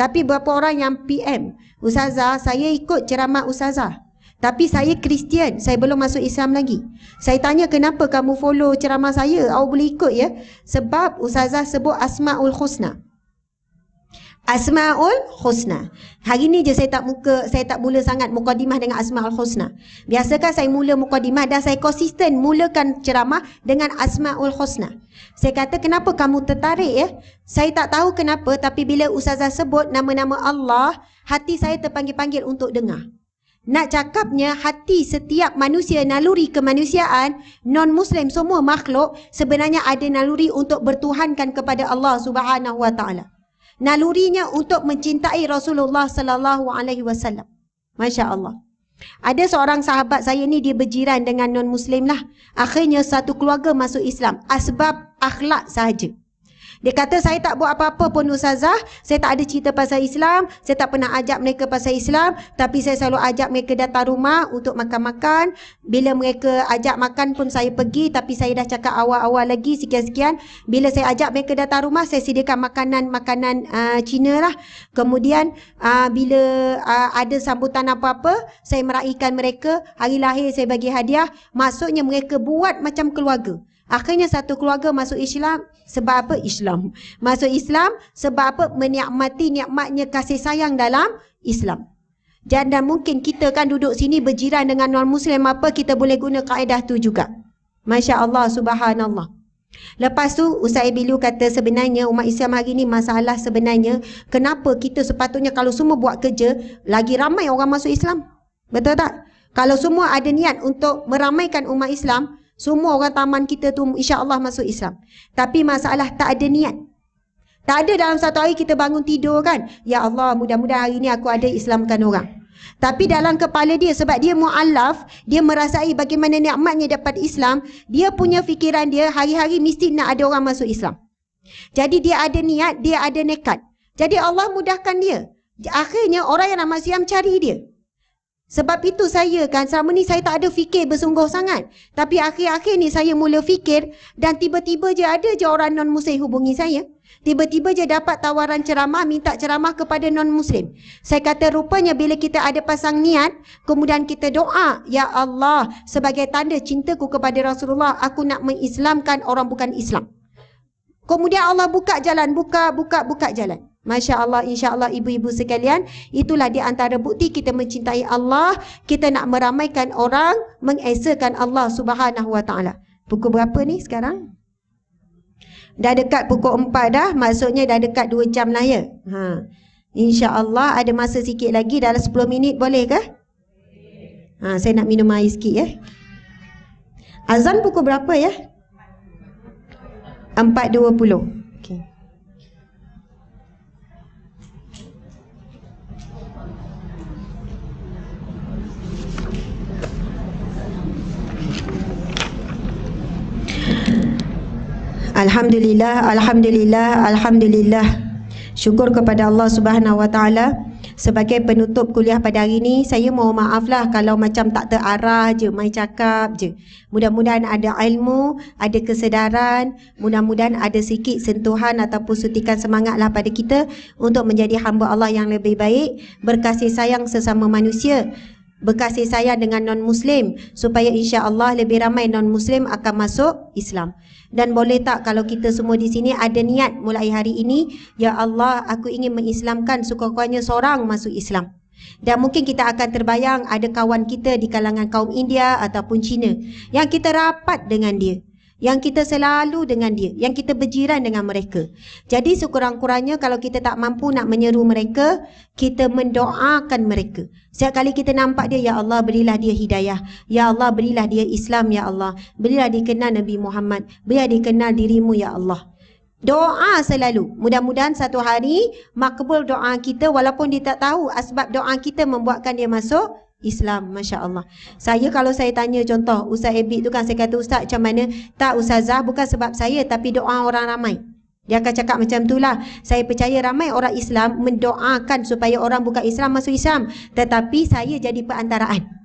[SPEAKER 1] Tapi berapa orang yang PM, Ustazah, saya ikut ceramah Ustazah. Tapi saya Kristian, saya belum masuk Islam lagi. Saya tanya kenapa kamu follow ceramah saya? Awak boleh ikut ya? Sebab Ustazah sebut Asma'ul Husna. Asmaul Husna. Hari ni je saya tak muka saya tak mula sangat mukadimah dengan Asmaul Husna. Biasakan saya mula mukadimah dan saya konsisten mulakan ceramah dengan Asmaul Husna. Saya kata kenapa kamu tertarik ya? Saya tak tahu kenapa tapi bila ustazah sebut nama-nama Allah, hati saya terpanggil-panggil untuk dengar. Nak cakapnya hati setiap manusia naluri kemanusiaan non-muslim semua makhluk sebenarnya ada naluri untuk bertuhankan kepada Allah Subhanahu wa taala nalurinya untuk mencintai Rasulullah sallallahu alaihi wasallam. Masya-Allah. Ada seorang sahabat saya ni dia berjiran dengan non-muslim lah. Akhirnya satu keluarga masuk Islam. Asbab akhlak sahaja. Dia kata saya tak buat apa-apa pun Ustazah. Saya tak ada cerita pasal Islam. Saya tak pernah ajak mereka pasal Islam. Tapi saya selalu ajak mereka datang rumah untuk makan-makan. Bila mereka ajak makan pun saya pergi. Tapi saya dah cakap awal-awal lagi sekian-sekian. Bila saya ajak mereka datang rumah, saya sediakan makanan-makanan uh, Cina lah. Kemudian uh, bila uh, ada sambutan apa-apa, saya meraihkan mereka. Hari lahir saya bagi hadiah. Maksudnya mereka buat macam keluarga. Akhirnya satu keluarga masuk Islam sebab apa? Islam. Masuk Islam sebab apa? Menikmati nikmatnya kasih sayang dalam Islam. Dan, dan mungkin kita kan duduk sini berjiran dengan non-Muslim apa kita boleh guna kaedah tu juga. Masya Allah, subhanallah. Lepas tu Ustaz Ibilu kata sebenarnya umat Islam hari ni masalah sebenarnya kenapa kita sepatutnya kalau semua buat kerja lagi ramai orang masuk Islam. Betul tak? Kalau semua ada niat untuk meramaikan umat Islam, semua orang taman kita tu insya-Allah masuk Islam. Tapi masalah tak ada niat. Tak ada dalam satu hari kita bangun tidur kan. Ya Allah, mudah-mudahan hari ni aku ada Islamkan orang. Tapi dalam kepala dia sebab dia mualaf, dia merasai bagaimana nikmatnya dapat Islam, dia punya fikiran dia hari-hari mesti nak ada orang masuk Islam. Jadi dia ada niat, dia ada nekat. Jadi Allah mudahkan dia. Akhirnya orang yang nak masuk Islam cari dia. Sebab itu saya kan selama ni saya tak ada fikir bersungguh sangat. Tapi akhir-akhir ni saya mula fikir dan tiba-tiba je ada je orang non-muslim hubungi saya. Tiba-tiba je dapat tawaran ceramah, minta ceramah kepada non-muslim. Saya kata rupanya bila kita ada pasang niat, kemudian kita doa, Ya Allah, sebagai tanda cintaku kepada Rasulullah, aku nak mengislamkan orang bukan Islam. Kemudian Allah buka jalan, buka, buka, buka jalan. Masya Allah, insya Allah ibu-ibu sekalian, itulah di antara bukti kita mencintai Allah, kita nak meramaikan orang, mengesakan Allah subhanahu wa ta'ala. Pukul berapa ni sekarang? Dah dekat pukul 4 dah, maksudnya dah dekat 2 jam lah ya. Ha. Insya Allah ada masa sikit lagi, dalam 10 minit boleh ke? Ha, saya nak minum air sikit ya. Azan pukul berapa ya? 4.20. Alhamdulillah, Alhamdulillah, Alhamdulillah. Syukur kepada Allah Subhanahu Taala. Sebagai penutup kuliah pada hari ini, saya mohon maaf lah kalau macam tak terarah je, main cakap je. Mudah-mudahan ada ilmu, ada kesedaran, mudah-mudahan ada sikit sentuhan ataupun sutikan semangat lah pada kita untuk menjadi hamba Allah yang lebih baik, berkasih sayang sesama manusia berkasih sayang dengan non-Muslim supaya insya Allah lebih ramai non-Muslim akan masuk Islam. Dan boleh tak kalau kita semua di sini ada niat mulai hari ini, Ya Allah aku ingin mengislamkan suka-sukanya seorang masuk Islam. Dan mungkin kita akan terbayang ada kawan kita di kalangan kaum India ataupun Cina yang kita rapat dengan dia yang kita selalu dengan dia, yang kita berjiran dengan mereka. Jadi sekurang-kurangnya kalau kita tak mampu nak menyeru mereka, kita mendoakan mereka. Setiap kali kita nampak dia, Ya Allah berilah dia hidayah. Ya Allah berilah dia Islam, Ya Allah. Berilah dia kenal Nabi Muhammad. Berilah dia kenal dirimu, Ya Allah. Doa selalu. Mudah-mudahan satu hari makbul doa kita walaupun dia tak tahu asbab doa kita membuatkan dia masuk Islam, Masya Allah. Saya kalau saya tanya contoh, Ustaz Ebit tu kan saya kata Ustaz macam mana? Tak Ustazah bukan sebab saya tapi doa orang ramai. Dia akan cakap macam itulah. Saya percaya ramai orang Islam mendoakan supaya orang bukan Islam masuk Islam. Tetapi saya jadi perantaraan.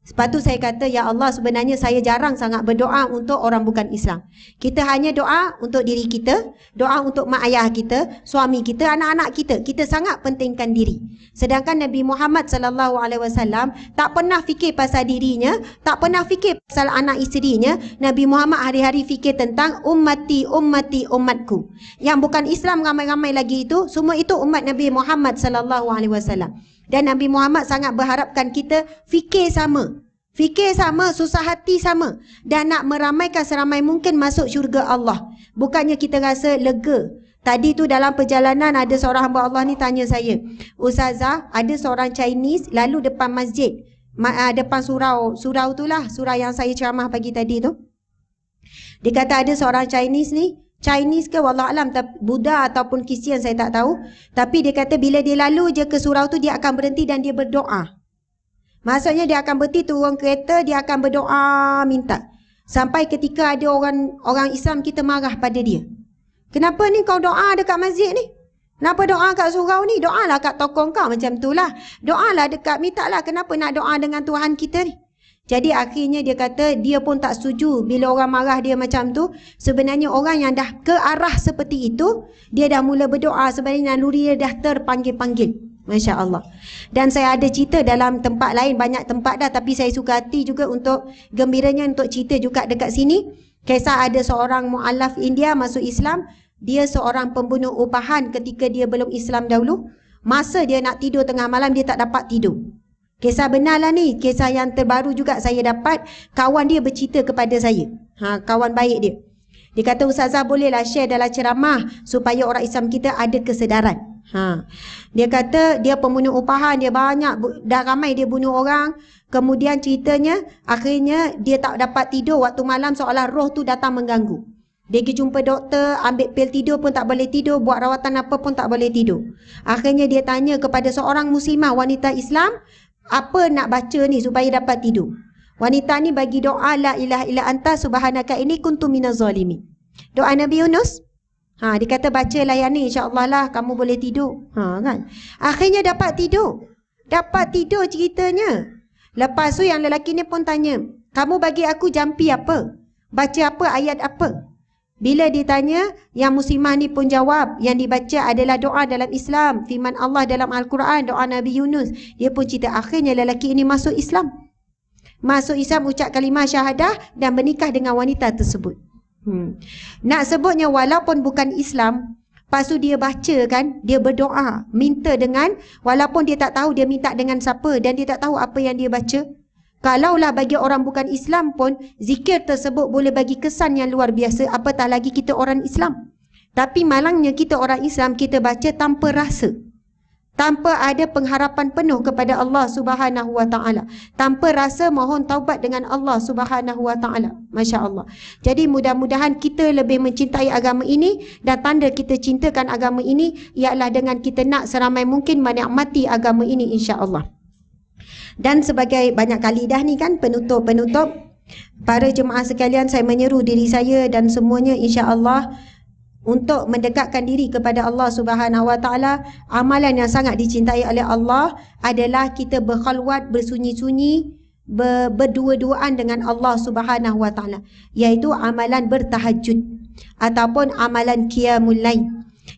[SPEAKER 1] Sebab tu saya kata, Ya Allah sebenarnya saya jarang sangat berdoa untuk orang bukan Islam. Kita hanya doa untuk diri kita, doa untuk mak ayah kita, suami kita, anak-anak kita. Kita sangat pentingkan diri. Sedangkan Nabi Muhammad sallallahu alaihi wasallam tak pernah fikir pasal dirinya, tak pernah fikir pasal anak isterinya. Nabi Muhammad hari-hari fikir tentang ummati, ummati, umatku. Yang bukan Islam ramai-ramai lagi itu, semua itu umat Nabi Muhammad sallallahu alaihi wasallam. Dan Nabi Muhammad sangat berharapkan kita fikir sama. Fikir sama, susah hati sama. Dan nak meramaikan seramai mungkin masuk syurga Allah. Bukannya kita rasa lega. Tadi tu dalam perjalanan ada seorang hamba Allah ni tanya saya. Ustazah, ada seorang Chinese lalu depan masjid. Ma, uh, depan surau. Surau tu lah. Surau yang saya ceramah pagi tadi tu. Dia kata ada seorang Chinese ni. Chinese ke wallahualam Buddha ataupun Kristian saya tak tahu. Tapi dia kata bila dia lalu je ke surau tu dia akan berhenti dan dia berdoa. Maksudnya dia akan berhenti turun kereta dia akan berdoa minta. Sampai ketika ada orang orang Islam kita marah pada dia. Kenapa ni kau doa dekat masjid ni? Kenapa doa kat surau ni? Doalah kat tokoh kau macam itulah doalah dekat minta lah kenapa nak doa dengan Tuhan kita ni jadi akhirnya dia kata dia pun tak setuju bila orang marah dia macam tu. Sebenarnya orang yang dah ke arah seperti itu, dia dah mula berdoa sebenarnya naluri dia dah terpanggil-panggil. Masya Allah. Dan saya ada cerita dalam tempat lain, banyak tempat dah tapi saya suka hati juga untuk gembiranya untuk cerita juga dekat sini. Kisah ada seorang mu'alaf India masuk Islam. Dia seorang pembunuh upahan ketika dia belum Islam dahulu. Masa dia nak tidur tengah malam, dia tak dapat tidur. Kisah benar lah ni. Kisah yang terbaru juga saya dapat. Kawan dia bercerita kepada saya. Ha, kawan baik dia. Dia kata Ustazah bolehlah share dalam ceramah supaya orang Islam kita ada kesedaran. Ha. Dia kata dia pembunuh upahan. Dia banyak. Dah ramai dia bunuh orang. Kemudian ceritanya akhirnya dia tak dapat tidur waktu malam seolah roh tu datang mengganggu. Dia pergi jumpa doktor, ambil pil tidur pun tak boleh tidur, buat rawatan apa pun tak boleh tidur. Akhirnya dia tanya kepada seorang muslimah wanita Islam, apa nak baca ni supaya dapat tidur? Wanita ni bagi doa la ilaha illa anta subhanaka ini kuntu minaz zalimin. Doa Nabi Yunus. Ha, dia kata bacalah yang ni insya-Allah lah kamu boleh tidur. Ha kan. Akhirnya dapat tidur. Dapat tidur ceritanya. Lepas tu yang lelaki ni pun tanya, "Kamu bagi aku jampi apa? Baca apa ayat apa?" Bila ditanya, yang muslimah ni pun jawab, yang dibaca adalah doa dalam Islam. Firman Allah dalam Al-Quran, doa Nabi Yunus. Dia pun cerita akhirnya lelaki ini masuk Islam. Masuk Islam ucap kalimah syahadah dan menikah dengan wanita tersebut. Hmm. Nak sebutnya walaupun bukan Islam, Lepas tu dia baca kan, dia berdoa, minta dengan, walaupun dia tak tahu dia minta dengan siapa dan dia tak tahu apa yang dia baca. Kalaulah bagi orang bukan Islam pun, zikir tersebut boleh bagi kesan yang luar biasa, apatah lagi kita orang Islam. Tapi malangnya kita orang Islam, kita baca tanpa rasa. Tanpa ada pengharapan penuh kepada Allah Subhanahu wa taala. Tanpa rasa mohon taubat dengan Allah Subhanahu wa taala. masya-Allah. Jadi mudah-mudahan kita lebih mencintai agama ini dan tanda kita cintakan agama ini ialah dengan kita nak seramai mungkin menikmati agama ini insya-Allah dan sebagai banyak kali dah ni kan penutup-penutup para jemaah sekalian saya menyeru diri saya dan semuanya insya-Allah untuk mendekatkan diri kepada Allah Subhanahu Wa Taala amalan yang sangat dicintai oleh Allah adalah kita berkhalwat bersunyi-sunyi ber, berdua-duaan dengan Allah Subhanahu Wa Taala iaitu amalan bertahajud ataupun amalan qiyamul lail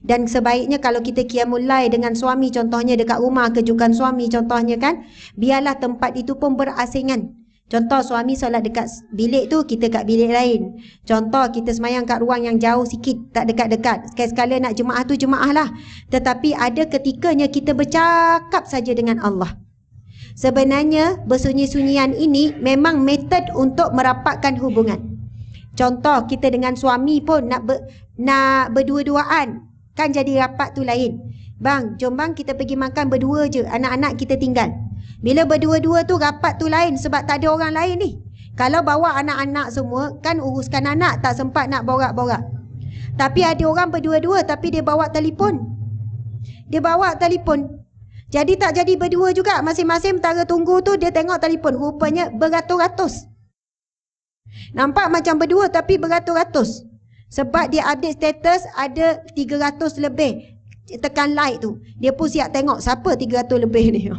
[SPEAKER 1] dan sebaiknya kalau kita qiyamul lail dengan suami contohnya dekat rumah kejukan suami contohnya kan biarlah tempat itu pun berasingan Contoh suami solat dekat bilik tu, kita kat bilik lain. Contoh kita semayang kat ruang yang jauh sikit, tak dekat-dekat. Sekali-sekala nak jemaah tu, jemaah lah. Tetapi ada ketikanya kita bercakap saja dengan Allah. Sebenarnya bersunyi-sunyian ini memang metod untuk merapatkan hubungan. Contoh kita dengan suami pun nak ber, nak berdua-duaan. Kan jadi rapat tu lain. Bang, jom bang kita pergi makan berdua je. Anak-anak kita tinggal. Bila berdua-dua tu rapat tu lain sebab tak ada orang lain ni. Kalau bawa anak-anak semua, kan uruskan anak tak sempat nak borak-borak. Tapi ada orang berdua-dua tapi dia bawa telefon. Dia bawa telefon. Jadi tak jadi berdua juga. Masing-masing tengah tunggu tu dia tengok telefon. Rupanya beratus-ratus. Nampak macam berdua tapi beratus-ratus. Sebab dia update status ada 300 lebih. Tekan like tu. Dia pun siap tengok siapa 300 lebih ni.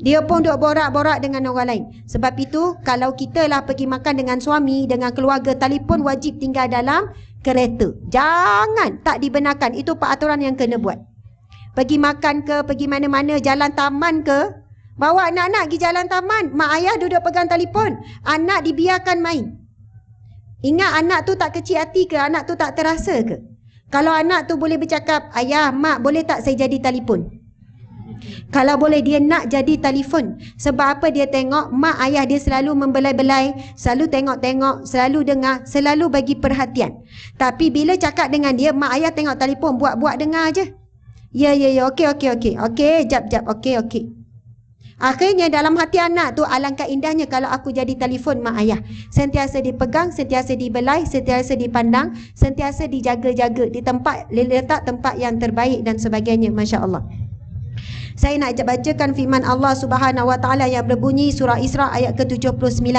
[SPEAKER 1] Dia pun duk borak-borak dengan orang lain. Sebab itu, kalau kita lah pergi makan dengan suami, dengan keluarga, telefon wajib tinggal dalam kereta. Jangan tak dibenarkan. Itu peraturan yang kena buat. Pergi makan ke, pergi mana-mana, jalan taman ke, bawa anak-anak pergi jalan taman, mak ayah duduk pegang telefon, anak dibiarkan main. Ingat anak tu tak kecil hati ke, anak tu tak terasa ke? Kalau anak tu boleh bercakap, ayah, mak boleh tak saya jadi telefon? Kalau boleh dia nak jadi telefon. Sebab apa dia tengok mak ayah dia selalu membelai-belai, selalu tengok-tengok, selalu dengar, selalu bagi perhatian. Tapi bila cakap dengan dia, mak ayah tengok telefon, buat-buat dengar aje. Ya, ya, ya, okey, okey, okey. Okey, jap, jap, okey, okey. Akhirnya dalam hati anak tu alangkah indahnya kalau aku jadi telefon mak ayah. Sentiasa dipegang, sentiasa dibelai, sentiasa dipandang, sentiasa dijaga-jaga di tempat letak tempat yang terbaik dan sebagainya. Masya Allah. Saya nak bacakan firman Allah Subhanahu wa taala yang berbunyi surah Isra ayat ke-79.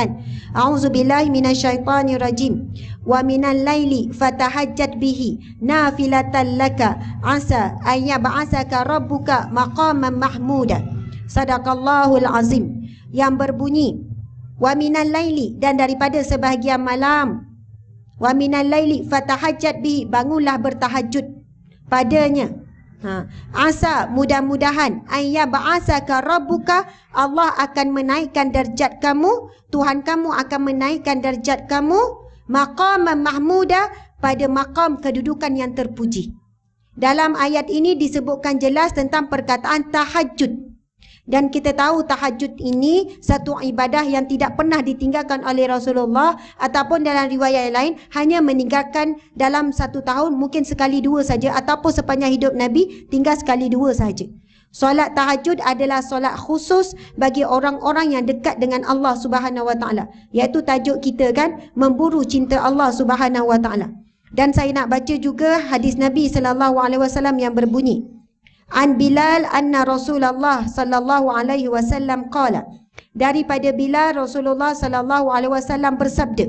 [SPEAKER 1] A'udzubillahi minasyaitonirrajim. Wa minal laili fatahajjat bihi nafilatan laka asa an yab'asaka rabbuka maqaman mahmuda. Sadaqallahul azim. Yang berbunyi wa minal laili dan daripada sebahagian malam wa minal laili fatahajjat bihi bangunlah bertahajud padanya Ha. Asa mudah-mudahan ayya ba'asaka rabbuka Allah akan menaikkan darjat kamu, Tuhan kamu akan menaikkan darjat kamu maqam mahmuda pada maqam kedudukan yang terpuji. Dalam ayat ini disebutkan jelas tentang perkataan tahajud. Dan kita tahu tahajud ini satu ibadah yang tidak pernah ditinggalkan oleh Rasulullah ataupun dalam riwayat lain hanya meninggalkan dalam satu tahun mungkin sekali dua saja ataupun sepanjang hidup Nabi tinggal sekali dua saja. Solat tahajud adalah solat khusus bagi orang-orang yang dekat dengan Allah Subhanahu Wa Taala. Iaitu tajuk kita kan memburu cinta Allah Subhanahu Wa Taala. Dan saya nak baca juga hadis Nabi sallallahu alaihi wasallam yang berbunyi An Bilal anna Rasulullah sallallahu alaihi wasallam qala daripada Bilal Rasulullah sallallahu alaihi wasallam bersabda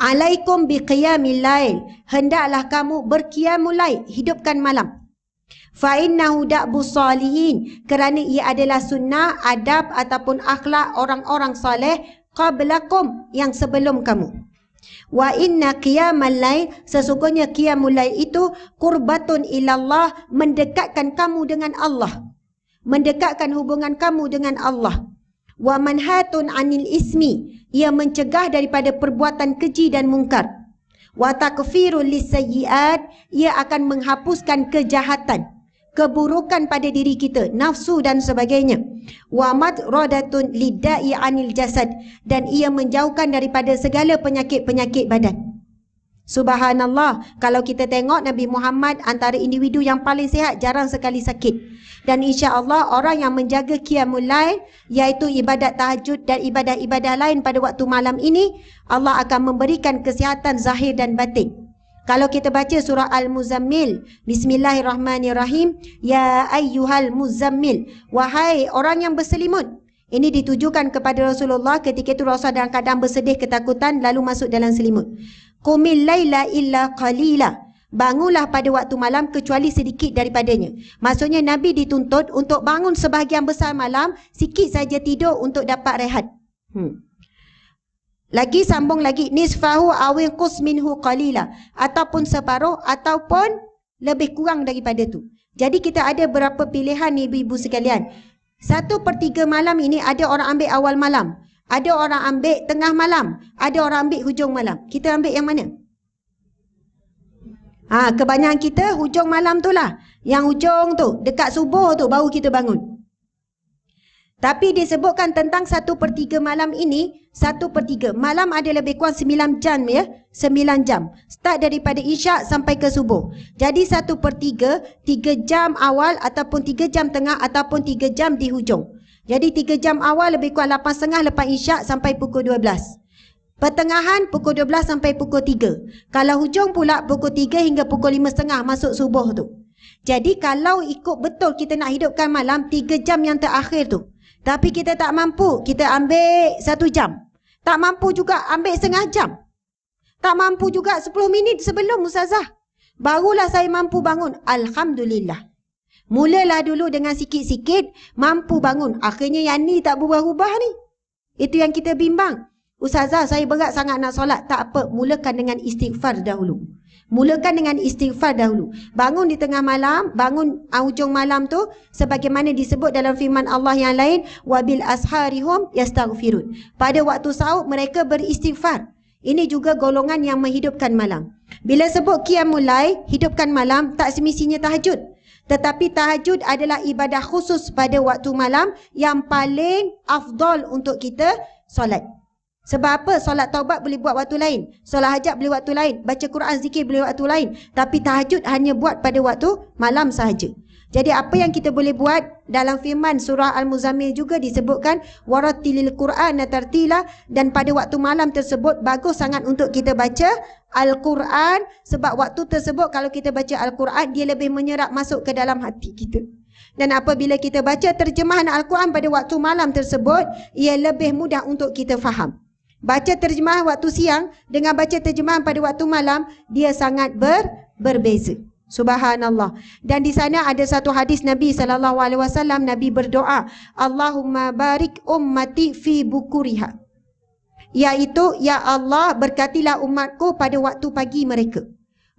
[SPEAKER 1] Alaikum biqiyamil lail hendaklah kamu berqiyamul lail hidupkan malam. Fa innahu da'bu salihin kerana ia adalah sunnah adab ataupun akhlak orang-orang soleh qablakum yang sebelum kamu Wa inna qiyamal lail sesungguhnya qiyamul lail itu qurbatun ilallah mendekatkan kamu dengan Allah. Mendekatkan hubungan kamu dengan Allah. Wa manhatun anil ismi ia mencegah daripada perbuatan keji dan mungkar. Wa takfirul lisayyiat, ia akan menghapuskan kejahatan, keburukan pada diri kita, nafsu dan sebagainya. Wa madradatun lidda'i anil jasad dan ia menjauhkan daripada segala penyakit-penyakit badan. Subhanallah, kalau kita tengok Nabi Muhammad antara individu yang paling sihat jarang sekali sakit. Dan insya Allah orang yang menjaga qiyamul lail iaitu ibadat tahajud dan ibadah-ibadah lain pada waktu malam ini Allah akan memberikan kesihatan zahir dan batin. Kalau kita baca surah Al-Muzammil, Bismillahirrahmanirrahim, Ya ayyuhal muzammil, wahai orang yang berselimut. Ini ditujukan kepada Rasulullah ketika itu Rasulullah dalam keadaan bersedih ketakutan lalu masuk dalam selimut. Qumil laila illa qalila. Bangunlah pada waktu malam kecuali sedikit daripadanya. Maksudnya Nabi dituntut untuk bangun sebahagian besar malam, sikit saja tidur untuk dapat rehat. Hmm. Lagi sambung lagi nisfahu awil qus minhu qalila ataupun separuh ataupun lebih kurang daripada tu. Jadi kita ada berapa pilihan ibu-ibu sekalian. Satu per tiga malam ini ada orang ambil awal malam. Ada orang ambil tengah malam. Ada orang ambil hujung malam. Kita ambil yang mana? Ha, kebanyakan kita hujung malam tu lah. Yang hujung tu, dekat subuh tu baru kita bangun. Tapi disebutkan tentang satu per tiga malam ini, satu per tiga. Malam ada lebih kurang sembilan jam ya. Sembilan jam. Start daripada isyak sampai ke subuh. Jadi satu per tiga, tiga jam awal ataupun tiga jam tengah ataupun tiga jam di hujung. Jadi tiga jam awal lebih kurang lapan setengah lepas isyak sampai pukul dua belas. Pertengahan pukul dua belas sampai pukul tiga. Kalau hujung pula pukul tiga hingga pukul lima setengah masuk subuh tu. Jadi kalau ikut betul kita nak hidupkan malam tiga jam yang terakhir tu. Tapi kita tak mampu, kita ambil satu jam. Tak mampu juga ambil setengah jam. Tak mampu juga sepuluh minit sebelum Ustazah. Barulah saya mampu bangun. Alhamdulillah. Mulalah dulu dengan sikit-sikit mampu bangun. Akhirnya yang ni tak berubah-ubah ni. Itu yang kita bimbang. Ustazah saya berat sangat nak solat. Tak apa. Mulakan dengan istighfar dahulu. Mulakan dengan istighfar dahulu. Bangun di tengah malam. Bangun hujung malam tu. Sebagaimana disebut dalam firman Allah yang lain. Wabil asharihum yastaghfirun. Pada waktu sahur mereka beristighfar. Ini juga golongan yang menghidupkan malam. Bila sebut qiyamulai, hidupkan malam, tak semestinya tahajud. Tetapi tahajud adalah ibadah khusus pada waktu malam yang paling afdol untuk kita solat. Sebab apa? Solat taubat boleh buat waktu lain. Solat hajat boleh waktu lain. Baca Quran zikir boleh waktu lain. Tapi tahajud hanya buat pada waktu malam sahaja. Jadi apa yang kita boleh buat dalam firman surah Al-Muzammil juga disebutkan waratilil Quran tartila dan pada waktu malam tersebut bagus sangat untuk kita baca Al-Quran sebab waktu tersebut kalau kita baca Al-Quran dia lebih menyerap masuk ke dalam hati kita. Dan apabila kita baca terjemahan Al-Quran pada waktu malam tersebut ia lebih mudah untuk kita faham. Baca terjemahan waktu siang dengan baca terjemahan pada waktu malam dia sangat ber berbeza. Subhanallah. Dan di sana ada satu hadis Nabi sallallahu alaihi wasallam Nabi berdoa, Allahumma barik ummati fi bukuriha. Iaitu ya Allah berkatilah umatku pada waktu pagi mereka.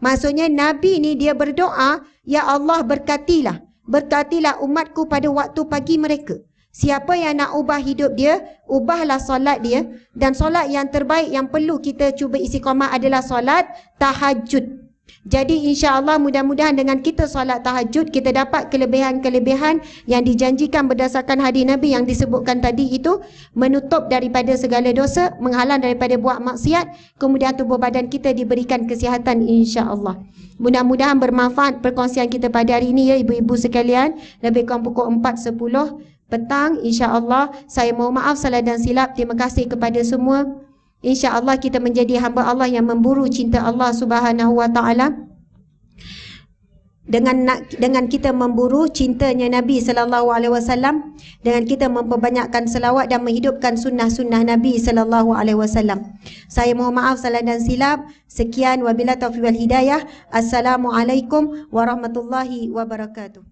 [SPEAKER 1] Maksudnya Nabi ni dia berdoa, ya Allah berkatilah, berkatilah umatku pada waktu pagi mereka. Siapa yang nak ubah hidup dia, ubahlah solat dia dan solat yang terbaik yang perlu kita cuba isi koma adalah solat tahajud. Jadi insya-Allah mudah-mudahan dengan kita solat tahajud kita dapat kelebihan-kelebihan yang dijanjikan berdasarkan hadis Nabi yang disebutkan tadi itu menutup daripada segala dosa, menghalang daripada buat maksiat, kemudian tubuh badan kita diberikan kesihatan insya-Allah. Mudah-mudahan bermanfaat perkongsian kita pada hari ini ya ibu-ibu sekalian. Lebih kurang pukul 4.10 petang insya-Allah. Saya mohon maaf salah dan silap. Terima kasih kepada semua. InsyaAllah kita menjadi hamba Allah yang memburu cinta Allah subhanahu wa ta'ala dengan nak, dengan kita memburu cintanya Nabi sallallahu alaihi wasallam dengan kita memperbanyakkan selawat dan menghidupkan sunnah-sunnah Nabi sallallahu alaihi wasallam. Saya mohon maaf salah dan silap. Sekian wabillahi taufiq wal hidayah. Assalamualaikum warahmatullahi wabarakatuh.